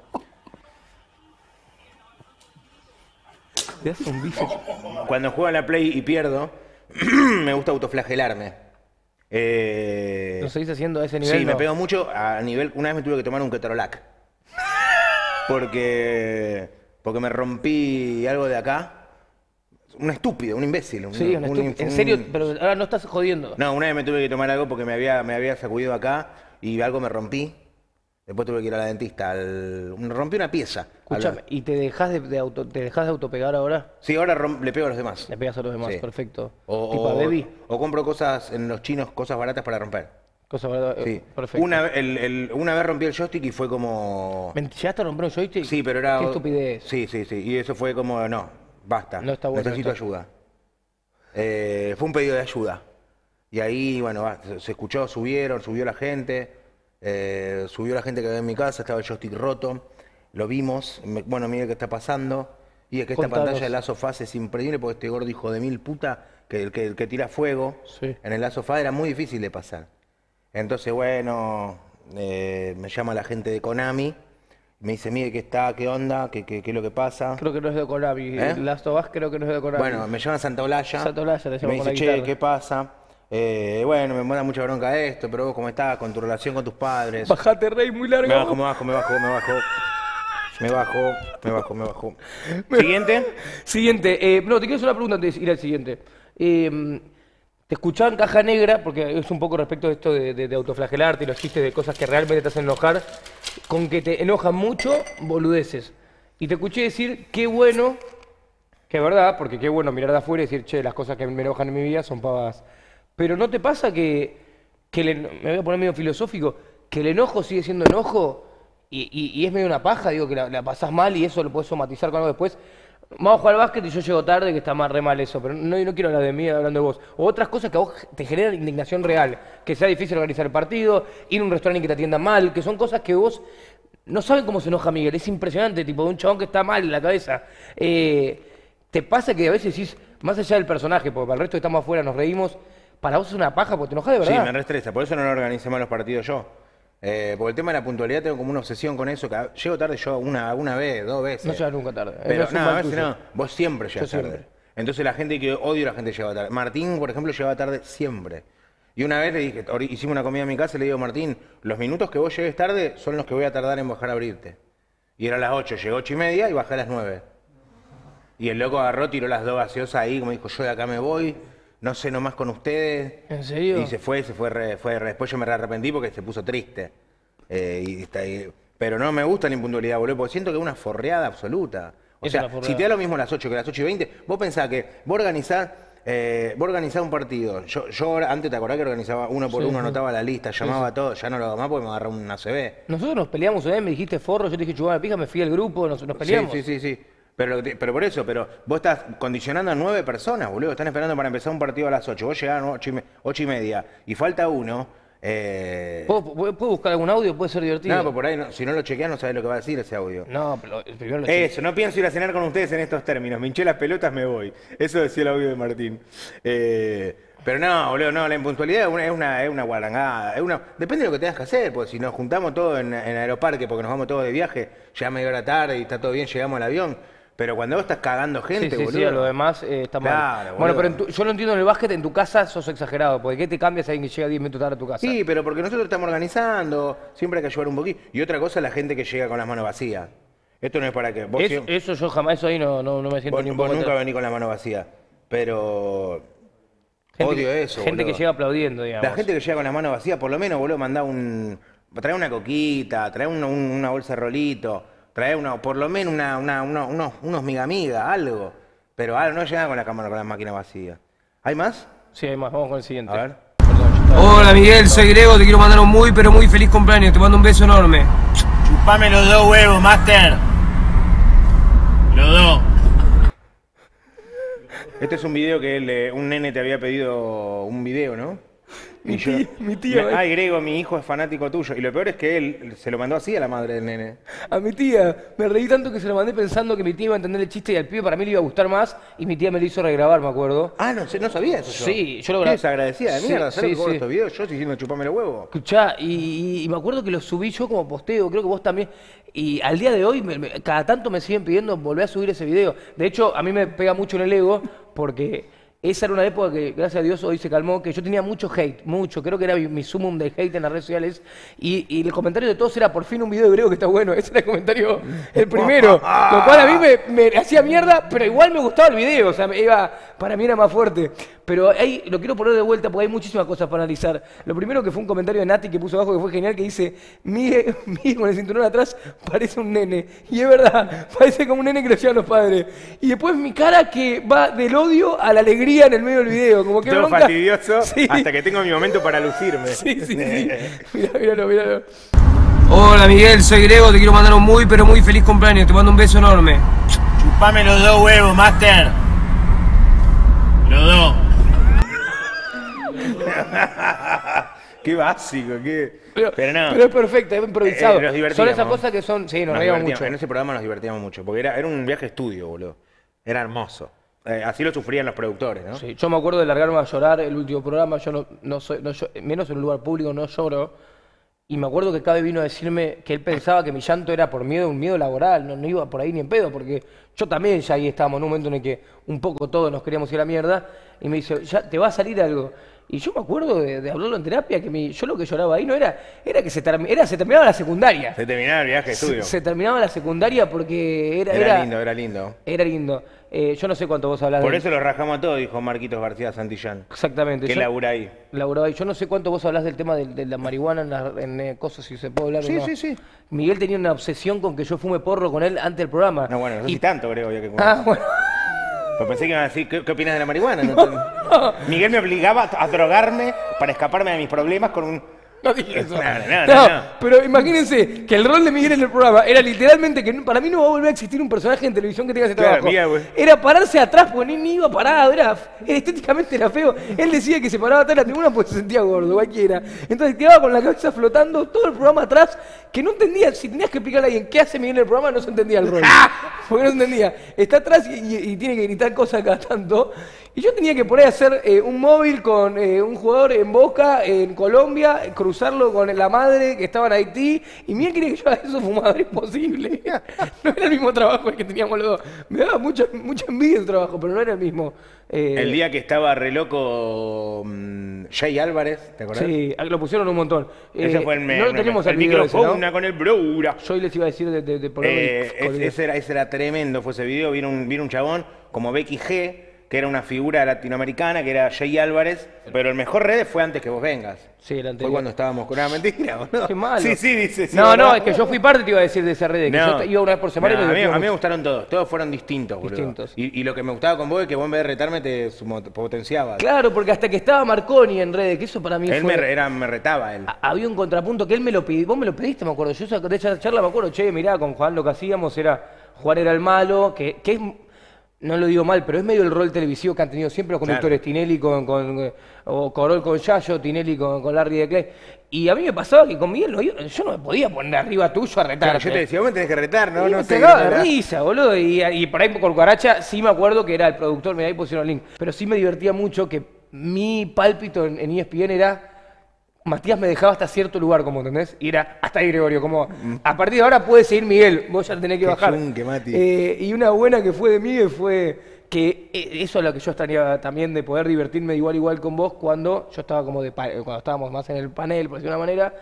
Te das un bife. Cuando juego a la Play y pierdo, (clears throat) me gusta autoflagelarme. Eh, ¿Lo seguís haciendo a ese nivel? Sí, me pego mucho a nivel. Una vez me tuve que tomar un ketorolac. Porque. Porque me rompí algo de acá. Un estúpido, un imbécil. un- Sí, un un- estúpido. En serio, pero ahora no estás jodiendo. No, una vez me tuve que tomar algo porque me había, me había sacudido acá y algo me rompí. Después tuve que ir a la dentista. al- rompí una pieza. Escúchame, Al- ¿y te dejas de, de auto, te dejas de autopegar ahora? Sí, ahora rom- le pego a los demás. Le pegas a los demás, Sí. perfecto. O, tipo a o- Baby. o compro cosas en los chinos, cosas baratas para romper. Cosa verdad, eh, Sí. perfecto. Una, ve- el- el- una vez rompí el joystick y fue como. ¿Llegaste a romper un joystick? Sí, pero era. Qué estupidez. Sí, sí, sí. Y eso fue como, no, basta. No está bueno Necesito esto. ayuda. Eh, fue un pedido de ayuda. Y ahí, bueno, se escuchó, subieron, subió la gente. Eh, subió la gente que había en mi casa, estaba el joystick roto. Lo vimos. me- bueno, mire qué está pasando. Y es que esta Contanos. pantalla de Lazo Faz es impresionante porque este gordo hijo de mil puta, que el que, el que tira fuego Sí. en el Lazo Faz era muy difícil de pasar. Entonces, bueno, eh, me llama la gente de Konami. Me dice, mire, ¿qué está? ¿Qué onda? ¿Qué, qué, qué es lo que pasa? Creo que no es de Konami. ¿Eh? Last of Us creo que no es de Konami. Bueno, me llama Santa Olalla. Santa Olalla, le llamo me con la dice, che, guitarra". ¿qué pasa? Eh, bueno, me manda mucha bronca esto, pero vos cómo estás con tu relación con tus padres. Bajate, Rey, muy largo. Me bajo, me bajo, me bajo, me bajo. Me bajo, me bajo, me bajo. Siguiente. Siguiente. eh, no, te quiero hacer una pregunta antes de ir al siguiente. Eh, te escuchaba en Caja Negra, porque es un poco respecto de esto de, de- de autoflagelarte y los chistes de cosas que realmente te hacen enojar, con que te enojan mucho boludeces. Y te escuché decir, qué bueno, que es verdad, porque qué bueno mirar de afuera y decir, che, las cosas que me enojan en mi vida son pavadas. Pero ¿no te pasa que, que el me voy a poner medio filosófico, que el enojo sigue siendo enojo y, y- es medio una paja, digo, que la, la pasás mal y eso lo puedes somatizar con algo después? Vamos a jugar al básquet y yo llego tarde, que está más re mal eso, pero no, no quiero hablar de mí, hablando de vos. O otras cosas que a vos te generan indignación real, que sea difícil organizar el partido, ir a un restaurante que te atiendan mal, que son cosas que vos no saben cómo se enoja Miguel, es impresionante, tipo de un chabón que está mal en la cabeza. Eh, ¿Te pasa que a veces decís, más allá del personaje, porque para el resto que estamos afuera nos reímos, para vos es una paja porque te enojas de Sí, verdad? me reestresa, por eso no lo organicé más los partidos yo. Eh, porque el tema de la puntualidad tengo como una obsesión con eso, que llego tarde yo una, una vez, dos veces. No llegas nunca tarde. Pero no, mal a veces no, vos siempre llegas siempre. tarde. Entonces la gente que odio la gente llega tarde. Martín, por ejemplo, llegaba tarde siempre. Y una vez le dije, hicimos una comida en mi casa y le digo, Martín, los minutos que vos llegues tarde son los que voy a tardar en bajar a abrirte. Y era a las 8, llegó 8 y media y bajé a las 9. Y el loco agarró, tiró las dos gaseosas ahí, como dijo, yo de acá me voy, no sé nomás con ustedes. ¿En serio? Y se fue, se fue, re- fue re- después yo me re arrepentí porque se puso triste. Eh, y está ahí. Pero no me gusta la impuntualidad, boludo, porque siento que es una forreada absoluta. O sea, una si te da lo mismo a las 8 que a las 8 y 20, vos pensás que vos organizás, eh, vos organizás un partido. Yo, yo antes te acordás que organizaba uno por Sí, uno, sí. anotaba la lista, llamaba a todo, ya no lo hago más porque me agarró un ACB. Nosotros nos peleamos una vez, me dijiste forro, yo te dije chupar la pija, me fui al grupo, nos, nos peleamos. Sí, sí, sí, sí. Pero, pero por eso, pero vos estás condicionando a nueve personas, boludo. Están esperando para empezar un partido a las 8. Vos llegás a ocho y, me- ocho y media y falta uno. Eh... ¿Puedo, buscar algún audio? Puede ser divertido. No, pues por ahí, no- si no lo chequeás, no sabés lo que va a decir ese audio. No, pero primero lo chequeo. Eso, no pienso ir a cenar con ustedes en estos términos. Me hinché las pelotas, me voy. Eso decía el audio de Martín. Eh, pero no, boludo, no, la impuntualidad es una, es una, es una guarangada. Es una, depende de lo que tengas que hacer, porque si nos juntamos todos en, en Aeroparque porque nos vamos todos de viaje, ya media hora tarde y está todo bien, llegamos al avión. Pero cuando vos estás cagando Sí, gente, sí, boludo. sí, a lo demás eh, está mal. Claro, bueno, boludo. pero en tu- yo lo entiendo en el básquet, en tu casa sos exagerado, porque ¿qué te cambias a alguien que llega 10 minutos tarde a tu casa? Sí, pero porque nosotros estamos organizando, siempre hay que ayudar un poquito. Y otra cosa, la gente que llega con las manos vacías. Esto no es para que vos, Es- siempre- eso yo jamás, eso ahí no, no, no me siento vos- ni un vos nunca venís con las manos vacías. Pero Gente odio que- eso. Gente que llega aplaudiendo, digamos. La gente que llega con las manos vacías, por lo menos, boludo, mandá un. Trae una coquita, trae un- un- una bolsa de rolito, trae una, por lo menos una, una- una- unos, unos miga miga, algo. Pero algo, no llega con la cámara con las máquinas vacías. ¿Hay más? Sí, hay más, vamos con el siguiente. A ver. Hola Miguel, soy Grego, te quiero mandar un muy pero muy feliz cumpleaños, te mando un beso enorme. Chupame los dos huevos, Master. Los dos. Este es un video que él, eh, un nene te había pedido un video, ¿no? Mi Y yo- tía- mi tía, Me- eh. Ay, Grego, mi hijo es fanático tuyo. Y lo peor es que él se lo mandó así a la madre del nene. A mi tía, me reí tanto que se lo mandé pensando que mi tía iba a entender el chiste y al pibe para mí le iba a gustar más y mi tía me lo hizo regrabar, me acuerdo. Ah, no, sé, no sabía eso yo. Sí, yo lo grabé. desagradecida de Sí, mierda. ¿Sabes sí, cobro sí. estos videos? Yo estoy diciendo chupame los huevos. Escuchá, y, y- y me acuerdo que lo subí yo como posteo, creo que vos también. Y al día de hoy, me- me- cada tanto me siguen pidiendo volver a subir ese video. De hecho, a mí me pega mucho en el ego porque esa era una época que, gracias a Dios, hoy se calmó, que yo tenía mucho hate, mucho. Creo que era mi, mi sumum de hate en las redes sociales. Y, y el comentario de todos era, por fin un video de Grego que está bueno. (laughs) Ese era el comentario, el primero. (laughs) Lo cual a mí me, me hacía mierda, pero igual me gustaba el video. O sea, me iba, para mí era más fuerte. Pero ahí lo quiero poner de vuelta porque hay muchísimas cosas para analizar. Lo primero que fue un comentario de Nati que puso abajo que fue genial, que dice, Miguel, (laughs) Miguel con el cinturón atrás parece un nene. Y es verdad, parece como un nene que lo llevan los padres. Y después mi cara que va del odio a la alegría en el medio del video. Como que Todo bronca. fastidioso (laughs) Sí. hasta que tengo mi momento para lucirme. Sí, sí, (laughs) sí. Mirá, míralo, míralo. Hola Miguel, soy Grego, te quiero mandar un muy pero muy feliz cumpleaños, te mando un beso enorme. Chupame los dos huevos, Master. Los dos. (laughs) Qué básico, qué. Pero, Pero no. pero es perfecto, es improvisado. Eh, son esas cosas que son, sí, nos, Nos reíamos mucho. En ese programa nos divertíamos mucho, porque era, era un viaje estudio, boludo. Era hermoso. Eh, así lo sufrían los productores, ¿no? Sí, yo me acuerdo de largarme a llorar el último programa, yo no, no soy, no llo- menos en un lugar público no lloro. Y me acuerdo que Cabe vino a decirme que él pensaba que mi llanto era por miedo, un miedo laboral, no, no iba por ahí ni en pedo, porque yo también ya ahí estábamos en un momento en el que un poco todos nos queríamos ir a la mierda, y me dice, ya te va a salir algo. Y yo me acuerdo de, de hablarlo en terapia, que mi- yo lo que lloraba ahí no era, era que se, era, se terminaba la secundaria. Se terminaba el viaje estudio. Se, se terminaba la secundaria porque era, era, era, lindo, era lindo. era lindo. Eh, yo no sé cuánto vos hablás Por de eso lo rajamos a todos, dijo Marquitos García Santillán. Exactamente. Que labura ahí. Laburaba ahí. Yo no sé cuánto vos hablás del tema del- de, la marihuana en, la- en, eh, cosas, si se puede hablar Sí, o no. sí, sí. Miguel tenía una obsesión con que yo fume porro con él antes del programa. No, bueno, no sé Y- si tanto, creo yo que Ah, bueno. Pero pensé que iban a decir, ¿qué, qué opinas de la marihuana? No (laughs) Miguel me obligaba a drogarme para escaparme de mis problemas con un... No dije eso. No, no, no, No, no. pero imagínense que el rol de Miguel en el programa era literalmente que para mí no va a volver a existir un personaje en televisión que tenga ese trabajo. Güey. era pararse atrás, porque ni, iba parado, era, era estéticamente era feo. Él decía que se paraba atrás de la tribuna porque se sentía gordo, cualquiera. Entonces quedaba con la cabeza flotando todo el programa atrás, que no entendía, si tenías que explicarle a alguien qué hace Miguel en el programa, no se entendía el rol. (laughs) Porque no se entendía. Está atrás y, y- y tiene que gritar cosas cada tanto. Y yo tenía que por ahí hacer eh, un móvil con eh, un jugador en Boca, en Colombia, cruzarlo con la madre que estaba en Haití. Y Miguel quería que yo haga eso fumado, era imposible. (laughs) No era el mismo trabajo el que teníamos los dos. Me daba mucha, mucha envidia el trabajo, pero no era el mismo. Eh, El día que estaba re loco mm, Jay Álvarez, ¿te acordás? Sí, lo pusieron un montón. Ese Eh, fue el No lo tenemos el el ese, ¿no? micrófono con el broura. Yo hoy les iba a decir de, de, de ponerlo ese, era, ese era tremendo, fue ese video. Vino un, vino un chabón como Becky G, que era una figura latinoamericana, que era Jay Álvarez, pero el mejor redes fue antes que vos vengas. Sí, el Fue anterior. cuando estábamos con una mentira, boludo. Qué malo. Sí, sí, dice. sí, no, no, es que yo fui parte, te iba a decir, de esa red. Que No. yo iba una vez por semana No, y a, me mí, divertía a mí me gustaron todos, todos fueron distintos, boludo. Distintos. Y, y lo que me gustaba con vos es que vos en vez de retarme te potenciabas. Claro, porque hasta que estaba Marconi en redes, que eso para mí Él fue... me, re- era, me retaba, él. Ha- Había un contrapunto que él me lo pidió, vos me lo pediste, me acuerdo. Yo de esa charla me acuerdo, che, mirá, con Juan lo que hacíamos era, Juan era el malo, que, que es, no lo digo mal, pero es medio el rol televisivo que han tenido siempre los conductores, Tinelli con, con, eh, o Corol con Yayo, Tinelli con, con Larry de Clay. Y a mí me pasaba que con Miguel no, yo no me podía poner arriba tuyo a Claro, retarte. yo te decía, vos me tenés que retar, ¿no? Y no me no de risa, boludo. Y, y por ahí con Cucaracha sí me acuerdo que era el productor, mira ahí pusieron el link. Pero sí me divertía mucho que mi pálpito en, en ESPN era Matías me dejaba hasta cierto lugar, como entendés, y era hasta ahí Gregorio, como a partir de ahora puede seguir Miguel, vos ya tenés que Qué bajar. Mati. Eh, y una buena que fue de Miguel fue que eh, eso es lo que yo estaría también de poder divertirme igual igual con vos cuando yo estaba como de pa- cuando estábamos más en el panel, por decirlo de una manera,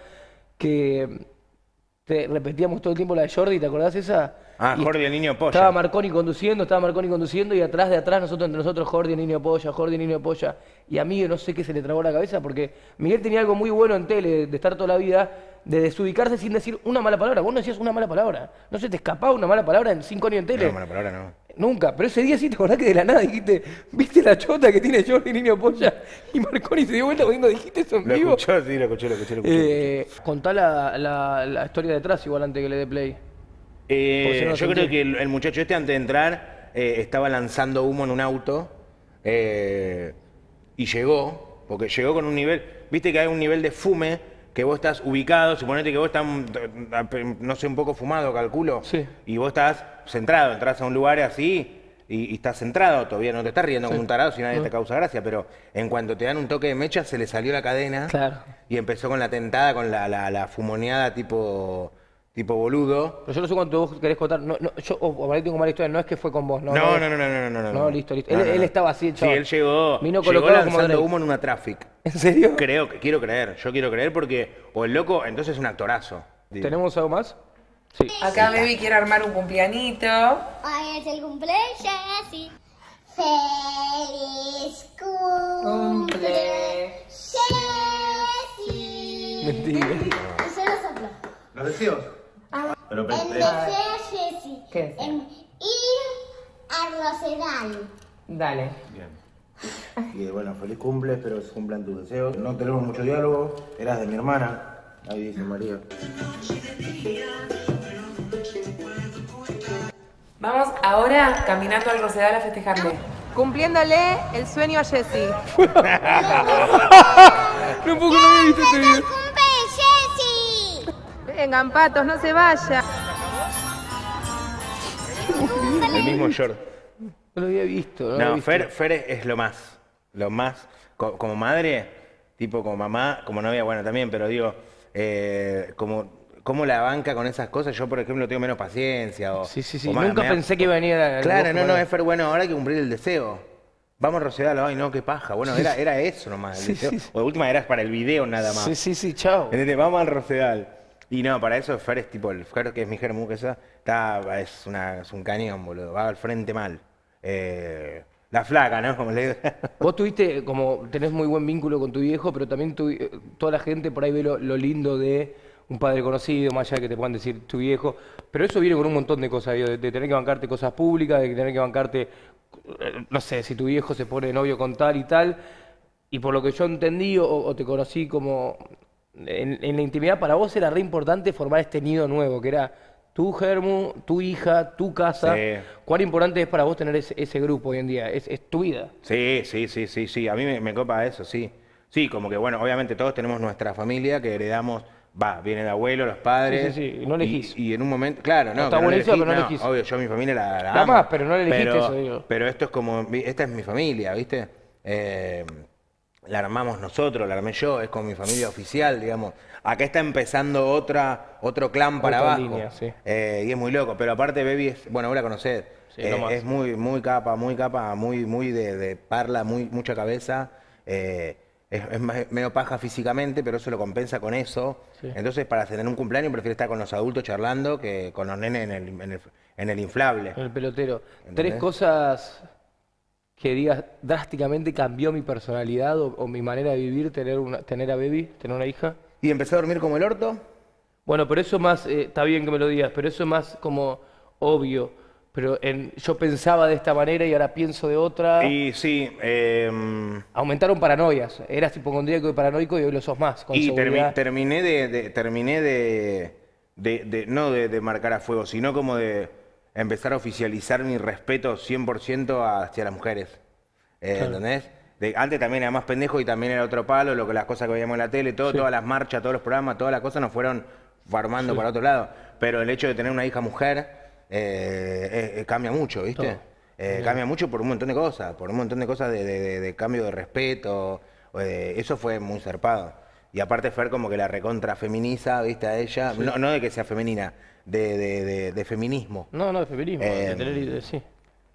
que te repetíamos todo el tiempo la de Jordi, ¿te acordás esa? Ah, Jordi el niño polla. Estaba Marconi conduciendo, estaba Marconi conduciendo y atrás de atrás nosotros entre nosotros Jordi el niño polla, Jordi el niño polla y a Miguel no sé qué se le trabó la cabeza porque Miguel tenía algo muy bueno en tele de estar toda la vida de desubicarse sin decir una mala palabra. Vos no decías una mala palabra. No se te escapaba una mala palabra en cinco años en tele. No, mala palabra no. Nunca, pero ese día sí te acordás que de la nada dijiste, ¿viste la chota que tiene Jordi Niño Polla? Y Marconi se dio vuelta cuando dijiste eso en Lo vivo. escuchó, sí, lo escuché, lo escuché, lo escuché. Eh, contá la, la- la historia detrás igual antes que le dé play. Eh, no, yo creo que el, el muchacho este antes de entrar eh, estaba lanzando humo en un auto eh, y llegó, porque llegó con un nivel, viste que hay un nivel de fume que vos estás ubicado, suponete que vos estás, mm, no sé, un poco fumado, calculo, Sí. y vos estás centrado, entras a un lugar así y, y estás centrado todavía, no te estás riendo como un tarado si nadie te causa gracia, pero en cuanto te dan un toque de mecha se le salió la cadena Claro. y empezó con la tentada, con la, la, la fumoneada tipo, tipo boludo. Pero yo no sé cuánto vos querés contar. No, no, yo, o, o por ahí tengo mala historia, no es que fue con vos, ¿no? No, no, no, no, no, no, no. No, listo, listo. No, Él- no, él no. estaba así, el Sí, chaval. él llegó, Vino llegó colocado como lanzando Drake. humo en una traffic. ¿En serio? Creo, que- quiero creer, yo quiero creer porque, o el loco, entonces es un actorazo. digo. ¿Tenemos algo más? Sí. Acá Baby quiere armar un cumpleañito. Hoy es el cumpleaños Jessy. Feliz cumple. Jessy. Mentira. Yo lo soplo. ¿Los deseos? Pero El deseo Jessy. ¿Qué deseo? En ir a Rosedal. Dale. Y bueno, feliz cumple, espero que se cumplan tus deseos. No tenemos mucho diálogo, eras de mi hermana. Ahí dice María. Vamos ahora caminando al Rosedal a festejarle. Cumpliéndole el sueño a Jessy. (laughs) No puedo no había visto este video. ¡Cumple Jessy! Vengan, patos, no se vayan. El mismo short. No lo había visto. No, lo había No, visto. Fer, Fer es, lo más. Lo más. Co- como madre, tipo como mamá, como novia, bueno, también, pero digo, eh, como, como la banca con esas cosas, yo por ejemplo tengo menos paciencia. O, Sí, sí, sí. o más- Nunca me da- pensé que iba a venir a. Claro, no, no, es Fer, bueno, ahora hay que cumplir el deseo. Vamos a Rosedal, ay no, qué paja. Bueno, era, era eso nomás, el Sí, deseo. sí, sí. O de última era para el video nada más. Sí, sí, sí, chao. ¿Entendés? Vamos al Rosedal. Y no, para eso Fer es tipo, el Fer que es mi germu, que esa, está, es, una, es un cañón, boludo. Va al frente mal. Eh, la flaca, ¿no? Como le digo. (laughs) Vos tuviste, como tenés muy buen vínculo con tu viejo, pero también eh, toda la gente por ahí ve lo, lindo de un padre conocido, más allá de que te puedan decir tu viejo. Pero eso viene con un montón de cosas, de, de tener que bancarte cosas públicas, de tener que bancarte, eh, no sé, si tu viejo se pone novio con tal y tal. Y por lo que yo entendí o te conocí como en, en la intimidad, para vos era re importante formar este nido nuevo, que era tu germu, tu hija, tu casa. Sí. ¿Cuán importante es para vos tener ese, ese grupo hoy en día? Es, es tu vida. Sí, sí, sí, sí, sí. A mí me, me copa eso, sí. Sí, como que bueno, obviamente todos tenemos nuestra familia que heredamos, va, viene el abuelo, los padres. Sí, sí, no elegís. Y, y en un momento, claro, no. Está no buenísimo, elegís, pero no elegís. Obvio, yo mi familia la, la amo. más, pero no la elegiste pero, eso, digo. Pero esto es como, esta es mi familia, ¿viste? Eh, la armamos nosotros, la armé yo, es con mi familia oficial, digamos. Acá está empezando otra, otro clan para Otra abajo. línea, sí. Eh, y es muy loco, pero aparte Baby es, bueno, vos la conocés. Sí, Eh, es muy, muy capa, muy capa, muy, muy de, de parla, muy, mucha cabeza. eh, es, es más- medio paja físicamente, pero eso lo compensa con eso. Sí. Entonces, para tener un cumpleaños, prefiero estar con los adultos charlando que con los nenes en el, en el, en el inflable. En el pelotero. Tres cosas que digas drásticamente cambió mi personalidad o, o mi manera de vivir, tener, una, tener a Baby, tener una hija. Y empecé a dormir como el orto. Bueno, pero eso más, eh, está bien que me lo digas, pero eso es más como obvio. Pero en, yo pensaba de esta manera y ahora pienso de otra. Y sí, em, Aumentaron paranoias. Eras hipocondríaco y paranoico y hoy lo sos más. Con y termi- terminé de, de- terminé de, de- de- no de, de marcar a fuego, sino como de empezar a oficializar mi respeto 100% hacia las mujeres. Eh, ¿Entendés? De- antes también era más pendejo y también era otro palo, lo que las cosas que veíamos en la tele, todo, todas las marchas, todos los programas, todas las cosas nos fueron formando para otro lado. Pero el hecho de tener una hija mujer eh, eh, eh, cambia mucho, ¿viste? Cambia mucho por un montón de cosas, por un montón de cosas de, de- de- de cambio de respeto. eso fue muy zarpado. Y aparte Fer como que la recontra feminiza, viste, a ella. No, no de que sea femenina, de, de- de- de feminismo. No, no, de feminismo, de Eh, tener ide- sí.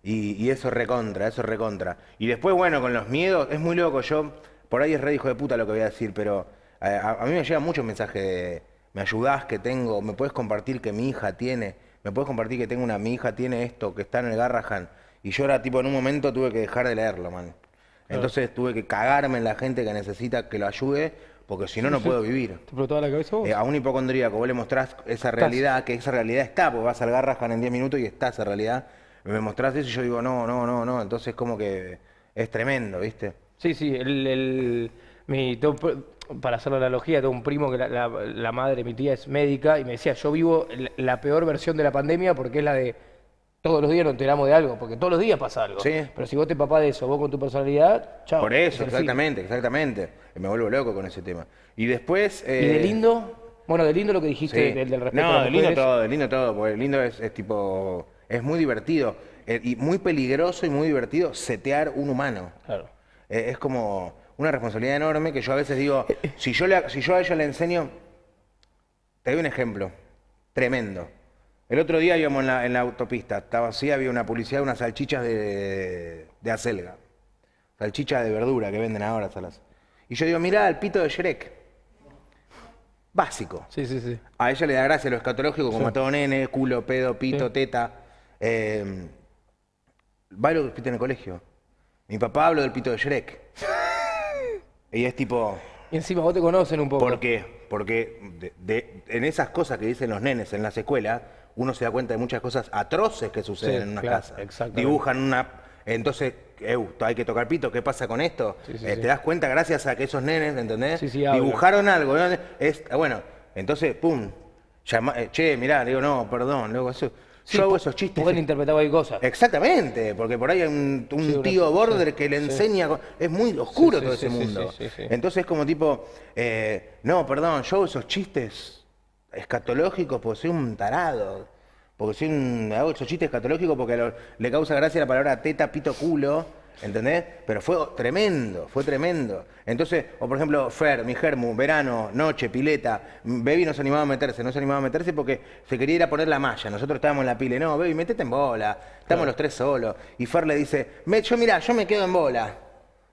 Y, y eso recontra, eso recontra. Y después, bueno, con los miedos, es muy loco. Yo, por ahí es re hijo de puta lo que voy a decir, pero eh, a, a mí me llegan muchos mensajes de, me ayudás que tengo, me puedes compartir que mi hija tiene, me puedes compartir que tengo una, mi hija tiene esto, que está en el Garrahan. Y yo era tipo, en un momento tuve que dejar de leerlo, man. Entonces tuve que cagarme en la gente que necesita que lo ayude, porque si no, no puedo vivir. ¿Te explotaba la cabeza vos? Eh, a un hipocondríaco vos le mostrás esa realidad, que esa realidad está, porque vas al Garrahan en 10 minutos y está esa realidad. Me mostrás eso y yo digo, no, no, no, no. Entonces como que es tremendo, ¿viste? Sí, sí, el, el- mi, tengo para hacer la analogía, tengo un primo que la, la- la madre, mi tía, es médica y me decía, yo vivo la, la peor versión de la pandemia porque es la de todos los días nos enteramos de algo, porque todos los días pasa algo. Sí. Pero si vos te papás de eso, vos con tu personalidad, chao. Por es eso, exactamente, exactamente. Me vuelvo loco con ese tema. Y después... ¿Y de eh, lindo? Bueno, de lindo lo que dijiste Sí. del, del respeto a No, las de lindo todo, de lindo todo, porque el lindo es, es tipo, es muy divertido eh, y muy peligroso y muy divertido setear un humano. Claro. Eh, es como una responsabilidad enorme que yo a veces digo, si yo, le, si yo a ella le enseño, te doy un ejemplo, tremendo. El otro día íbamos en la, en la autopista, estaba así, había una publicidad de unas salchichas de, de acelga, salchichas de verdura que venden ahora, salas. Y yo digo, mirá el pito de Shrek. Básico. Sí, sí, sí. A ella le da gracia lo escatológico, como Sí. a todo nene, culo, pedo, pito, Sí. teta. Eh, bailo del pito en el colegio. Mi papá habló del pito de Shrek. (laughs) y es tipo, Y encima vos te conocen un poco. ¿por qué? Porque de- de- en esas cosas que dicen los nenes en las escuelas, uno se da cuenta de muchas cosas atroces que suceden Sí, en una claro, casa. exactamente. Dibujan una... Entonces, eu, hay que tocar pito, ¿qué pasa con esto? Sí, sí, Eh. Te das cuenta gracias a que esos nenes, ¿entendés? Sí, sí, hablan. Dibujaron algo. ¿no? Es, bueno, entonces, pum, llama- eh, che, mirá, digo, no, perdón, luego eso... Sí, yo hago esos chistes. Pueden interpretar cualquier cosa. Exactamente, porque por ahí hay un, un Sí, una- tío border sí, que le enseña, es muy oscuro todo ese mundo. sí, sí, sí. Entonces como tipo, eh, no, perdón, yo hago esos chistes escatológicos porque soy un tarado, porque soy un, hago esos chistes escatológicos porque lo- le causa gracia la palabra teta, pito, culo, ¿entendés? Pero fue tremendo, fue tremendo. Entonces, o por ejemplo, Fer, mi germu, verano, noche, pileta, Baby no se animaba a meterse, no se animaba a meterse porque se quería ir a poner la malla. Nosotros estábamos en la pile, no, Baby, metete en bola, estamos los tres solos. Y Fer le dice, "Me- yo mira, yo me quedo en bola.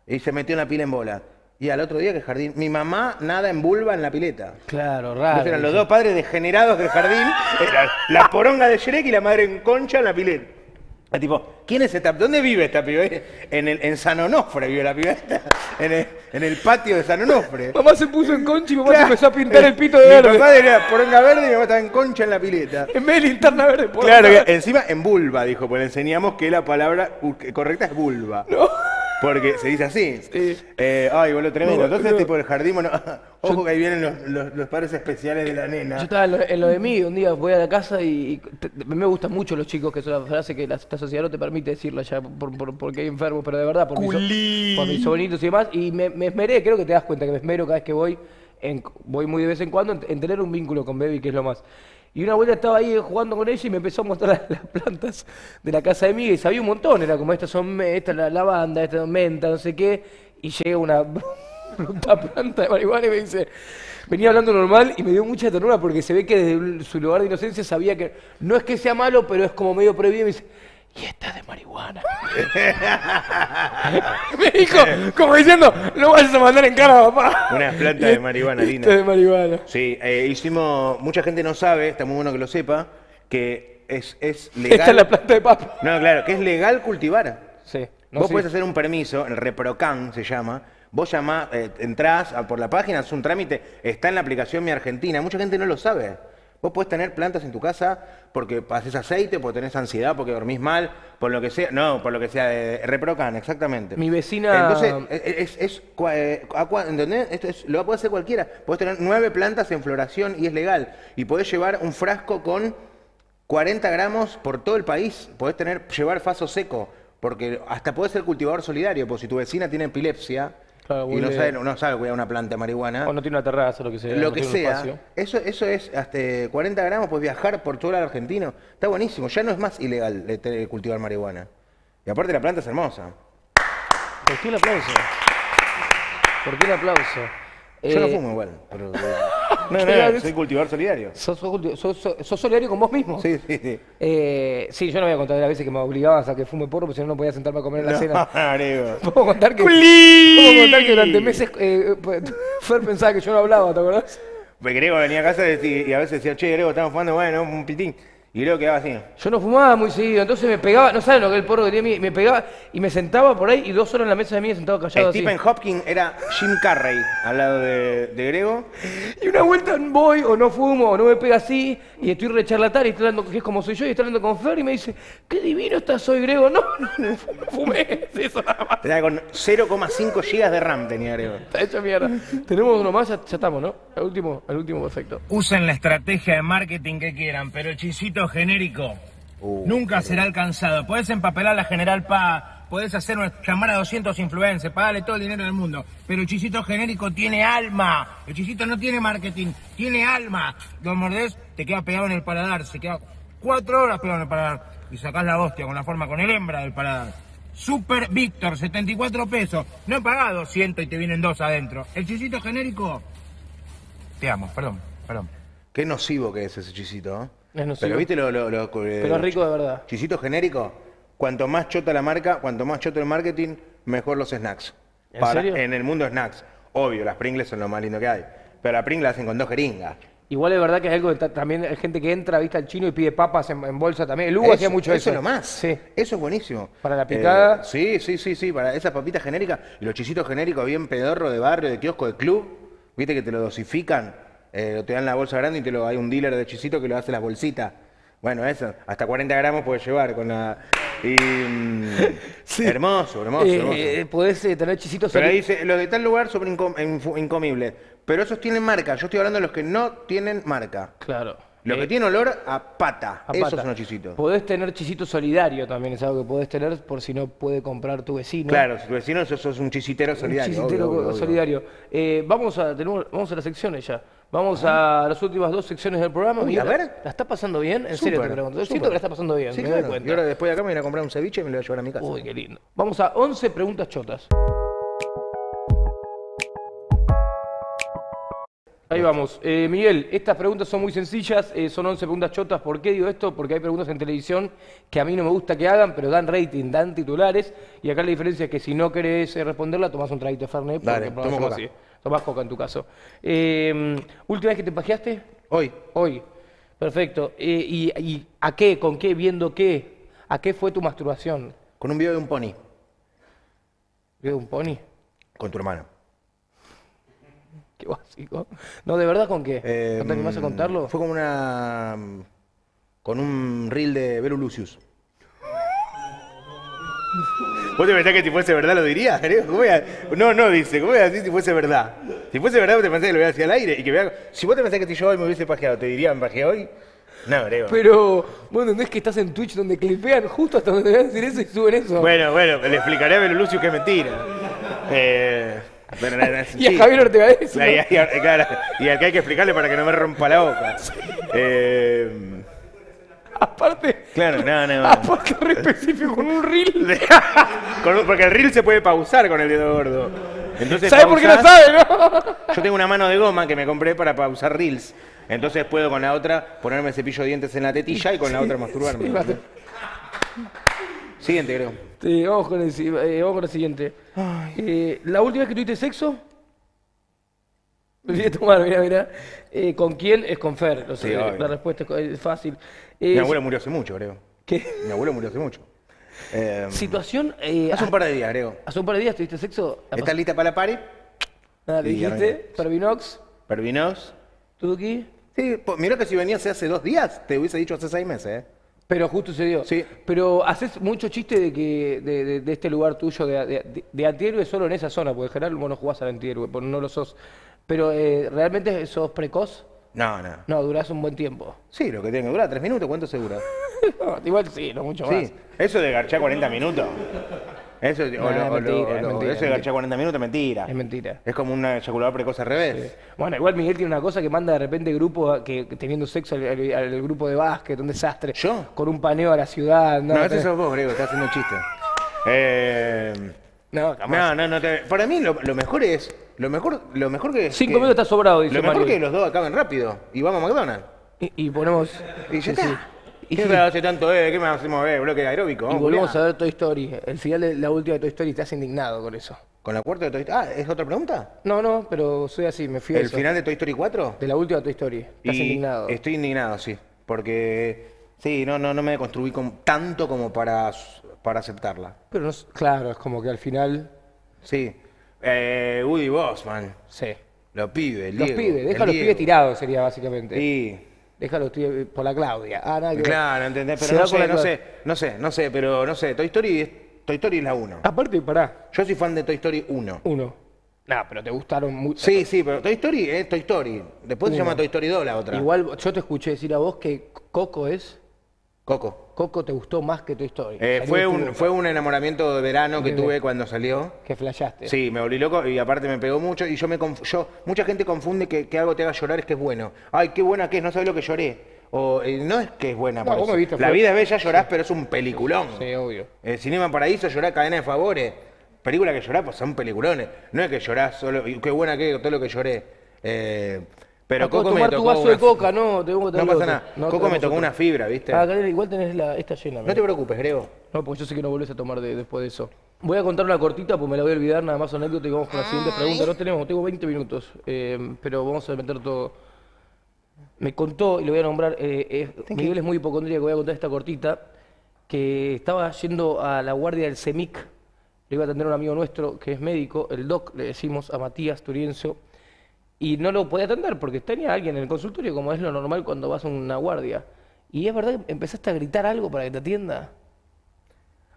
Y se metió en la pila en bola. Y al otro día que jardín, mi mamá nada en vulva en la pileta. Claro, raro. Eran los dos padres degenerados del jardín, era la poronga de Shrek y la madre en concha en la pileta. Tipo, ¿quién es esta? ¿Dónde vive esta piba? En, el, en San Onofre vive la piba esta, en el, en el patio de San Onofre. Mamá se puso en concha y se Claro. empezó a pintar el pito de Mi verde. papá era poronga verde y mi mamá estaba en concha en la pileta. En vez de linterna verde, por Claro, encima en vulva, dijo, pues le enseñamos que la palabra correcta es vulva. Porque se dice así. Eh, ay, boludo, tremendo. No, Entonces, no. tipo, el jardín, bueno, (laughs) ojo que ahí vienen los, los, los padres especiales de la nena. Yo estaba en lo, en lo de mí, un día voy a la casa y, y te- me gustan mucho los chicos, que es una frase que la, esta sociedad no te permite decirla ya por, por- porque hay enfermos, pero de verdad, por, mis, so- por mis sobrinitos y demás. Y me, me esmeré, creo que te das cuenta que me esmero cada vez que voy, en- voy muy de vez en cuando, en, en tener un vínculo con Baby, que es lo más. Y una vuelta estaba ahí jugando con ella y me empezó a mostrar (laughs) las, plantas de la casa de Miguel y sabía un montón, era como estas son esta es la lavanda, esta es menta, no sé qué, y llega una (laughs) bruta planta de marihuana y me dice, venía hablando normal y me dio mucha ternura porque se ve que desde su lugar de inocencia sabía que no es que sea malo, pero es como medio prohibido y me dice, y esta es de marihuana. (laughs) me dijo, como diciendo, no vayas a mandar en cara papá. Unas plantas de marihuana esta lindas. es de marihuana. Sí, eh, hicimos, mucha gente no sabe, está muy bueno que lo sepa, que es, es legal. Esta es la planta de papa. No, claro, que es legal cultivar. Sí. no, Vos sí. podés hacer un permiso, el Reprocan se llama. Vos llamás, eh, entrás a- por la página, haces un trámite, está en la aplicación Mi Argentina. Mucha gente no lo sabe. Vos podés tener plantas en tu casa porque haces aceite, porque tenés ansiedad, porque dormís mal, por lo que sea. No, por lo que sea de Reprocan, exactamente. Mi vecina- Entonces, eh, es, es, cua- eh, ¿entendés? Esto es- lo puede hacer cualquiera. Podés tener nueve plantas en floración y es legal. Y podés llevar un frasco con 40 gramos por todo el país. Podés tener, llevar faso seco, porque hasta podés ser cultivador solidario, porque si tu vecina tiene epilepsia Claro, y no sabe, no sabe cuidar una planta de marihuana, O no tiene una terraza, lo que sea. lo no que sea, eso, eso es hasta 40 gramos, puedes viajar por todo el argentino. Está buenísimo, ya no es más ilegal cultivar marihuana. Y aparte la planta es hermosa. ¿Por qué el aplauso? ¿Por qué el aplauso? Yo no Eh, fumo igual, pero... (laughs) No, Claro, no, soy cultivador solidario. ¿Sos, sos culti- sos- sos- sos solidario con vos mismo? Sí, sí, sí. Eh, sí, yo no voy a contar de las veces que me obligabas a que fume porro, porque si no, no podía sentarme a comer en la cena. (laughs) No. (laughs) Puedo contar que, puedo contar que durante meses eh, Fer pensaba que yo no hablaba, ¿te acordás? Pues Grego venía a casa y y a veces decía, che, Grego, estamos fumando, bueno, un pitín. Y Grego quedaba así. Yo no fumaba muy seguido, entonces me pegaba, no saben lo que el porro que tenía, mí, me pegaba y me sentaba por ahí y dos horas en la mesa de mí sentado callado así. Stephen Hopkins era Jim Carrey al lado de, de Grego. Y una vuelta voy o no fumo o no me pega así y estoy recharlatán y estoy hablando, que es como soy yo, y estoy hablando con Fer y me dice, qué divino estás hoy, Grego. (laughs) No, no, no, fumé, es eso nada más. Era con 0,5 GB de RAM tenía Grego. Está hecho mierda. Tenemos uno más, ya, ya estamos, ¿no? El último, el último perfecto. Usen la estrategia de marketing que quieran, pero el chisito genérico nunca será alcanzado. Podés empapelar la General Paz, podés hacer una, llamar a 200 influencers, pagarle todo el dinero del mundo, pero el chisito genérico tiene alma. El chisito no tiene marketing, tiene alma. Lo mordés, te queda pegado en el paladar, se queda cuatro horas pegado en el paladar y sacás la hostia con la forma, con el hembra del paladar. Super Víctor, 74 pesos. No he pagado 100 y te vienen dos adentro. El chisito genérico, te amo, perdón, perdón. Qué nocivo que es ese chisito, ¿eh? Pero viste lo... lo, lo- eh, Pero rico de verdad. Chisito genérico, cuanto más chota la marca, cuanto más choto el marketing, mejor los snacks. ¿En serio? En el mundo snacks. Obvio, las Pringles son lo más lindo que hay. Pero la Pringles la hacen con dos jeringas. Igual es verdad que es algo que ta- también hay gente que entra, viste, al chino y pide papas en, en bolsa también. El Hugo hacía mucho eso. Eso es lo más. Sí. Eso es buenísimo. Para la picada. Eh, sí, sí, sí, sí. Para esas papitas genéricas y los chisitos genéricos bien pedorro de barrio, de kiosco, de club. Viste que te lo dosifican. Eh, te dan la bolsa grande y te lo hay un dealer de chisito que lo hace las bolsitas. Bueno, eso. Hasta 40 gramos puedes llevar con la. Y, mm, (laughs) Hermoso, hermoso, hermoso. Eh, podés eh, tener chisitos Pero ahí dice, los de tal lugar son incom- incomibles. Pero esos tienen marca. Yo estoy hablando de los que no tienen marca. Claro. Eh, que tienen olor a pata. a Esos pata. son los chisitos. Podés tener chisito solidario también, es algo que podés tener por si no puede comprar tu vecino. Claro, si tu vecino sos, sos un chisitero Un solidario. chisitero obvio, obvio, obvio. solidario. Eh, vamos, a, tenemos- vamos a las secciones ya. Vamos a las últimas dos secciones del programa. Uy, a ver. ¿La está pasando bien? En serio te pregunto. Yo siento que la está pasando bien, Sí, me claro. doy cuenta. Y ahora después de acá me voy a comprar un ceviche y me lo voy a llevar a mi casa. Uy, qué lindo. Vamos a 11 preguntas chotas. Ahí vamos. Eh, Miguel, estas preguntas son muy sencillas, eh, son 11 preguntas chotas. ¿Por qué digo esto? Porque hay preguntas en televisión que a mí no me gusta que hagan, pero dan rating, dan titulares. Y acá la diferencia es que si no querés eh, responderla, tomás un traguito de Fernet. Dale, tomo así. Tomás coca en tu caso. Eh, ¿Última vez que te pajeaste? Hoy, Hoy. Perfecto. Eh, y, y a qué? ¿Con qué? ¿Viendo qué? ¿A qué fue tu masturbación? con un video de un pony. ¿Vio un pony? Con tu hermano. Qué básico. No, ¿de verdad con qué? Eh, ¿No te animás a contarlo? Fue como una. con un reel de Vero Lucius. ¿Vos te pensás que si fuese verdad lo dirías? creo? ¿Cómo voy a- No, no, dice, ¿cómo voy a decir si fuese verdad? Si fuese verdad, vos te pensás que lo voy a decir al aire y que vea. Si vos te pensás que si yo hoy me hubiese pajeado, ¿te diría me pajeé hoy? No, creo. Pero, vos entendés que estás en Twitch donde clipean justo hasta donde te van a decir eso y suben eso. Bueno, bueno, le explicaré a Vero Lucius que es mentira. Eh, no, no, (laughs) y a. Javier Ortega eso. Y, y- y- claro, y al que hay que explicarle para que no me rompa la boca. (laughs) Eh, (laughs) Aparte, claro, no, no. aparte re específico con un reel. (laughs) Con un- porque el reel se puede pausar con el dedo gordo. Entonces, ¿Sabes por qué no pausás- sabe, no? (laughs) Yo tengo una mano de goma que me compré para pausar reels. Entonces puedo con la otra ponerme el cepillo de dientes en la tetilla y con la otra masturbarme. Sí. Siguiente, creo. Sí, vamos, con el, si- eh, vamos con la siguiente. Eh, ¿La última vez que tuviste sexo? Me olvidé de tomar, mira, mira. Eh, ¿Con quién? Es con Fer. lo sé, Sí, la respuesta es fácil. Mi abuelo murió hace mucho, creo. ¿Qué? Mi abuelo murió hace mucho. (laughs) Eh, Situación. Eh, hace un par de días, creo. hace un par de días tuviste sexo. ¿Estás lista para la party? Nada, le Sí, ya dijiste. Pervinox, ¿Pervinos? Tuki, Sí, po- mirá que si venías hace dos días, te hubiese dicho hace seis meses, ¿eh? pero justo se dio. Sí. Pero haces mucho chiste de que de, de- de este lugar tuyo de, de, de antihéroe solo en esa zona, porque en general vos no jugás al antihéroe, porque no lo sos. Pero eh, ¿realmente sos precoz? No, no. No, durás un buen tiempo. Sí, lo que tiene que durar, tres minutos, ¿cuánto se dura? (laughs) No, igual sí, no mucho más. Sí, eso de garchar 40 minutos. Eso, o No, lo- es o lo- mentira, o es mentira, eso de es garchar 40 minutos, mentira. Es mentira. Es como un eyaculador precoz al revés. Bueno, igual Miguel tiene una cosa que manda de repente grupo que, teniendo sexo al, al- al grupo de básquet, un desastre. ¿Yo? Con un paneo a la ciudad. No, No, te- sos vos, Grego, estás haciendo un chiste. Eh, (laughs) No, jamás. No, no, no. te- para mí lo, lo mejor es. Lo mejor, lo mejor que. Cinco que- minutos está sobrado, dice Lo mejor Mario. que los dos acaben rápido. Y vamos a McDonald's. Y, y ponemos. Y ya sí, está. sí. ¿Y qué me hace tanto, eh? ¿Qué me hacemos, eh? Bloque aeróbico. Y Vamos, volvemos culiá. a ver Toy Story. El final de la última de Toy Story te has indignado con eso. ¿Con la cuarta de Toy Story? Ah, ¿es otra pregunta? No, no, pero soy así, me fui a ¿El eso. final de Toy Story 4? De la última Toy Story. Estás Y indignado. Estoy indignado, sí. Porque. Sí, no, no, no me construí con, tanto como para, para aceptarla. Pero no, claro, es como que al final. Sí. Eh, Woody Bossman. Sí. Los pibes, Los Diego, pibes, deja a los Diego. pibes tirados, sería básicamente. Sí. Deja a los pibes por la Claudia. Ah, nada que. Claro, ¿entendés? Pero no sé, no sé, no sé, no sé, pero no sé. Toy Story es, Toy Story es la 1. Aparte, pará. Yo soy fan de Toy Story 1. Uno. Nah, pero te gustaron mucho. Sí, sí, pero Toy Story es Toy Story. Después se Uno. llama Toy Story 2 la otra. Igual yo te escuché decir a vos que Coco es. Coco. Coco te gustó más que Toy Story. Eh, fue, tu un, fue un enamoramiento de verano que Bebé. tuve cuando salió. Que flashaste. Sí, me volví loco y aparte me pegó mucho y yo me conf- yo Mucha gente confunde que, que algo te haga llorar es que es bueno. Ay, qué buena que es, no sabes lo que lloré. O eh, no es que es buena. No, por vos eso. me viste, la fue- vida es bella, llorás, pero es un peliculón. Sí, obvio. El Cinema Paraíso, llorás cadena de favores. Película que llorás, pues son peliculones. No es que llorás solo, y qué buena que es, todo lo que lloré. Eh, pero de Coco me tomar tu tocó. vaso una de coca, no, tengo que No pasa nada. No, Coco me tocó una fibra, ¿viste? Ah, igual tenés la, esta llena. No te preocupes, Grego. No, pues yo sé que no volvés a tomar de- después de eso. Voy a contar una cortita, pues me la voy a olvidar, nada más anécdota y vamos con la siguiente pregunta. No tenemos, tengo 20 minutos, eh, pero vamos a meter todo. Me contó, y lo voy a nombrar, eh, eh, Miguel es muy hipocondríaco, voy a contar esta cortita, que estaba yendo a la guardia del CEMIC, le iba a atender un amigo nuestro que es médico, el doc, le decimos a Matías Turienzo, y no lo podía atender porque tenía alguien en el consultorio, como es lo normal cuando vas a una guardia. Y es verdad que empezaste a gritar algo para que te atienda.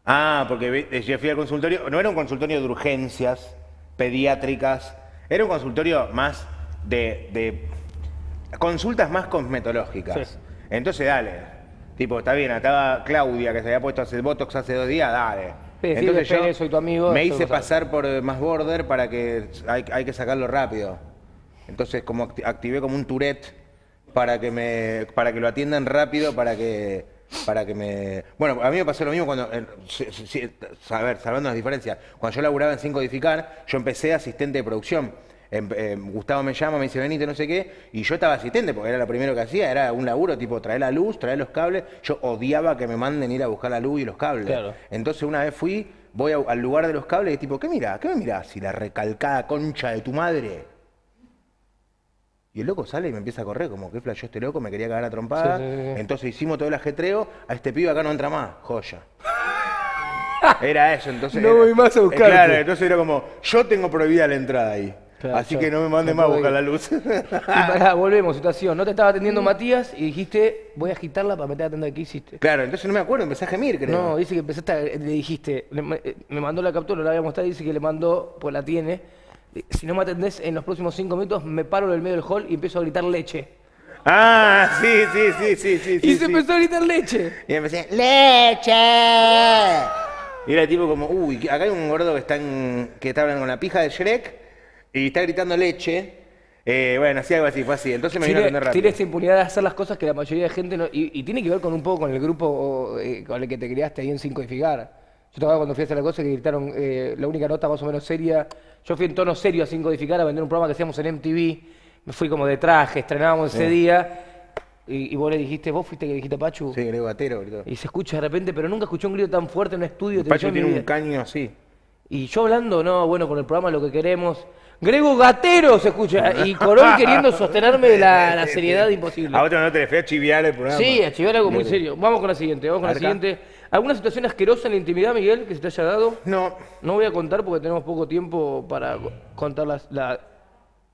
Ah, porque eh, yo fui al consultorio, no era un consultorio de urgencias pediátricas, era un consultorio más de, de consultas más cosmetológicas. Sí. Entonces, dale, tipo, está bien, estaba Claudia que se había puesto hace Botox hace dos días, dale. Entonces yo soy tu amigo, me hice pasar por más border para que hay, hay que sacarlo rápido. Entonces, como acti- activé como un Tourette para que me para que lo atiendan rápido para que para que me bueno a mí me pasó lo mismo cuando eh, a ver salvando las diferencias cuando yo laburaba en Sin Codificar yo empecé asistente de producción. Em- em, Gustavo me llama me dice venite no sé qué y yo estaba asistente porque era lo primero que hacía era un laburo tipo traer la luz traer los cables. Yo odiaba que me manden ir a buscar la luz y los cables. Claro. entonces una vez fui voy a- al lugar de los cables y tipo qué mira qué me mirás y la recalcada concha de tu madre y el loco sale y me empieza a correr, como que flasheó este loco, me quería cagar a trompada. Sí, sí, sí, sí. Entonces hicimos todo el ajetreo, a este pibe acá no entra más, joya. (laughs) Era eso, entonces. No era- voy más a eh, buscarte. Claro, entonces era como, yo tengo prohibida la entrada ahí. Claro, así que no me mande no más a buscar la luz. Y pará, volvemos, situación. No te estaba atendiendo Matías y dijiste, voy a agitarla para meter a atender. ¿Qué hiciste? claro, entonces no me acuerdo, empecé a gemir, creo. No, dice que empezaste, a- le dijiste, le ma- eh, me mandó la captura, la voy a mostrar, dice que le mandó, pues la tiene. Si no me atendés en los próximos cinco minutos, me paro en el medio del hall y empiezo a gritar leche. Ah, sí, sí, sí, sí, sí. y sí, se sí. empezó a gritar leche. Y empecé, ¡leche! Y era tipo como, uy, acá hay un gordo que está, en- que está hablando con la pija de Shrek y está gritando leche. Eh, bueno, así algo así, fue así. Entonces me vino a Tiene, atender tiene rápido. esta impunidad de hacer las cosas que la mayoría de gente no. Y, y tiene que ver con un poco con el grupo eh, con el que te criaste ahí en Sin Codificar. Yo acuerdo cuando fui a hacer la cosa que gritaron eh, la única nota más o menos seria. Yo fui en tono serio a Sin Codificar a vender un programa que hacíamos en MTV. Me fui como de traje, estrenábamos ese día. Y, y vos le dijiste, vos fuiste que dijiste Pachu. Sí, Grego Gatero gritó. Y se escucha de repente, pero nunca escuché un grito tan fuerte en un estudio. en tiene un caño así. Y yo hablando, no, bueno, con el programa lo que queremos. Grego Gatero se escucha. Y Corol (laughs) queriendo sostenerme de la, la seriedad imposible. A otro no te le fui a chiviar el programa. Sí, a chivar algo muy serio. Vamos con la siguiente, vamos con la Arca. siguiente. ¿Alguna situación asquerosa en la intimidad, Miguel, que se te haya dado? No, No voy a contar porque tenemos poco tiempo para co- contar las- la...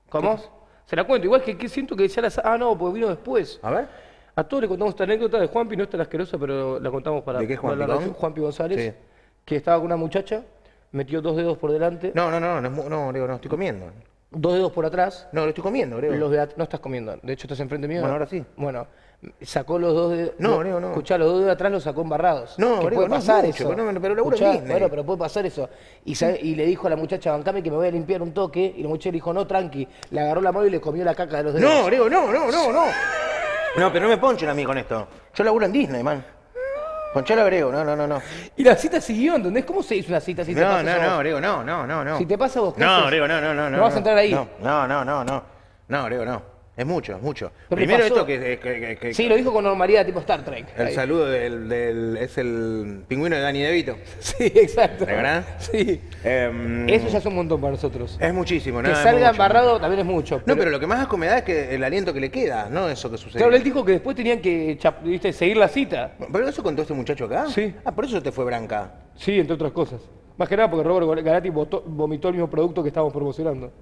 ¿Cómo? Se la cuento. Igual que, que siento que ya la... sa- Ah, no, porque vino después. a ver. A todos le contamos esta anécdota de Juanpi, no es tan asquerosa, pero la contamos para... ¿De qué para Juanpi, la relación. Juanpi González, Sí. que estaba con una muchacha, metió dos dedos por delante, No, no, no, no, mu- no, Grego, no, estoy comiendo. dos dedos por atrás, No, lo estoy comiendo, Grego. Los de at- no estás comiendo, de hecho estás enfrente mío. Bueno, ahora sí. Bueno, sacó los dos dedos. No, Leo, no. Escuchá, los dos de atrás los sacó embarrados. No, que puede no es pasar mucho, eso. pero no, pero laburo en Escuchá, Disney. Bueno, pero puede pasar eso. Y, sabe- y le dijo a la muchacha, bancame que me voy a limpiar un toque. Y la muchacha le dijo, no, tranqui. Le agarró la mano y le comió la caca de los dedos. No, Grego, no, no, no, no. No, pero no me ponchen a mí con esto. Yo laburo en Disney, man. Conchalo Grego, no, no, no, no. Y la cita siguió, ¿entendés? ¿Cómo se hizo una cita si te No, pasa no, a no? Grego, no, no, no, no. Si te pasa a vos, ¿qué No? Grego, no, no, no. No vas a entrar ahí. No, no, no, no, no. No, no. Es mucho, es mucho. Primero esto que, que- que- Sí, lo dijo con normalidad, tipo Star Trek. El Ahí. saludo del, del- es el pingüino de Dani DeVito. (laughs) Sí, exacto. ¿De verdad? Sí. Em, Eso ya es un montón para nosotros. Es muchísimo, ¿no? que salga embarrado también es mucho. No, pero lo que más asco me da es que el aliento que le queda, no eso que sucede. Claro, él dijo que después tenían que seguir la cita. ¿Pero eso contó este muchacho acá? Sí. Ah, por eso te fue branca. Sí, entre otras cosas. Más que nada porque Robert Garati votó- vomitó el mismo producto que estábamos promocionando.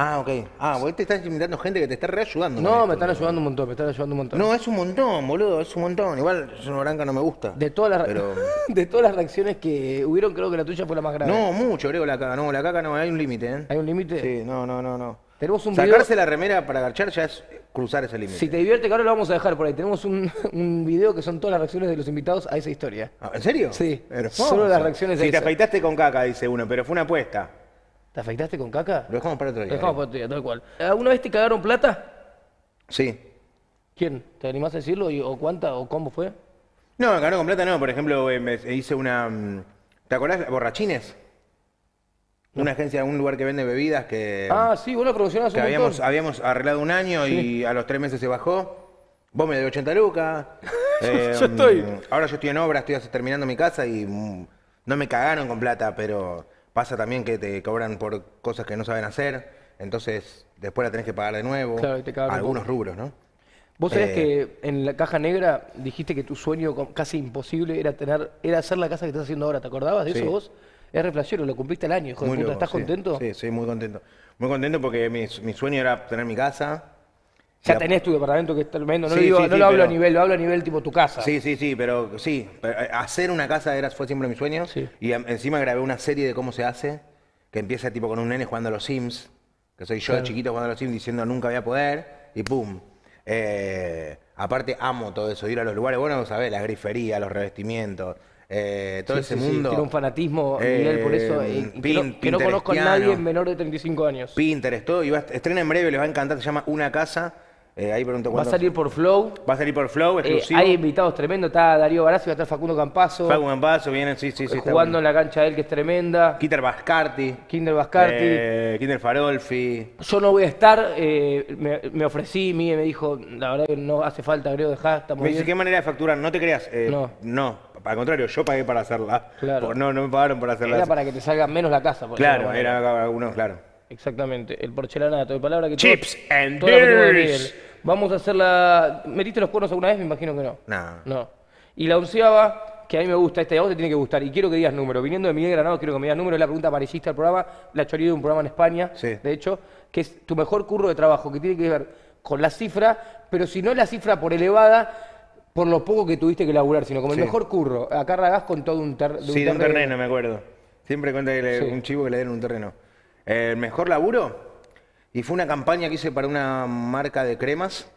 Ah, ok. Ah, vos te estás invitando gente que te está reayudando. No, me están ayudando un montón, me están ayudando un montón. No, es un montón, boludo, es un montón. Igual una branca no me gusta. De todas las Pero... (laughs) de todas las reacciones que hubieron, creo que la tuya fue la más grave. No, mucho, creo, la caca. No, la caca no, hay un límite, ¿eh? ¿Hay un límite? Sí, no, no, no, no. Tenemos un Sacarse video. la remera para garchar ya es cruzar ese límite. Si te divierte, ahora lo vamos a dejar por ahí. Tenemos un, (laughs) un video que son todas las reacciones de los invitados a esa historia. Ah, ¿En serio? Sí. Hermoso. Solo las reacciones de Si te eso. afeitaste con caca, dice uno, pero fue una apuesta. ¿Te afeitaste con caca? Lo dejamos para otro día. Lo dejamos ¿eh? para otro día, tal cual. ¿Alguna vez te cagaron plata? Sí. ¿Quién? ¿Te animás a decirlo? ¿Y- ¿O cuánta? ¿O cómo fue? No, ganó con plata no. Por ejemplo, eh, me hice una... mm, ¿Te acordás? Borrachines. Una agencia, un lugar que vende bebidas que... Ah, sí, vos lo promocionás que un habíamos, habíamos arreglado un año y a los tres meses se bajó. Vos me debes 80 lucas. (laughs) Eh, Yo estoy. mm, Ahora yo estoy en obra, estoy terminando mi casa y mm, no me cagaron con plata, pero pasa también que te cobran por cosas que no saben hacer. Entonces, después la tenés que pagar de nuevo. Claro, te Algunos rubros, ¿no? Vos sabés Eh, que en la caja negra dijiste que tu sueño casi imposible era tener, era hacer la casa que estás haciendo ahora. ¿Te acordabas de Sí. eso vos? Es reflexionero, lo cumpliste al año, hijo de puta. loco, ¿Estás sí. contento? Sí, sí, muy contento. Muy contento porque mi, mi sueño era tener mi casa. Ya tenés tu departamento que es tremendo. No, Sí, lo, digo- sí, no sí, lo hablo a nivel, lo hablo a nivel tipo tu casa. Sí, sí, sí, pero sí, pero, eh, hacer una casa era, fue siempre mi sueño. Y em- encima grabé una serie de cómo se hace, que empieza tipo con un nene jugando a los Sims, que soy yo de Claro. chiquito jugando a los Sims diciendo nunca voy a poder, y pum. Eh, aparte amo todo eso, ir a los lugares, bueno, sabés, la grifería, los revestimientos, eh, todo Sí, ese sí, sí, mundo. Tiene un fanatismo Eh, nivel por eso. eh, que, no, que no conozco a nadie menor de 35 años. Pinterest, todo, y va, estrena en breve, les va a encantar, se llama Una Casa. Eh, ahí Va a salir por Flow. Va a salir por Flow, Eh, hay invitados tremendos. Está Darío a estar Facundo Campazo. Facu en paso, vienen, sí, sí, sí. está jugando en la cancha de él, que es tremenda. Kinder Bascarti. Kinder Bascarti. Eh, Kinder Farolfi. Yo no voy a estar, me, me ofrecí, Miguel me dijo, la verdad que no hace falta, creo, dejar, estamos Me dice, bien. ¿qué manera de facturar? No te creas. No. no. al contrario, yo pagué para hacerla. Claro. Por- no, no me pagaron por hacerla. Era para que te salga menos la casa. por Claro, era algunos, claro. Exactamente, el porcelanato, de palabra que Chips todo- and todo beers. Vamos a hacer la... ¿Metiste los cuernos alguna vez? Me imagino que no. No. No. Y la onceava, que a mí me gusta, esta y a vos te tiene que gustar, y quiero que digas número. Viniendo de Miguel Granado, quiero que me digas número, es la pregunta amarillista del programa, la choría de un programa en España, Sí. de hecho, que es tu mejor curro de trabajo, que tiene que ver con la cifra, pero si no la cifra por elevada, por lo poco que tuviste que laburar, sino como Sí. el mejor curro. Acá Ragás con todo un, ter- Sí, de un terreno. terreno, me acuerdo. Siempre cuenta que le- un chivo que le den un terreno. El mejor laburo, y fue una campaña que hice para una marca de cremas,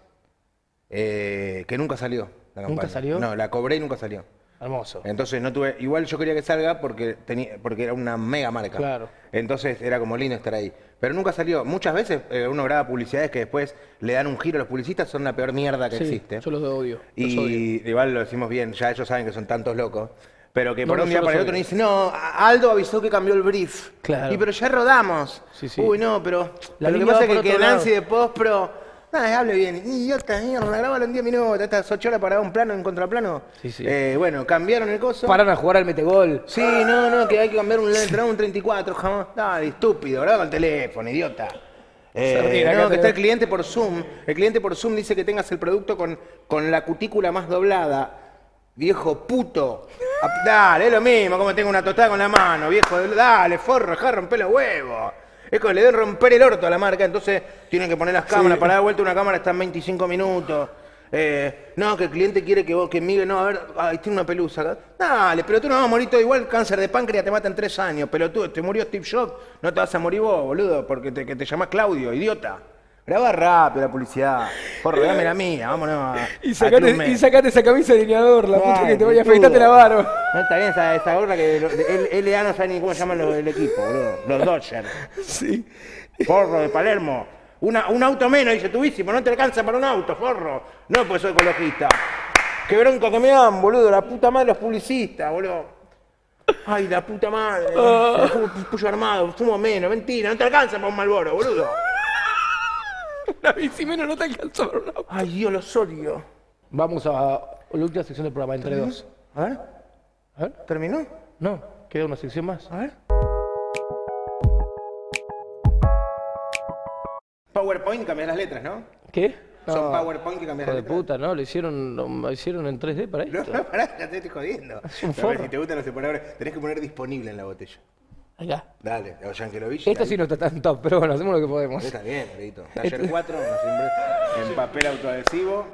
eh, que nunca salió. La ¿Nunca salió? No, la cobré y nunca salió. Hermoso. Entonces no tuve, igual yo quería que salga porque tenía, porque era una mega marca. Claro. Entonces era como lindo estar ahí. Pero nunca salió. Muchas veces eh, uno graba publicidades que después le dan un giro a los publicistas, son la peor mierda que Sí, existe. yo los odio. los odio. Y igual lo decimos bien, ya ellos saben que son tantos locos. Pero que por no, un día para el otro dicen, no, Aldo avisó que cambió el brief. Claro. Y pero ya rodamos. Sí, sí. Uy, no, pero La lo que pasa es que, que. Nancy de Postpro, nada, hable bien. Idiota, mierda, grabalo en 10 minutos. Estas 8 horas para un plano en contraplano. Sí, sí. Eh, bueno, cambiaron el coso. Paran a jugar al metegol. Sí, no, no, que hay que cambiar un letra, un 34, jamás. Dale, estúpido, graba con el teléfono, idiota. Eh, no, que está el cliente por Zoom. El cliente por Zoom dice que tengas el producto con, con la cutícula más doblada. Viejo puto. Dale, es lo mismo, como tengo una tostada con la mano, viejo. Dale, forro, dejá de romper los huevos. Es como le deben romper el orto a la marca, entonces tienen que poner las cámaras. Para dar vuelta una cámara está en 25 minutos. Eh, no, que el cliente quiere que vos, que Miguel, no, a ver, ay, tiene una pelusa acá. Dale, pero tú no vas a morir todo igual, cáncer de páncreas te mata en tres años, pelotudo, te murió Steve Jobs, no te vas a morir vos, boludo, porque te, que te llamás Claudio, idiota. Graba rápido la publicidad. Porro, dame la mía, vámonos a. Y sacate, y sacate esa camisa de lineador, la puta que te vaya a afeitarte la barba. No, está bien esa, esa gorra que lo- de- L- LA no sabe ni cómo se llaman los del equipo, boludo. Los Dodgers. Sí. Forro de Palermo. Una- un auto menos, dice, tubísimo, no te alcanza para un auto, forro. No, pues soy ecologista. Qué bronca que me dan, boludo. La puta madre los publicistas, boludo. Ay, la puta madre. Ah. Pollo armado, fumo menos. Mentira, no te alcanza para un malboro, boludo. (laughs) La bici menos no te alcanzó para una- Ay, Dios, los odio. Vamos a la última sección del programa, entre dos. A ver, A ver. ¿terminó? No, queda una sección más. A ver. PowerPoint cambias las letras, ¿no? ¿Qué? Son PowerPoint que cambias Hijo las de letras. puta, ¿no? Lo hicieron, lo hicieron en 3D para (laughs) No, esto. no, pará, ya te estoy jodiendo. un A ver, forro. si te gustan los separadores, tenés que poner disponible en la botella. Acá. Dale, o Yankelovich. Esto sí no está tan top, pero bueno, hacemos lo que podemos. Está bien, Marito. Taller 4, en papel autoadhesivo.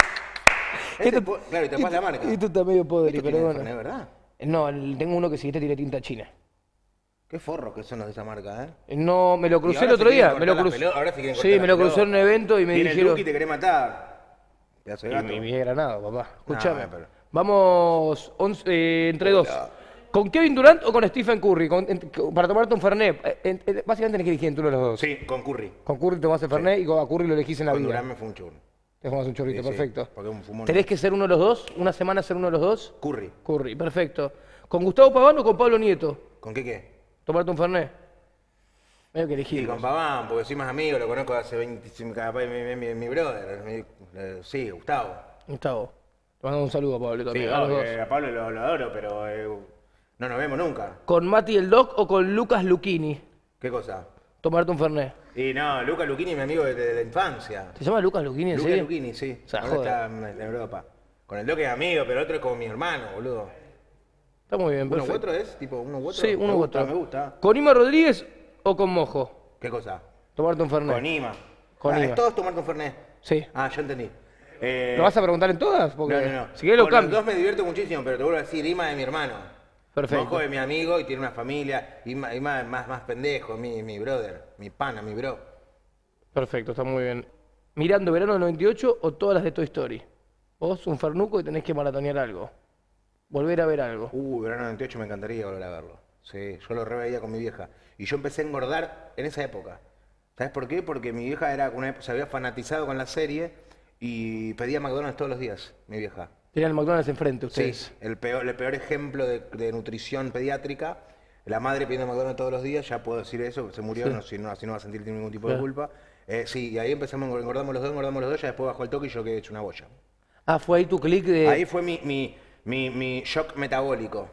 Este, claro, y te la marca. Esto está medio podre, Esto pero bueno. Fernet, ¿verdad? No, el- tengo uno que si este tiene tinta china. Qué forros que son los de esa marca, ¿eh? No, me lo crucé el otro día. Me lo crucé. Sí, me lo crucé en un evento y me Tiene el dijeron. look y te querés matar. Pedazo de Y gato. mi, mi granado, papá. Pero- Vamos once- eh, entre dos. ¿Con Kevin Durant o con Stephen Curry? Con- en- con- para tomarte un Fernet. Eh, en- eh, básicamente tenés que elegir entre uno de los dos. Sí, con curry. Con Curry tomás el Fernet y con a Curry lo elegís en la Con vida. Durán me fue un churro. Te fumas un chorrito, Sí, sí, perfecto. un. ¿Tenés que ser uno de los dos? ¿Una semana ser uno de los dos? Curry. Curry, perfecto. ¿Con Gustavo Paván o con Pablo Nieto? ¿Con qué qué? Tomarte un Fernet. Medio que Y elegir. con Paván, porque soy más amigo, lo conozco hace 25 capaz, mi, mi, mi, mi brother. mi- eh, sí, Gustavo. Gustavo. Te mando un saludo a Pablo Sí, también. a los dos. a Pablo lo, lo adoro, pero eh, no nos vemos nunca. ¿Con Mati el Doc o con Lucas Luchini? ¿Qué cosa? Tomarte un Fernet. Y no, Luca Luchini es mi amigo desde la infancia. ¿Se llama Lucas Luchini en Luca serio? Luchini, sí. O sea, Ahora joder. está en, Europa. Con el Doc es amigo, pero el otro es como mi hermano, boludo. Está muy bien, ¿Uno u perfecto. otro es? ¿Tipo uno u otro? Sí, uno u otro. Me gusta. ¿Con Ima Rodríguez o con Mojo? ¿Qué cosa? Tomarte un Fernet. Con Ima. Con ah, Ima. ¿es todos tomar con Fernet? Sí. Ah, yo entendí. Eh, ¿Lo vas a preguntar en todas? Porque No, no, no. Si querés lo Con los cambio. dos me divierto muchísimo, pero te vuelvo a decir, Ima es mi hermano. Perfecto. Mojo es mi amigo y tiene una familia. Ima es más, más pendejo, mi, mi brother, mi pana, mi bro. Perfecto, está muy bien. ¿Mirando Verano del 98 o todas las de Toy Story? Vos, un fernuco y tenés que maratonear algo. Volver a ver algo. Uh, verano 98 me encantaría volver a verlo. Sí, yo lo reveía con mi vieja. Y yo empecé a engordar en esa época. ¿Sabes por qué? Porque mi vieja era una, se había fanatizado con la serie y pedía McDonald's todos los días, mi vieja. Tenían el McDonald's enfrente Sí, ustedes. el peor, el peor ejemplo de, de nutrición pediátrica. La madre pidiendo McDonald's todos los días, ya puedo decir eso, se murió, Sí. no, si no, así no va a sentir ningún tipo Claro. de culpa. Eh, sí, y ahí empezamos, engordamos los dos, engordamos los dos, ya después bajó el toque y yo quedé hecho una boya. Ah, fue ahí tu clic de... Ahí fue mi, mi, mi, mi shock metabólico.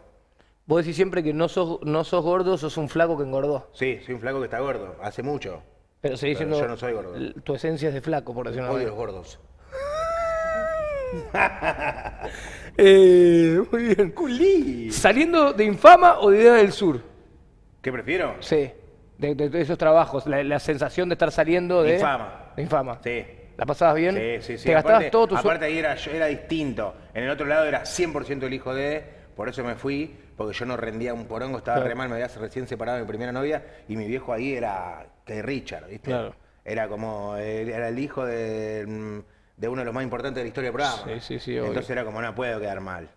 Vos decís siempre que no sos, no sos gordo, sos un flaco que engordó. Sí, soy un flaco que está gordo, hace mucho. Pero seguís Pero siendo... yo no soy gordo. Tu esencia es de flaco, por decirlo Odio así. los gordos. (laughs) Eh, muy bien. Culí. ¿Saliendo de Infama o de Idea del Sur? ¿Qué prefiero? Sí. De, de- de esos trabajos, la, la sensación de estar saliendo de... Infama. De Infama. Sí. ¿La pasabas bien? Sí, sí, sí. ¿Te gastabas aparte, todo tu aparte ahí era, distinto. En el otro lado era 100% el hijo de, por eso me fui, porque yo no rendía un porongo, estaba Claro. re mal, me había recién separado de mi primera novia y mi viejo ahí era que Richard, ¿viste? Claro. Era como, eh, era el hijo de, mm, de uno de los más importantes de la historia del programa. Sí, sí, sí, obvio. Entonces era como, no puedo quedar mal.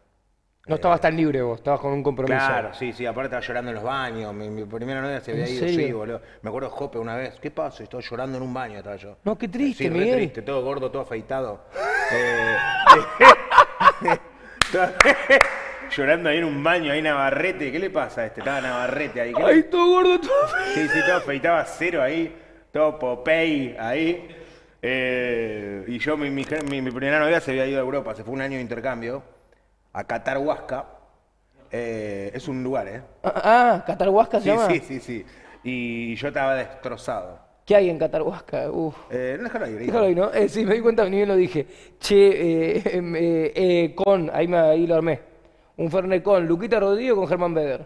No estabas tan libre vos, estabas con un compromiso. Claro, sí, sí, aparte estaba llorando en los baños, mi, mi primera novia se ¿En había ido, serio? sí, boludo. Me acuerdo Jope una vez, ¿qué pasa? Estaba llorando en un baño, estaba yo. No, qué triste, Sí, re Miguel. triste, todo gordo, todo afeitado. (laughs) Eh, (laughs) llorando ahí en un baño, ahí Navarrete. ¿Qué le pasa a este? Estaba Navarrete ahí. ¿qué le- Ay, todo gordo, todo Sí, sí, todo afeitado a cero ahí, todo Popey ahí. Eh, y yo, mi, mi, primera novia se había ido a Europa, se fue un año de intercambio a Qatar Huasca. Eh, es un lugar, ¿eh? Ah, ah, Catarhuasca se Sí, llama. sí, sí, sí. Y yo estaba destrozado. ¿Qué hay en Catarhuasca? Uf. Eh, no déjalo ir, Déjalo ahí, ¿no? Eh, sí, me di cuenta, ni bien lo dije. Che, eh, (laughs) em, eh, eh, con, ahí, me, ahí lo armé. Un Fernet con Luquita Rodríguez o con Germán Beder.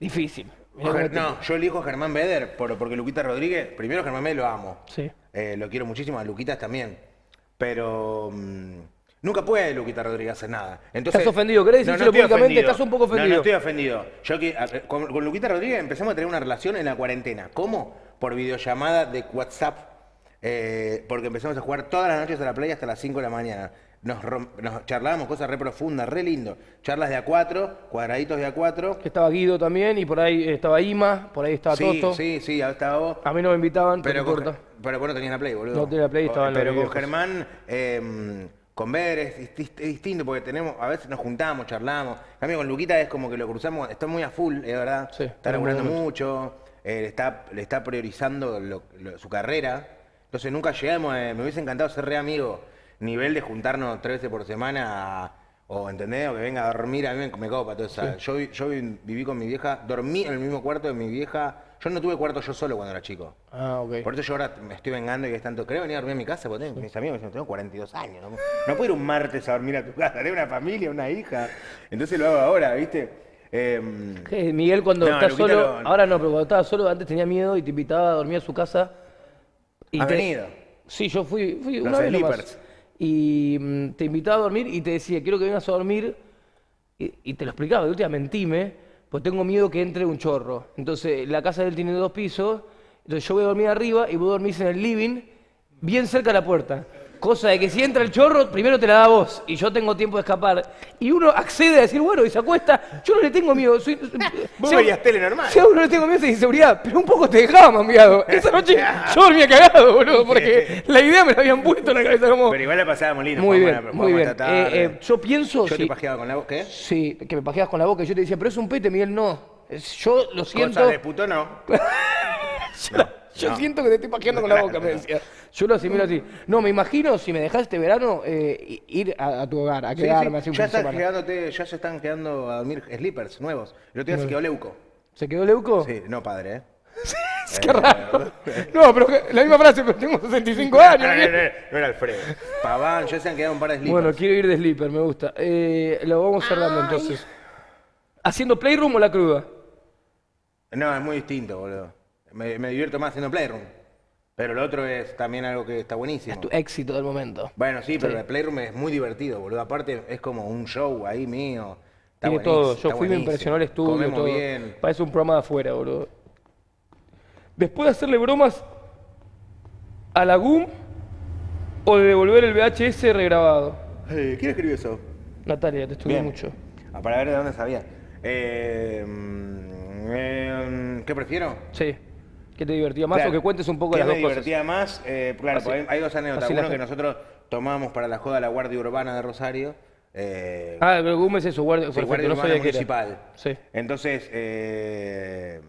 Difícil. Mirá No, yo elijo a Germán Beder por- porque Luquita Rodríguez, primero Germán Beder lo amo. Sí. Eh, lo quiero muchísimo, a Luquitas también. Pero mm, nunca puede Luquita Rodríguez hacer nada. Entonces, ¿Estás ofendido? ¿Querés No, no estoy públicamente? ofendido. Estás un poco No, ofendido. No, estoy ofendido. Yo que, a- con, con Luquita Rodríguez empezamos a tener una relación en la cuarentena. ¿Cómo? Por videollamada de WhatsApp. Eh, porque empezamos a jugar todas las noches a la playa hasta las 5 de la mañana. Nos, charlábamos cosas re profundas, re lindo. Charlas de A4, cuadraditos de A4. Que estaba Guido también y por ahí estaba Ima, por ahí estaba Sí, Toto. sí, sí, estaba vos. A mí no me invitaban, pero Pero, no con, importa. Pero vos no tenías la Play, boludo. No tenía la Play, estaba en Pero los con. Germán, eh, con ver es, dist- es distinto porque tenemos, a veces nos juntamos, charlamos. En cambio con Luquita es como que lo cruzamos, está muy a full, es verdad. Sí, está en algún laburando momento. mucho, eh, le, está, le está priorizando lo- lo- su carrera. Entonces nunca llegamos, eh, me hubiese encantado ser re amigo, nivel de juntarnos tres veces por semana a- o entendés, o que venga a dormir, a mí me, me copa todo eso. Yo, vi- yo vi- viví con mi vieja, dormí en el mismo cuarto de mi vieja. Yo no tuve cuarto yo solo cuando era chico. Ah, ok. Por eso yo ahora me estoy vengando y es tanto. Creo venir a dormir a mi casa porque tengo- mis amigos me dicen, tengo 42 años. No, no puedo ir un martes a dormir a tu casa, tengo una familia, una hija. Entonces lo hago ahora, ¿viste? Em, Eh, Miguel cuando No, está Luquita solo, lo- ahora no, pero cuando estaba solo antes tenía miedo y te invitaba a dormir a su casa. Y ¿Has te- venido? Sí, yo fui, fui Los una vez nomás. Y mm, te invitaba a dormir y te decía, quiero que vengas a dormir. Y, y te lo explicaba, de última mentime, pues tengo miedo que entre un chorro. Entonces, la casa de él tiene dos pisos, entonces yo voy a dormir arriba y vos dormís en el living, bien cerca de la puerta. Cosa de que si entra el chorro, primero te la da vos y yo tengo tiempo de escapar. Y uno accede a decir, bueno, y se acuesta. Yo no le tengo miedo. Soy, (laughs) Vos si a- verías tele normal. Si a uno no le tengo miedo es de inseguridad, pero un poco te dejaba mamiado. (laughs) Esa noche yo dormía cagado, boludo, porque (laughs) la idea me la habían puesto en la cabeza como... Pero igual la pasábamos lindo. Muy bien, a- muy bien. Eh, eh, yo pienso... Yo sí, te pajeaba con la voz, ¿qué? Sí, que me pajeabas con la boca y yo te decía, pero es un pete, Miguel, no. Yo lo siento... Cosas de puto no. Yo, yo no. siento que te estoy pajeando con la boca, me decía. Yo lo asimilo así. No, me imagino si me dejás este verano eh, ir a, a tu hogar, a Sí, quedarme sí, así un ya, están quedándote, ya se están quedando a dormir sleepers nuevos. El otro día se quedó Leuco. ¿Se quedó Leuco? Sí, no padre, ¿eh? (laughs) Qué raro. No, pero que- la misma frase, pero tengo 65 (laughs) años. No, no, Miguel. no, no era Alfredo. Paván, ya se han quedado un par de sleepers. Bueno, quiero ir de sleeper, me gusta. Eh, lo vamos cerrando entonces. ¿Haciendo playroom o la cruda? No, es muy distinto, boludo. Me, me divierto más haciendo Playroom. Pero lo otro es también algo que está buenísimo. Tu éxito del momento. Bueno, sí, pero Sí. el Playroom es muy divertido, boludo. Aparte, es como un show ahí mío. Está Tiene buenísimo, todo. Yo está fui, me impresionó el estudio, Comemos todo. bien. Parece un programa de afuera, boludo. Después de hacerle bromas a la GUM o de devolver el VHS regrabado. Eh, ¿Quién escribió eso? Natalia, te estudié Bien. mucho. Ah, para ver de dónde sabía. Eh, mm, eh, ¿Qué prefiero? Sí. ¿Qué te divertía más Claro. o que cuentes un poco ¿Qué las dos cosas? divertía más? Eh, claro, Así- hay, hay dos anécdotas. Uno que nosotros tomábamos para la joda de la Guardia Urbana de Rosario. eh, Ah, pero GUM es eso, guardia, Sí, perfecto, Guardia no Urbana sabía qué era. Municipal. Sí. Entonces, eh,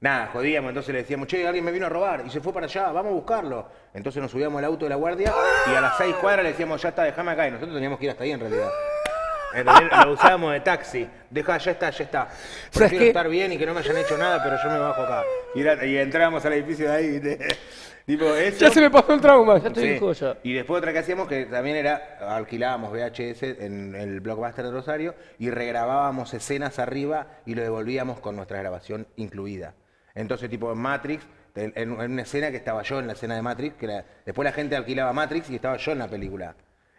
nada, jodíamos, entonces le decíamos, che, alguien me vino a robar y se fue para allá, vamos a buscarlo. Entonces nos subíamos al auto de la guardia y a las seis cuadras le decíamos, ya está, déjame acá. Y nosotros teníamos que ir hasta ahí en realidad. ¿Entendés? Lo usábamos de taxi. Deja, ya está, ya está. Prefiero qué? estar bien y que no me hayan hecho nada, pero yo me bajo acá. Y, era- y entrábamos al edificio de ahí, ¿viste? (laughs) tipo, eso. Ya se me pasó el trauma, ya estoy Sí. en joya. Y después otra que hacíamos que también era, alquilábamos VHS en el Blockbuster de Rosario y regrabábamos escenas arriba y lo devolvíamos con nuestra grabación incluida. Entonces, tipo en Matrix, en, en una escena que estaba yo en la escena de Matrix, que era- después la gente alquilaba Matrix y estaba yo en la película.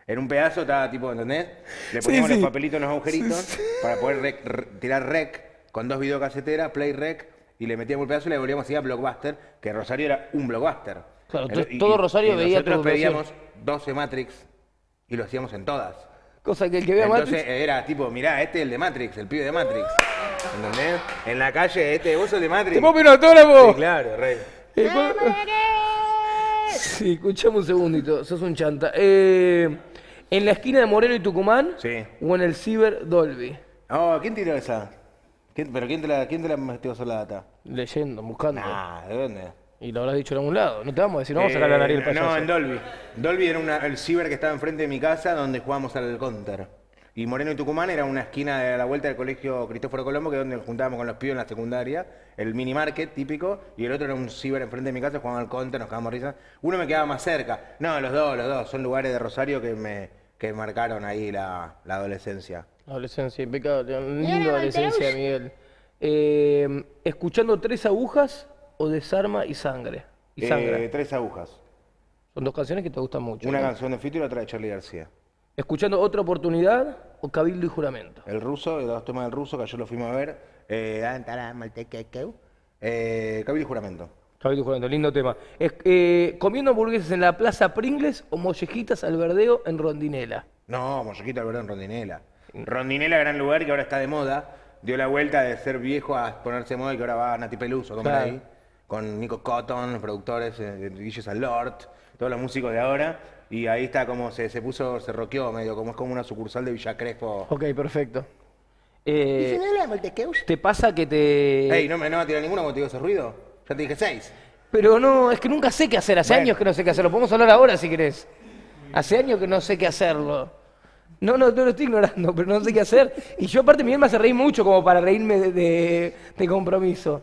En un pedazo estaba tipo, ¿entendés? Le Sí, poníamos sí. los papelitos en los agujeritos para poder rec- re- tirar rec con dos videocaseteras, play rec, y le metíamos el pedazo y le devolvíamos así a Blockbuster, que Rosario era un Blockbuster. Claro, Entonces, entonces todo Rosario veía nosotros pedíamos 12 Matrix y lo hacíamos en todas. Cosa que el que vea Entonces Matrix... era tipo, mirá, este es el de Matrix, el pibe de Matrix. ¿Entendés? En la calle, este, vos sos de Matrix. ¡Te puedo pedir un autógrafo! Sí, claro, rey. Eh, ¿cuál- Sí, escuchame un segundito, sos un chanta. Eh, ¿En la esquina de Moreno y Tucumán? Sí. ¿O en el Ciber Dolby? Oh, ¿quién tiró esa? ¿Quién- ¿Pero quién te la, quién te la metió esa la data? Leyendo, buscando. Ah, ¿de dónde? Y lo habrás dicho en algún lado. No te vamos a decir, no vamos a sacar la nariz del Eh, payaso. No, en Dolby. Dolby era una- el ciber que estaba enfrente de mi casa donde jugábamos al counter. Y Moreno y Tucumán era una esquina de la vuelta del colegio Cristóforo Colombo, que es donde nos juntábamos con los pibes en la secundaria, el mini market típico, y el otro era un ciber enfrente de mi casa, jugábamos al counter, nos cagábamos risa. Uno me quedaba más cerca. No, los dos, los dos. Son lugares de Rosario que me que marcaron ahí la, la adolescencia. Adolescencia impecable. Linda adolescencia, Miguel. Eh, ¿Escuchando tres agujas o desarma y sangre? Y Eh, sangre. tres agujas. Son dos canciones que te gustan mucho. Una ¿no? canción de Fito y la otra de Charlie García. ¿Escuchando otra oportunidad o cabildo y juramento? El ruso, los dos temas del ruso, que ayer lo fuimos a ver. Eh, Maltequequeu. eh, Cabildo y Juramento. Cabildo y juramento, lindo tema. Es- eh, ¿Comiendo hamburguesas en la Plaza Pringles o mollejitas al verdeo en Rondinela? No, Mollequita Alberto en Rondinela. Rondinela, gran lugar que ahora está de moda. Dio la vuelta de ser viejo a ponerse de moda y que ahora va Nati Peluso a comer Claro. ahí. con Nico Cotton, los productores, eh, Guille Salort, todos los músicos de ahora. Y ahí está como se, se puso, se roqueó medio, como es como una sucursal de Villa Crespo. Ok, perfecto. Eh, ¿Te pasa que te...? Ey, ¿no me no va a tirar ninguno cuando te digo ese ruido? Ya te dije seis. Pero no, es que nunca sé qué hacer. Hace Bueno. años que no sé qué hacerlo. Podemos hablar ahora si querés. Hace años que no sé qué hacerlo. No, no, no lo estoy ignorando, pero no sé qué hacer. Y yo aparte Miguel me hace reír mucho como para reírme de, de- de compromiso.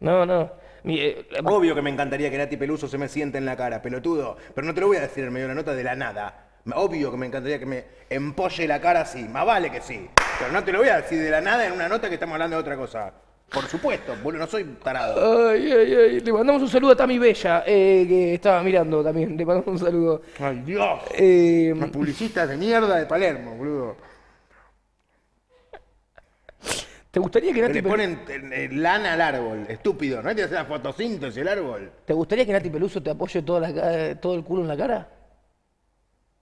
No, no. Mi- eh, Obvio que me encantaría que Nati Peluso se me siente en la cara, pelotudo. Pero no te lo voy a decir en medio de la nota de la nada. Obvio que me encantaría que me empolle la cara así. Más vale que sí. Pero no te lo voy a decir de la nada en una nota que estamos hablando de otra cosa. Por supuesto, boludo, no soy tarado. Ay, ay, ay. Le mandamos un saludo a Tami Bella, eh, que estaba mirando también. Le mandamos un saludo. Ay, Dios. Eh, Los publicistas de mierda de Palermo, boludo. ¿Te gustaría que Nati le Peluso... ponen eh, eh, lana al árbol, estúpido. ¿No que hacer la fotosíntesis el árbol? ¿Te gustaría que Nati Peluso te apoye toda la ca- todo el culo en la cara?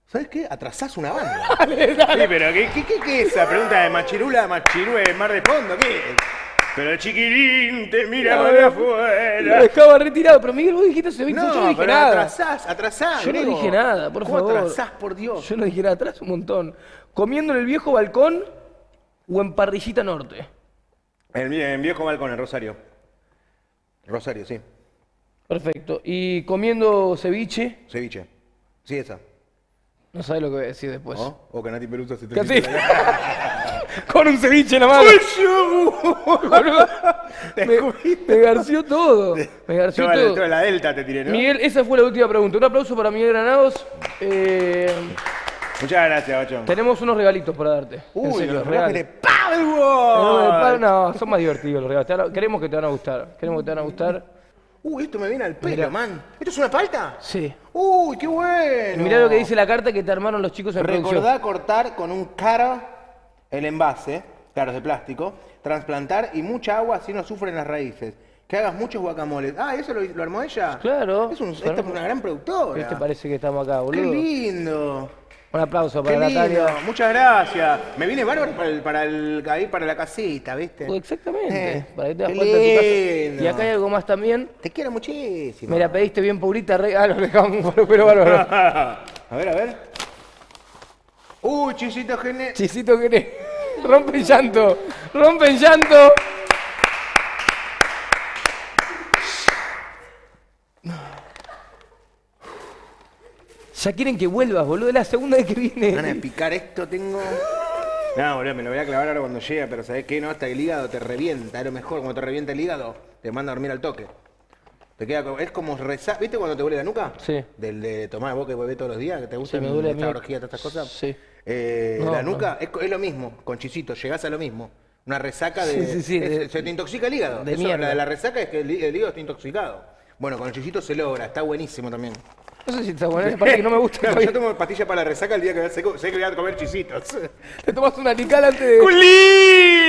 ¿Sabes qué? Atrasás una banda. (laughs) Sí, pero ¿qué, qué, qué, qué es esa pregunta de machirula, machirue, mar de fondo? ¿Qué es? Pero el chiquilín te mira No, para Lo afuera. dejaba retirado, pero Miguel, vos dijiste hace 20 No, yo no dije pero nada. atrasás, atrasás. Yo no dije nada, por ¿Cómo favor. atrasás, por Dios? Yo no dije nada, atrás un montón. ¿Comiendo en el viejo balcón o en parrillita norte? En, en viejo balcón, en Rosario. Rosario, sí. Perfecto. ¿Y comiendo ceviche? Ceviche. Sí, esa. No sabes lo que voy a decir después. ¿O? O que Nati Peluso se te. (laughs) Con un ceviche en la mano. Boludo, me, me garció todo. Me garció Toda la, todo. toda la delta te tiré, ¿no? Miguel, esa fue la última pregunta. Un aplauso para Miguel Granados. Eh, Muchas gracias, Bachón. tenemos unos regalitos para darte. en Uy, serio, los regalos de Powerball. no, son más divertidos los regalos. Queremos que te van a gustar. Queremos que te van a gustar. Uy, esto me viene al pelo, Mirá. man. ¿Esto es una palta? Sí. Uy, qué bueno. Mirá lo que dice la carta que te armaron los chicos en producción. Recordá cortar con un caro el envase, claro, es de plástico, trasplantar y mucha agua así no sufren las raíces. Que hagas muchos guacamoles. Ah, ¿eso lo, lo armó ella? Claro. Es un- esta es una gran productora. ¿Qué te parece que estamos acá, Qué boludo? lindo. Un aplauso para. Natalia. Muchas gracias. Me viene bárbaro para, el, para, el, ahí para la casita, ¿viste? Pues Exactamente. Eh, para que te das cuenta de tu casa. Y acá hay algo más también. Te quiero muchísimo. Me la pediste bien purita. Re... Ah, lo dejamos (laughs) pero bárbaro. (laughs) a ver, a ver. Uy, chisito gene. Chisito que (laughs) Rompe en llanto. Rompe en llanto. Ya quieren que vuelvas, boludo. Es la segunda vez que Ganas de viene. picar esto tengo. No, boludo, me lo voy a clavar ahora cuando llegue, pero ¿sabés qué? No, hasta el hígado te revienta, es lo mejor. Cuando te revienta el hígado, te manda a dormir al toque. Te queda como, es como rezar. ¿Viste cuando te duele la nuca? Sí. Del de tomar vos que bebés todos los días, que te gusta Sí, me duele a esta orgía, todas estas cosas. Sí. Eh, No, la no. nuca es, lo mismo, con chisito, llegás a lo mismo. Una resaca de. Sí, sí, sí, es- de- se te intoxica el hígado. de Eso, mierda. La de la resaca es que el, el hígado está intoxicado. Bueno, con el chisito se logra, está buenísimo también. No sé si está bueno. Es parte que no me gusta. (laughs) Claro, yo tomo pastillas para la resaca el día que sé, sé que voy a comer chisitos. (laughs) Te tomas una lical antes de.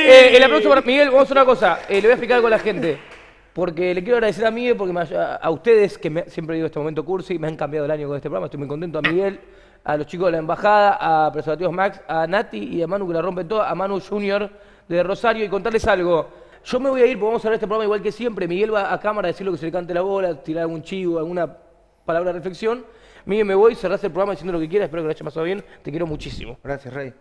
Eh, el aplauso para Miguel, vamos a hacer una cosa. eh, le voy a explicar algo a la gente. Porque le quiero agradecer a Miguel, porque me a ustedes, que me- siempre digo este momento cursi, me han cambiado el año con este programa, estoy muy contento. A Miguel, a los chicos de la embajada, a Preservativos Max, a Nati y a Manu que la rompen toda, a Manu Junior de Rosario y contarles algo. Yo me voy a ir, porque vamos a ver este programa igual que siempre. Miguel va a cámara a decir lo que se le cante la bola, tirar algún chivo, alguna palabra de reflexión. Miguel, me voy, cerrás el programa diciendo lo que quieras, espero que lo hayas pasado bien. Te quiero muchísimo. Gracias, Rey.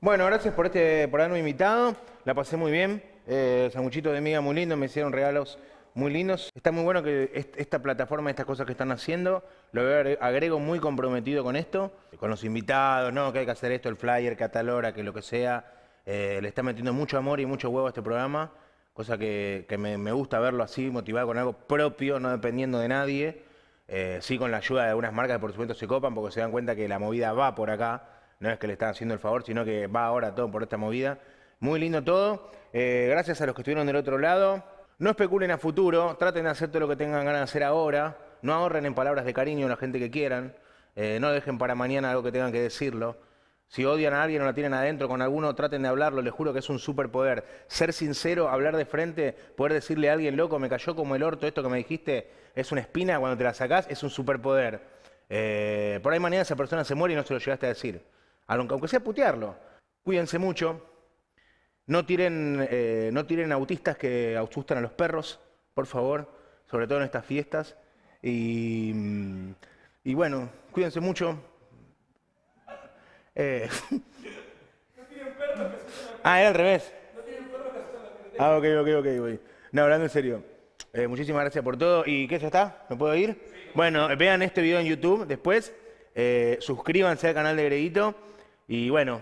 Bueno, gracias por este, por haberme invitado. La pasé muy bien. Eh, de miga muy lindos, me hicieron regalos muy lindos. Está muy bueno que est- esta plataforma, estas cosas que están haciendo, lo agre- agrego muy comprometido con esto, con los invitados, no, que hay que hacer esto, el flyer, que a tal hora, que lo que sea. Eh, le está metiendo mucho amor y mucho huevo a este programa, cosa que, me gusta verlo así, motivado con algo propio, no dependiendo de nadie. Eh, sí con la ayuda de algunas marcas que por supuesto se copan porque se dan cuenta que la movida va por acá. No es que le están haciendo el favor, sino que va ahora todo por esta movida. Muy lindo todo. Eh, gracias a los que estuvieron del otro lado. No especulen a futuro, traten de hacer todo lo que tengan ganas de hacer ahora. No ahorren en palabras de cariño a la gente que quieran. Eh, no dejen para mañana algo que tengan que decirlo. Si odian a alguien o la tienen adentro con alguno, traten de hablarlo. Les juro que es un superpoder. Ser sincero, hablar de frente, poder decirle a alguien, loco, me cayó como el orto esto que me dijiste, es una espina, cuando te la sacás, es un superpoder. Eh, por ahí mañana esa persona se muere y no se lo llegaste a decir. Aunque, sea putearlo. Cuídense mucho. No tiren, eh, no tiren autistas que asustan a los perros, por favor. sobre todo en estas fiestas. Y, mm, bueno, cuídense mucho. Eh, (laughs) ah, era al revés. Ah, ok, ok, ok, voy. No, hablando en serio. Eh, muchísimas gracias por todo. ¿Y qué ya está? ¿Me puedo ir? Bueno, eh, vean este video en YouTube después. eh, suscríbanse al canal de Greguito. Y bueno,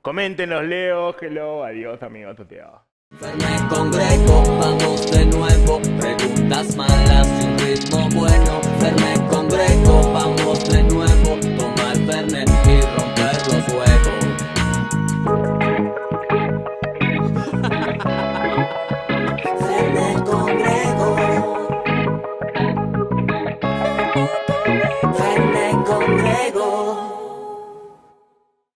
comenten, los leo. Hello, adiós, amigos. Fernet con Greco, vamos de nuevo. Preguntas malas un ritmo bueno. Fernet con Greco, vamos de